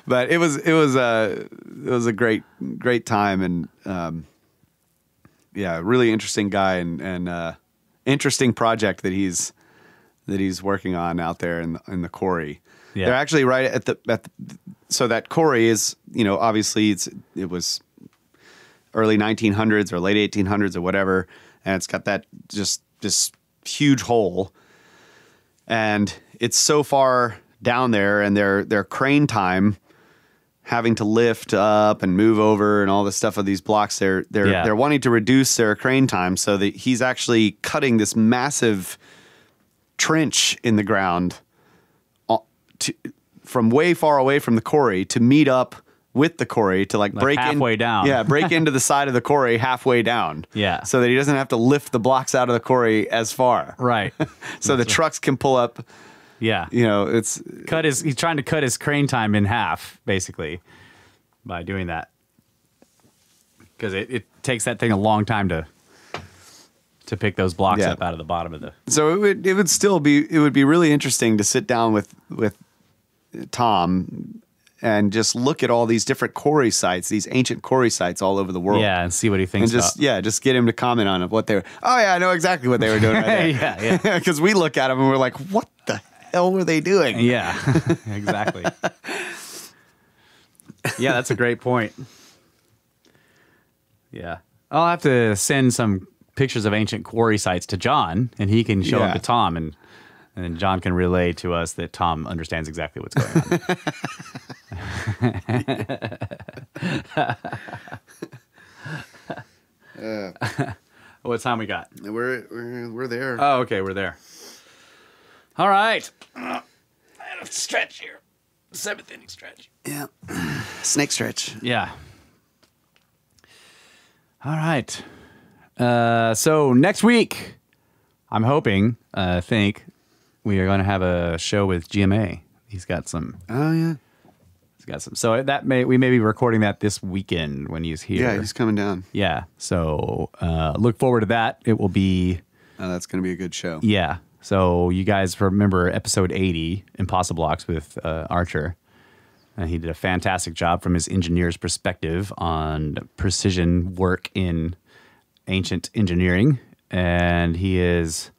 But it was it was a it was a great great time and um, yeah, really interesting guy and and uh, interesting project that he's that he's working on out there in the, in the quarry. Yeah. They're actually right at the at the, so that quarry is you know obviously it's it was early 1900s or late 1800s or whatever, and it's got that just this huge hole, and it's so far down there, and their their crane time having to lift up and move over and all the stuff of these blocks they're they're Yeah. they're wanting to reduce their crane time so that he's actually cutting this massive trench in the ground uh, to, from way far away from the quarry to meet up with the quarry to like, Like break in- halfway down. Yeah, break into the side of the quarry halfway down. Yeah. So that he doesn't have to lift the blocks out of the quarry as far. right. So the trucks can pull up, Yeah. you know, it's Cut his he's trying to cut his crane time in half, basically, by doing that. Because it, it takes that thing a long time to to pick those blocks Yeah. up out of the bottom of the so it would it would still be it would be really interesting to sit down with with Tom and just look at all these different quarry sites, these ancient quarry sites all over the world. Yeah, and see what he thinks. And just about. yeah, just get him to comment on it, what they were. Oh yeah, I know exactly what they were doing. Right there. yeah, yeah. because we look at them and we're like, what the hell were they doing? Yeah, exactly. yeah, that's a great point. Yeah. I'll have to send some pictures of ancient quarry sites to John, and he can show them to Tom, and and then John can relay to us that Tom understands exactly what's going on. what time we got? We're, we're we're there. Oh, okay, we're there. All right. Uh, I have to stretch here. Seventh inning stretch. yeah, snake stretch. Yeah. All right. Uh, so next week, I'm hoping, uh, think we are going to have a show with GMA. He's got some. Oh yeah, He's got some. So that may we may be recording that this weekend when he's here. yeah, he's coming down. Yeah. So uh, look forward to that. It will be Oh, that's gonna be a good show. Yeah. So you guys remember episode 80, Impossible Blocks with uh, Archer. And he did a fantastic job from his engineer's perspective on precision work in ancient engineering. And he has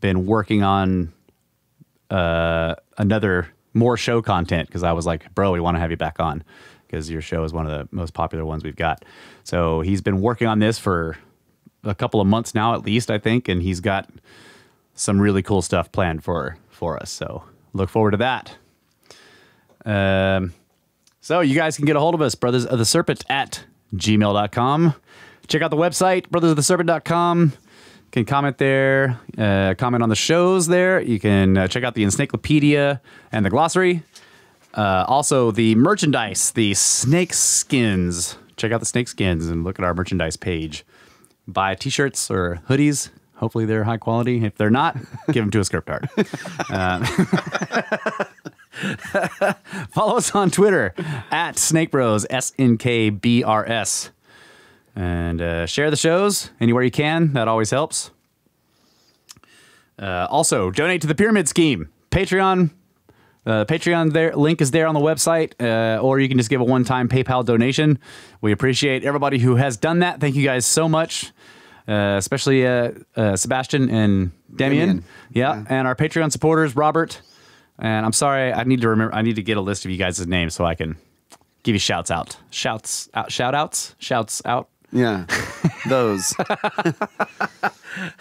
been working on uh, another more show content because I was like, bro, we want to have you back on because your show is one of the most popular ones we've got. So he's been working on this for a couple of months now, at least, I think. And he's got some really cool stuff planned for for us. So look forward to that. Um, so you guys can get a hold of us, Brothers of the Serpent at gmail.com. Check out the website, brothers of the brothersoftheserpent.com. Can comment there, uh, comment on the shows there. You can uh, check out the encyclopedia and the glossary. Uh, also, the merchandise, the snake skins. Check out the snake skins and look at our merchandise page. Buy t shirts or hoodies. Hopefully, they're high quality. If they're not, give them to a script art. Uh, follow us on Twitter at Snake Bros, S N K B R S. And uh, share the shows anywhere you can. That always helps. Uh, also, donate to the Pyramid Scheme. Patreon. Uh, Patreon there link is there on the website, uh, or you can just give a one-time PayPal donation. We appreciate everybody who has done that. Thank you guys so much, uh, especially uh, uh, Sebastian and Demian. Damian. Yeah. and our Patreon supporters, Robert. And I'm sorry, I need to remember. I need to get a list of you guys' names so I can give you shouts out, shouts out, shout outs, shouts out. Yeah, those.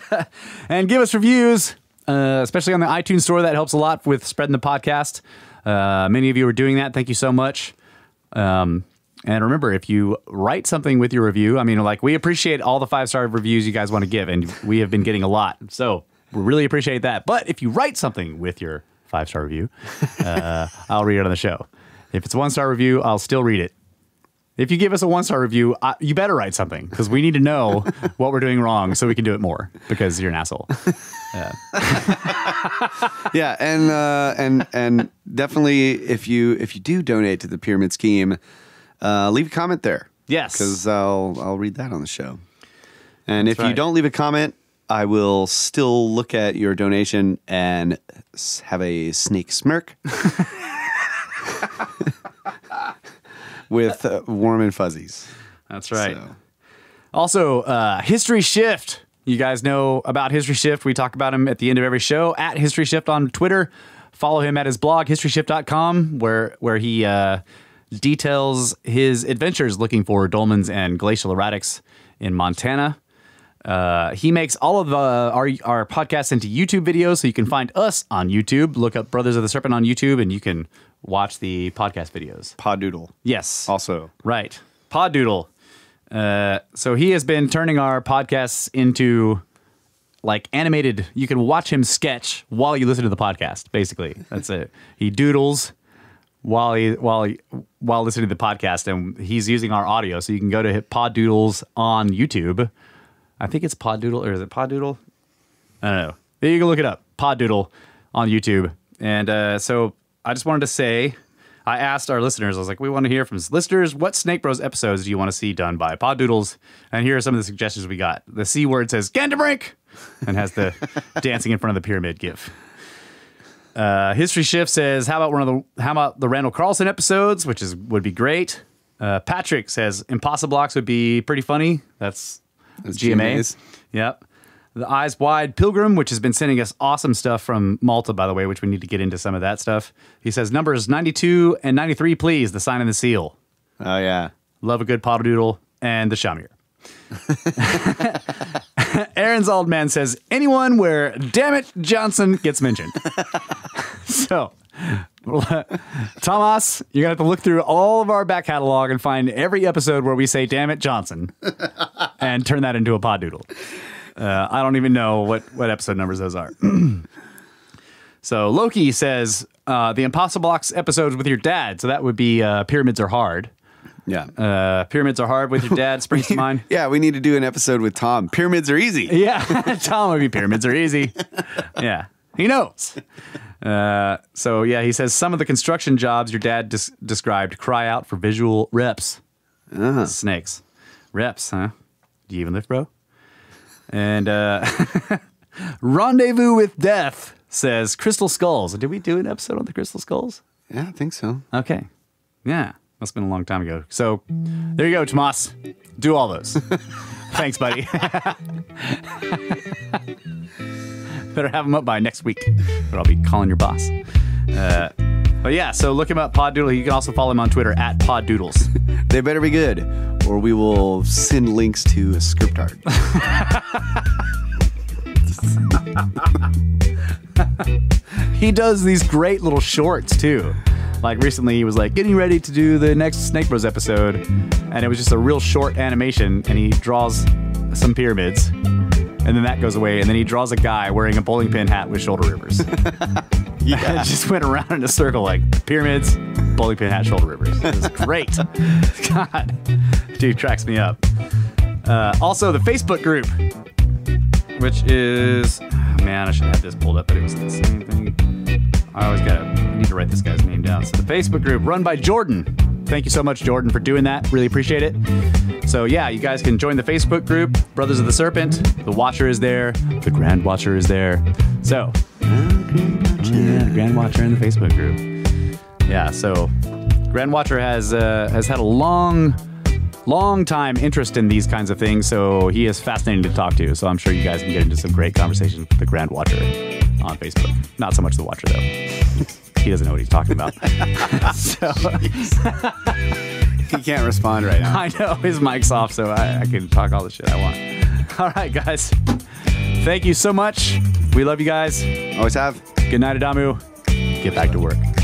and give us reviews, uh, especially on the iTunes store. That helps a lot with spreading the podcast. Uh, many of you are doing that. Thank you so much. Um, and remember, if you write something with your review, I mean, like we appreciate all the five star reviews you guys want to give, and we have been getting a lot. So we really appreciate that. But if you write something with your five star review, uh, I'll read it on the show. If it's one star review, I'll still read it. If you give us a one star review, uh, you better write something because we need to know what we're doing wrong so we can do it more because you're an asshole. yeah, and uh, and and definitely if you if you do donate to the pyramid scheme, uh, leave a comment there. Yes. because I'll I'll read that on the show. And if you don't leave a comment, I will still look at your donation and have a snake smirk with uh, warm and fuzzies. That's right. So, Also, uh, History Shift. You guys know about History Shift. We talk about him at the end of every show at History Shift on Twitter. Follow him at his blog, historyshift.com, where, where he uh, details his adventures looking for dolmens and glacial erratics in Montana. Uh, he makes all of the, our, our podcasts into YouTube videos, so you can find us on YouTube. Look up Brothers of the Serpent on YouTube, and you can watch the podcast videos. Poddoodle. Yes. Also, Right. Poddoodle. Uh, so he has been turning our podcasts into like animated. You can watch him sketch while you listen to the podcast. Basically, that's it. He doodles while he while he, while listening to the podcast, and he's using our audio. So you can go to hit Poddoodles on YouTube. I think it's Poddoodle or is it Poddoodle? I don't know. You can look it up. Poddoodle on YouTube. And uh, so I just wanted to say, I asked our listeners, I was like, we want to hear from listeners. What Snake Bros episodes do you want to see done by Poddoodles? And here are some of the suggestions we got. The C word says Gantenbrink and has the dancing in front of the pyramid gif. Uh, History Shift says, how about one of the how about the Randall Carlson episodes, which is would be great. Uh, Patrick says Impossible Blocks would be pretty funny. That's, That's GMA. GMAs. Yep. The Eyes Wide Pilgrim, which has been sending us awesome stuff from Malta, by the way, which we need to get into some of that stuff. He says numbers 92 and 93, please. The sign and the seal. oh yeah, Love a good doodle and the Shamir. Aaron's old man says anyone where damn it Johnson gets mentioned. so, Thomas, you're gonna have to look through all of our back catalog and find every episode where we say damn it Johnson and turn that into a pod doodle. Uh, I don't even know what, what episode numbers those are. so Loki says uh, the Impossible Blocks episodes with your dad. So that would be uh, Pyramids Are Hard. yeah, Uh, Pyramids Are Hard with your dad springs to mind. yeah. We need to do an episode with Tom. Pyramids are easy. Yeah, Tom would be pyramids are easy. Yeah, he knows. Uh, so yeah, he says some of the construction jobs your dad des- described cry out for visual reps. Snakes, reps, huh? Do you even lift, bro? And uh, rendezvous with death says crystal skulls. Did we do an episode on the crystal skulls? Yeah, I think so. Okay, yeah, must have been a long time ago. So there you go, Tomas. Do all those. Thanks, buddy. Better have them up by next week, or I'll be calling your boss. Uh, but yeah, so look him up, Pod Doodle. You can also follow him on Twitter at Pod Doodles. They better be good, or we will send links to a script art. he does these great little shorts too. Like recently, he was like getting ready to do the next Snake Bros episode, and it was just a real short animation, and he draws some pyramids, and then that goes away, and then he draws a guy wearing a bowling pin hat with shoulder rivers. Yeah. just went around in a circle like pyramids, bowling pin hat, shoulder rivers. It was great. God, dude tracks me up. Uh, also, the Facebook group, which is man, I should have this pulled up, but it was the same thing. I always gotta I need to write this guy's name down. So the Facebook group run by Jordan. Thank you so much, Jordan, for doing that. Really appreciate it. So yeah, you guys can join the Facebook group, Brothers of the Serpent. The Watcher is there. The Grand Watcher is there. So yeah, the Grand Watcher in the Facebook group. Yeah, so Grand Watcher has uh, has had a long, long time interest in these kinds of things, so he is fascinating to talk to. So I'm sure you guys can get into some great conversations with the Grand Watcher on Facebook. Not so much the Watcher though. He doesn't know what he's talking about. so he can't respond right now. I know his mic's off, so I, I can talk all the shit I want. All right, guys. Thank you so much. We love you guys. Always have. Good night, Adamu. Get back to work.